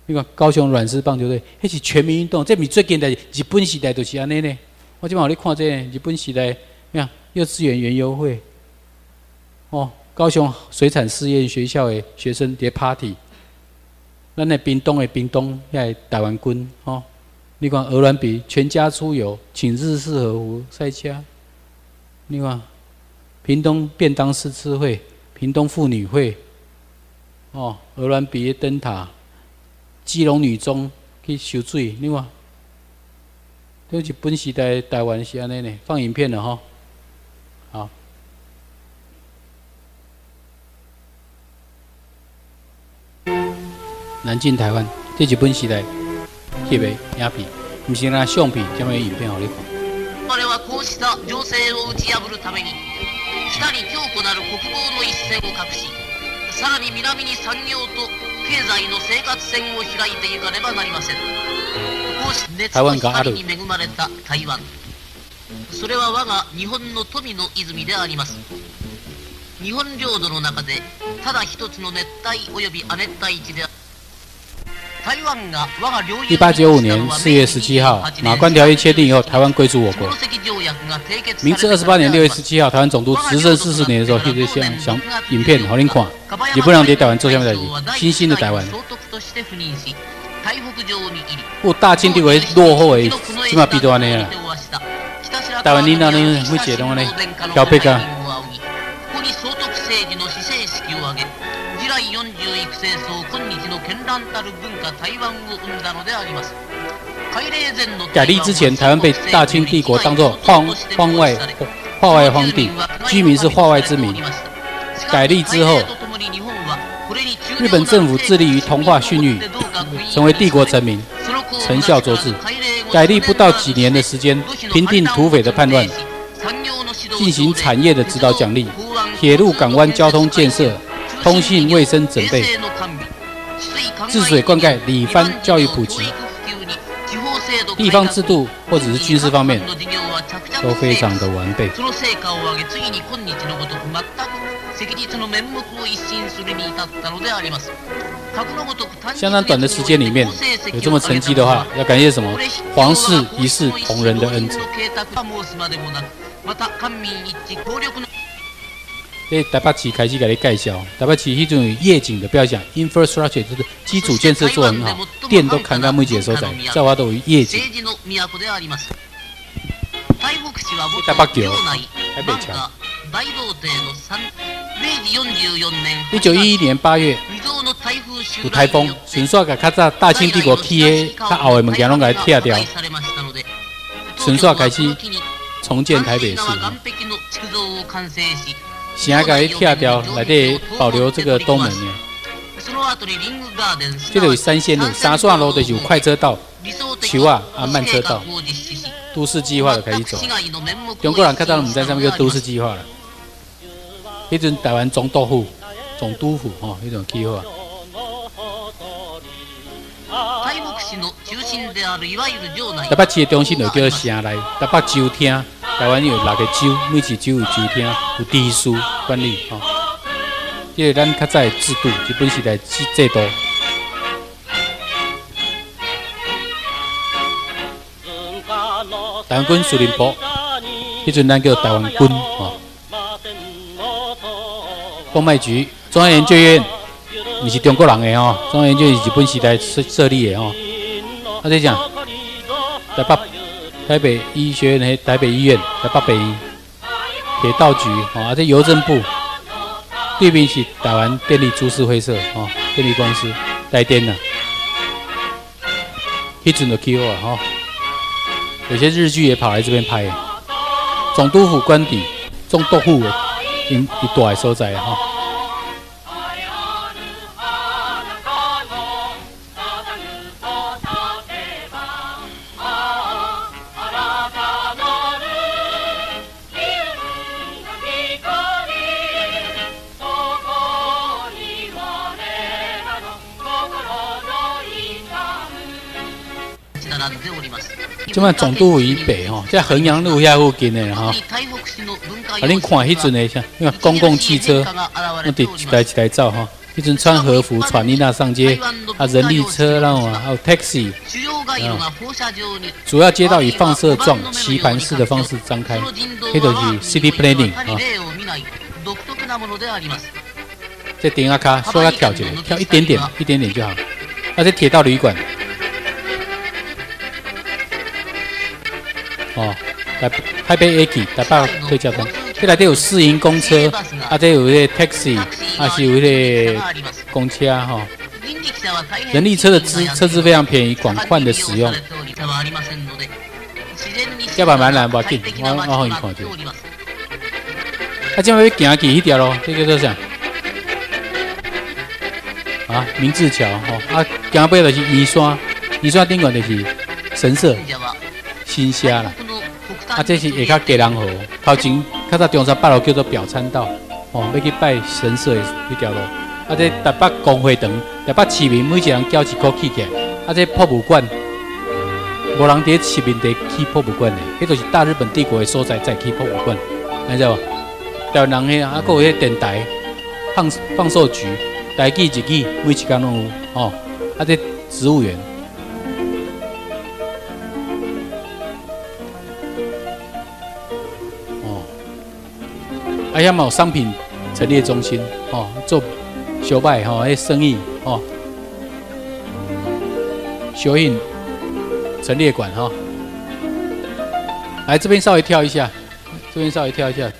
你看高雄软式棒球队，迄是全民运动，这是最近的日本时代就是安尼呢。我今晚你看这日本时代，你看幼稚园园游会，哦，高雄水产试验学校的学生伫 party，咱的屏东的屏东遐台湾军，哦，你看鹅銮比全家出游，请日式和服赛车，你看屏东便当试吃会，屏东妇女会。哦，鹅銮鼻灯塔，基隆女中去修水，你看，都是本时代台湾是安尼呢，放影片了哈。南进台湾，这是本时代翕的影片，毋是拿相片，这么影片互你看。我々はこうした情勢を打ち破るために、北に強固なる国防の一線を画し。さらに南に産業と経済の生活線を開いていかねばなりませんこうして熱と光に恵まれた台湾それは我が日本の富の泉であります日本領土の中でただ一つの熱帯及び亜熱帯地である一八九五年四月十七号，马关条约签订以后，台湾归属我国。明治二十八年六月十七号，台湾总督执政四十年的时候，拍这相相影片，好恁看，也不让在台湾做下面代志，新兴的台湾。不，大清帝国落后的，起码比多安尼啦。台湾领导人会解冻安尼，交配噶。改立之前，台湾被大清帝国当作荒荒外化外荒地，居民是化外之民。改立之后，日本政府致力于同化训育，成为帝国臣民，成效卓著。改立不到几年的时间，平定土匪的叛乱，进行产业的指导奖励，铁路港湾交通建设，通信卫生准备。治水灌溉、理番教育普及，地方制度或者是军事方面都非常的完备。相当短的时间里面有这么成绩的话，要感谢什么？皇室一世同仁的恩泽。诶，台北市开始给你介绍，台北市迄种夜景的，不要讲，infrastructure 就是基础建设做很好，电都看到每节所在，在话都有夜景。台北桥，台北桥。一九一一年八月，有台风，顺续甲较早大清帝国起的较后的物件拢甲拆掉，顺续开始重建台北市。现在给拆掉，内底保留这个东门呢。这里有三线路，三线路的有快车道、桥啊啊慢车道，都市计划的可以走。中国人看到我们在上面就都市计划了。迄阵台湾总督府、总督府吼，迄种计划。台北市的中心就叫城内，台北州厅，台湾有六个州，每一州有州厅，有地书管理吼。这个咱较早的制度，日本时代制制度。台湾军司令部，迄阵咱叫台湾军吼。公卖局，中央研究院，你是中国人的吼，中央研究院是日本时代设设立的吼。他在讲，台北台北医学院、台北医院、台北北医铁道局，吼，啊，这邮政部，对面是台湾电力株式会社，吼，电力公司台电呐。迄阵就去啊，吼，有些日剧也跑来这边拍，总督府官邸，总督府的一一大所在，吼。即摆总督府以北吼，在衡阳路遐附近的吼。啊，恁看迄阵的，像因为公共汽车，我伫一台一台走吼。迄阵穿和服传你那上街，啊，人力车那种啊，还有 taxi。主要街道以放射状棋盘式的方式张开，迄就是 city planning 啊。这顶下卡，说要跳起来，跳一点点，一点点就好。啊，这铁道旅馆。哦，台台北 A 区台北客交通，这内底有私营公车，啊，这有迄个 taxi，啊是有迄个公车哈。人力车的资车资非常便宜，广泛的使用。要不蛮难，不紧，我我好你看下。啊，这边行去迄条咯，这叫做啥？啊，明治桥吼，啊，行背就是宜山，宜山顶管就是神社，新虾啦。啊，这是下较家人河，头前较早中山八路叫做表参道，哦，要去拜神社的迄条路。啊，这台北公会堂，台北市民每一个人交一块起起。啊，这博物馆，无人伫市民伫起博物馆的，迄就是大日本帝国的所在，在起博物馆，知道无？台湾人迄啊，还有迄电台放放售局，台记日记，每一间拢有，哦，啊，这植物园。还有商品陈列中心哦，做小卖吼，迄生意哦，小印陈列馆哈。来这边稍微跳一下，这边稍微跳一下，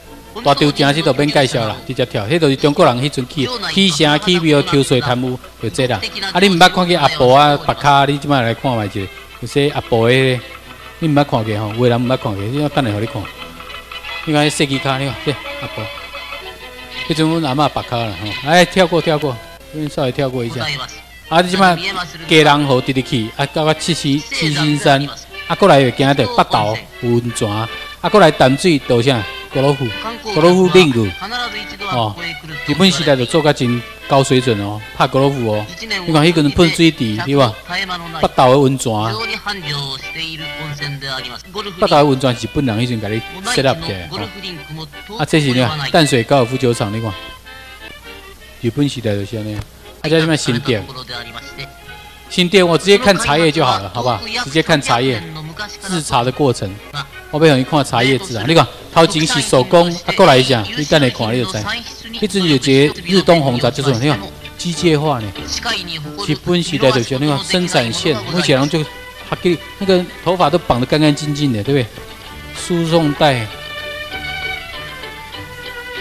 大丢城市都免介绍了，直接跳。迄都是中国人迄阵去起城起庙抽水贪污就这啦。啊，你毋捌看见阿婆啊白卡，你即摆来看卖者，有些阿婆诶，你毋捌看见吼，有人毋捌看见，你要等下互你看。你看设计卡，你看对。阿婆，这阵阮阿妈白卡了吼，哎，跳过跳过，阮稍微跳过一下。啊，你即摆家人河直直去，啊，到个七星七星山，啊，过来又行到北岛温泉，啊，过来淡水岛啥？高罗湖，高罗湖顶去。哦，日本时代就做个真高水准哦，拍高罗夫哦。你看迄个人喷水池，对吧？北岛的温泉。北岛的温泉是本人迄阵甲你设立的。哦啊，这是呢淡水高尔夫球场，你看。日本时代就是安尼。啊，叫什么新店？新店我直接看茶叶就好了，好不好？直接看茶叶，制茶的过程。我俾让你看茶叶字啊，你看头前是手工，啊过来一下，你等下看你就知。一直有节日东红茶就是你看机械化呢，日本时代就是你看生产线，目前人就他给那个头发都绑得干干净净的，对不对？输送带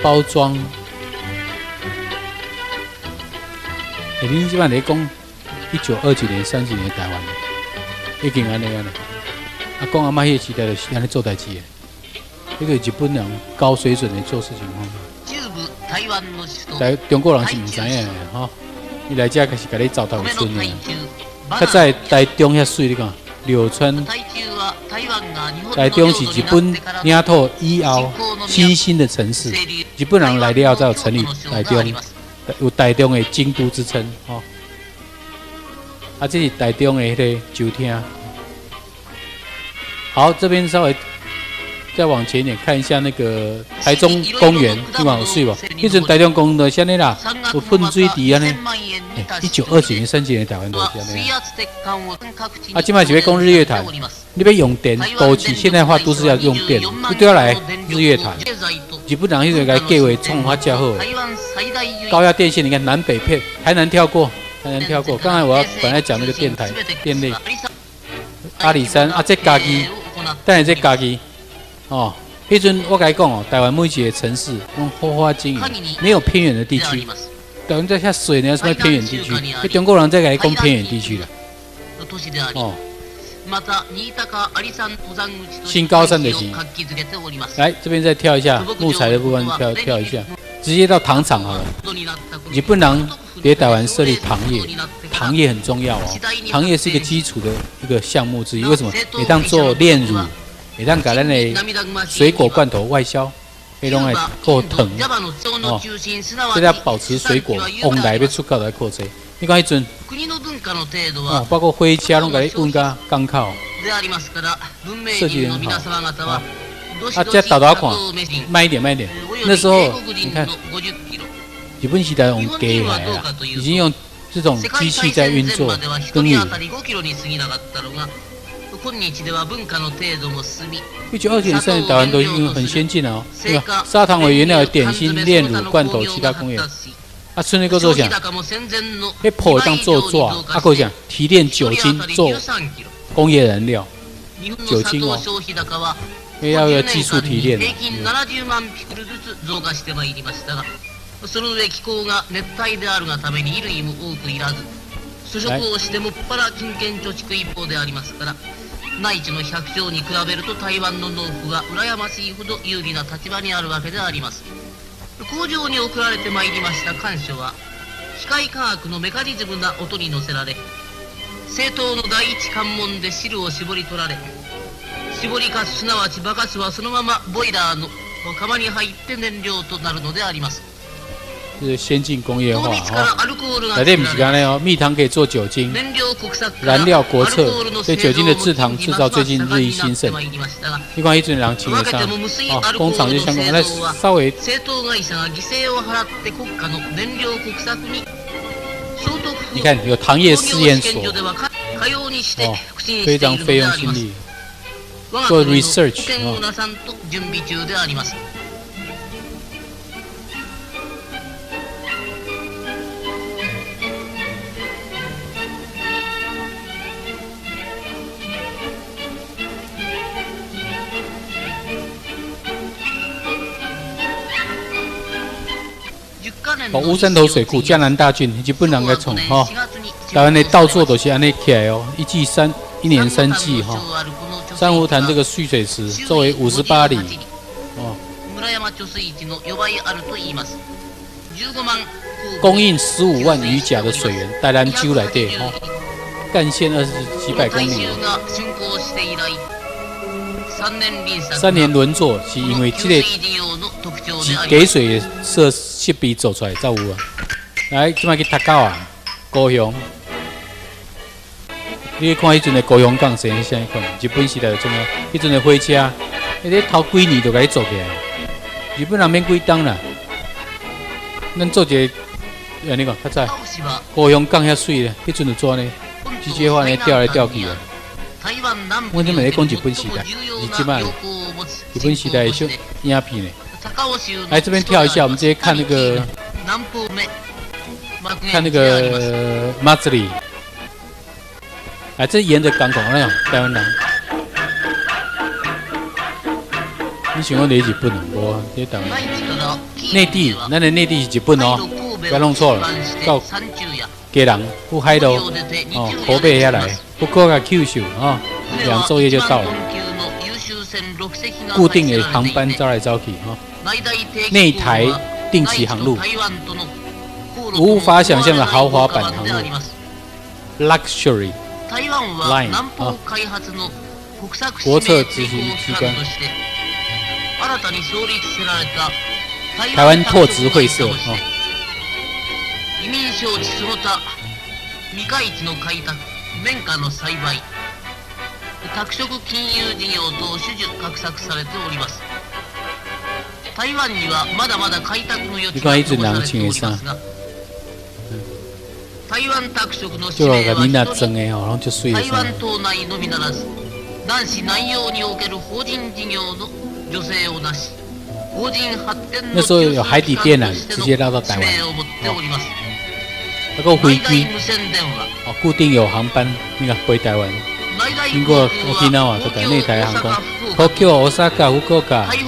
包装，哎，你基本上讲一九二几年、三几年台湾，已经安尼安尼。阿公阿妈迄个时代就是安尼做代志的，迄个日本人高水准的做事情吼。台中国人是毋知影的吼，伊来遮开是甲你糟蹋村的。较在台中遐水你看，柳川台中是日本领土以后新兴的城市，日本人来了才有成立台中，有台中的京都之称哦。啊，这是台中的迄个酒厅。好，这边稍微。再往前一点，看一下那个台中公园，地方有水无？以前台中公园像你啦，有喷水池安尼。一九二几年、三几年台湾都是安尼。啊，今晚是要讲日月潭，你要用电，都市现代化都是要用电，你都要来日月潭。日本人现在计划创发较好。高压电线，你看南北片，还能跳过，还能跳过。刚才我要本来讲那个电台电力，阿里山啊，这家己，但是这家己。哦，迄阵我甲你讲哦，台湾每一个城市用花花经营，没有偏远的地区。台湾在下水呢，什么偏远地区？那中国人再来讲偏远地区了。哦，新高山的行。来这边再跳一下木材的部分，跳跳一下，直接到糖厂好了。你不能别台湾设立糖业，糖业很重要哦，糖业是一个基础的一个项目之一。为什么？你当做炼乳。你当搞咱的水果罐头外销，迄种会过糖哦，这要保持水果往来要出口来扩车。你讲迄阵，哦，包括灰车拢甲你运到港口，设计很好啊。啊，再倒倒看，慢一点，慢一点。那时候你看，日本时代用机来了，已经用这种机器在运作耕耘。一九二几年，现在台湾都已经很先进了哦。对吧？砂糖为原料的点心、炼乳、罐头、其他工业。啊，村里哥做啥？迄破当做纸，啊，哥讲提炼酒精做工业燃料，酒精哦。AI は技術提平均70万ピクルずつ増加してまいりましたがその上気候が熱帯であるがために衣類も多くいらず主食をしてもっぱら金券貯蓄一方でありますから内地の百姓に比べると台湾の農夫は羨ましいほど有利な立場にあるわけであります。工場に送られてまいりました官所は機械科学のメカニズムな音に乗せられ政党の第一関門で汁を絞り取られ絞りかすすなわちバカスはそのままボイラーの釜に入って燃料となるのであります是先进工业化啊！来电不是刚才哦，蜜糖可以做酒精，燃料国策，所以酒精的制糖制造最近日益兴盛。一关一准两清的上，哦，工厂就相关，那稍微。你看有糖业试验所，哦，非常费用心力，做 research 哦。哦，乌山头水库、江南大郡以及本人个从哈，台湾的稻作都是安尼起来哦，一季三一年三季哈。珊瑚潭这个蓄水池作为五十八里哦，供应十五万余甲的水源，带咱州来对哈，干线二十几百公里。三年轮作是因为这个给水设设备做出来才有啊。来，今麦去塔高啊，高雄。你看迄阵的高雄港先啥款？日本时代的重要，迄阵的火车，迄个头几年就甲伊做起来。日本人免几档啦，咱做一个，安尼讲，较早高雄港遐水咧，迄阵就做呢，直接话呢，吊来吊去的。我今日在讲日本时代，日即卖日本时代小影片呢。来这边跳一下，我们直接看那个，看那个马子里。来，这沿着港口那样，台湾人。你喜欢哪日本？我这台湾。内地，咱的内地是日本哦，不要弄错了。到家人不海路哦，河北下来。不过个 Q 秀啊，两昼夜就到了。固定的航班招来招去哈，内台定期航路，无法想象的豪华版航路，Luxury Line 啊。国策国策執行機関。として新たに創立せられた台湾拓殖会社。哦，移民招致その他未開地の開拓綿花の栽培拓殖金融事業等種々画策されております。台湾にはまだまだ開拓の余地が残されておりますが台湾拓殖の使命は台湾島内のみならず男子南洋における法人事業の女性を出し法人発展の中枢機関としてのを持っております。那个飞机，固定有航班，应该回台湾。经过沖縄とか内、台航空、東京、大阪、福岡、あ、期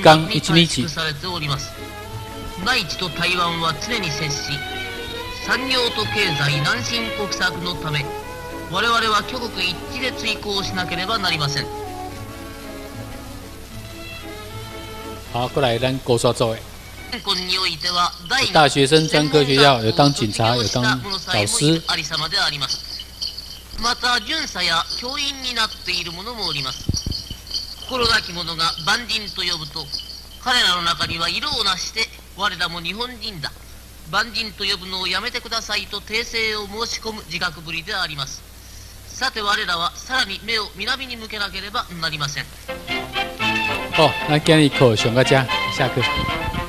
間1日内地と台湾は常に接し産業と経済南進国策のため我々は挙国一致で追行しなければなりません。好，过来咱高刷做的。香港においては第大学生专科学校有当警察有当老師ありさまであります。また巡査や教員になっている者もおります。心なき者が万人と呼ぶと彼らの中には色をなして我らも日本人だ。万人と呼ぶのをやめてくださいと訂正を申し込む自覚ぶりであります。さて我らはさらに目を南に向けなければなりません。好，那今日课上到这，下课。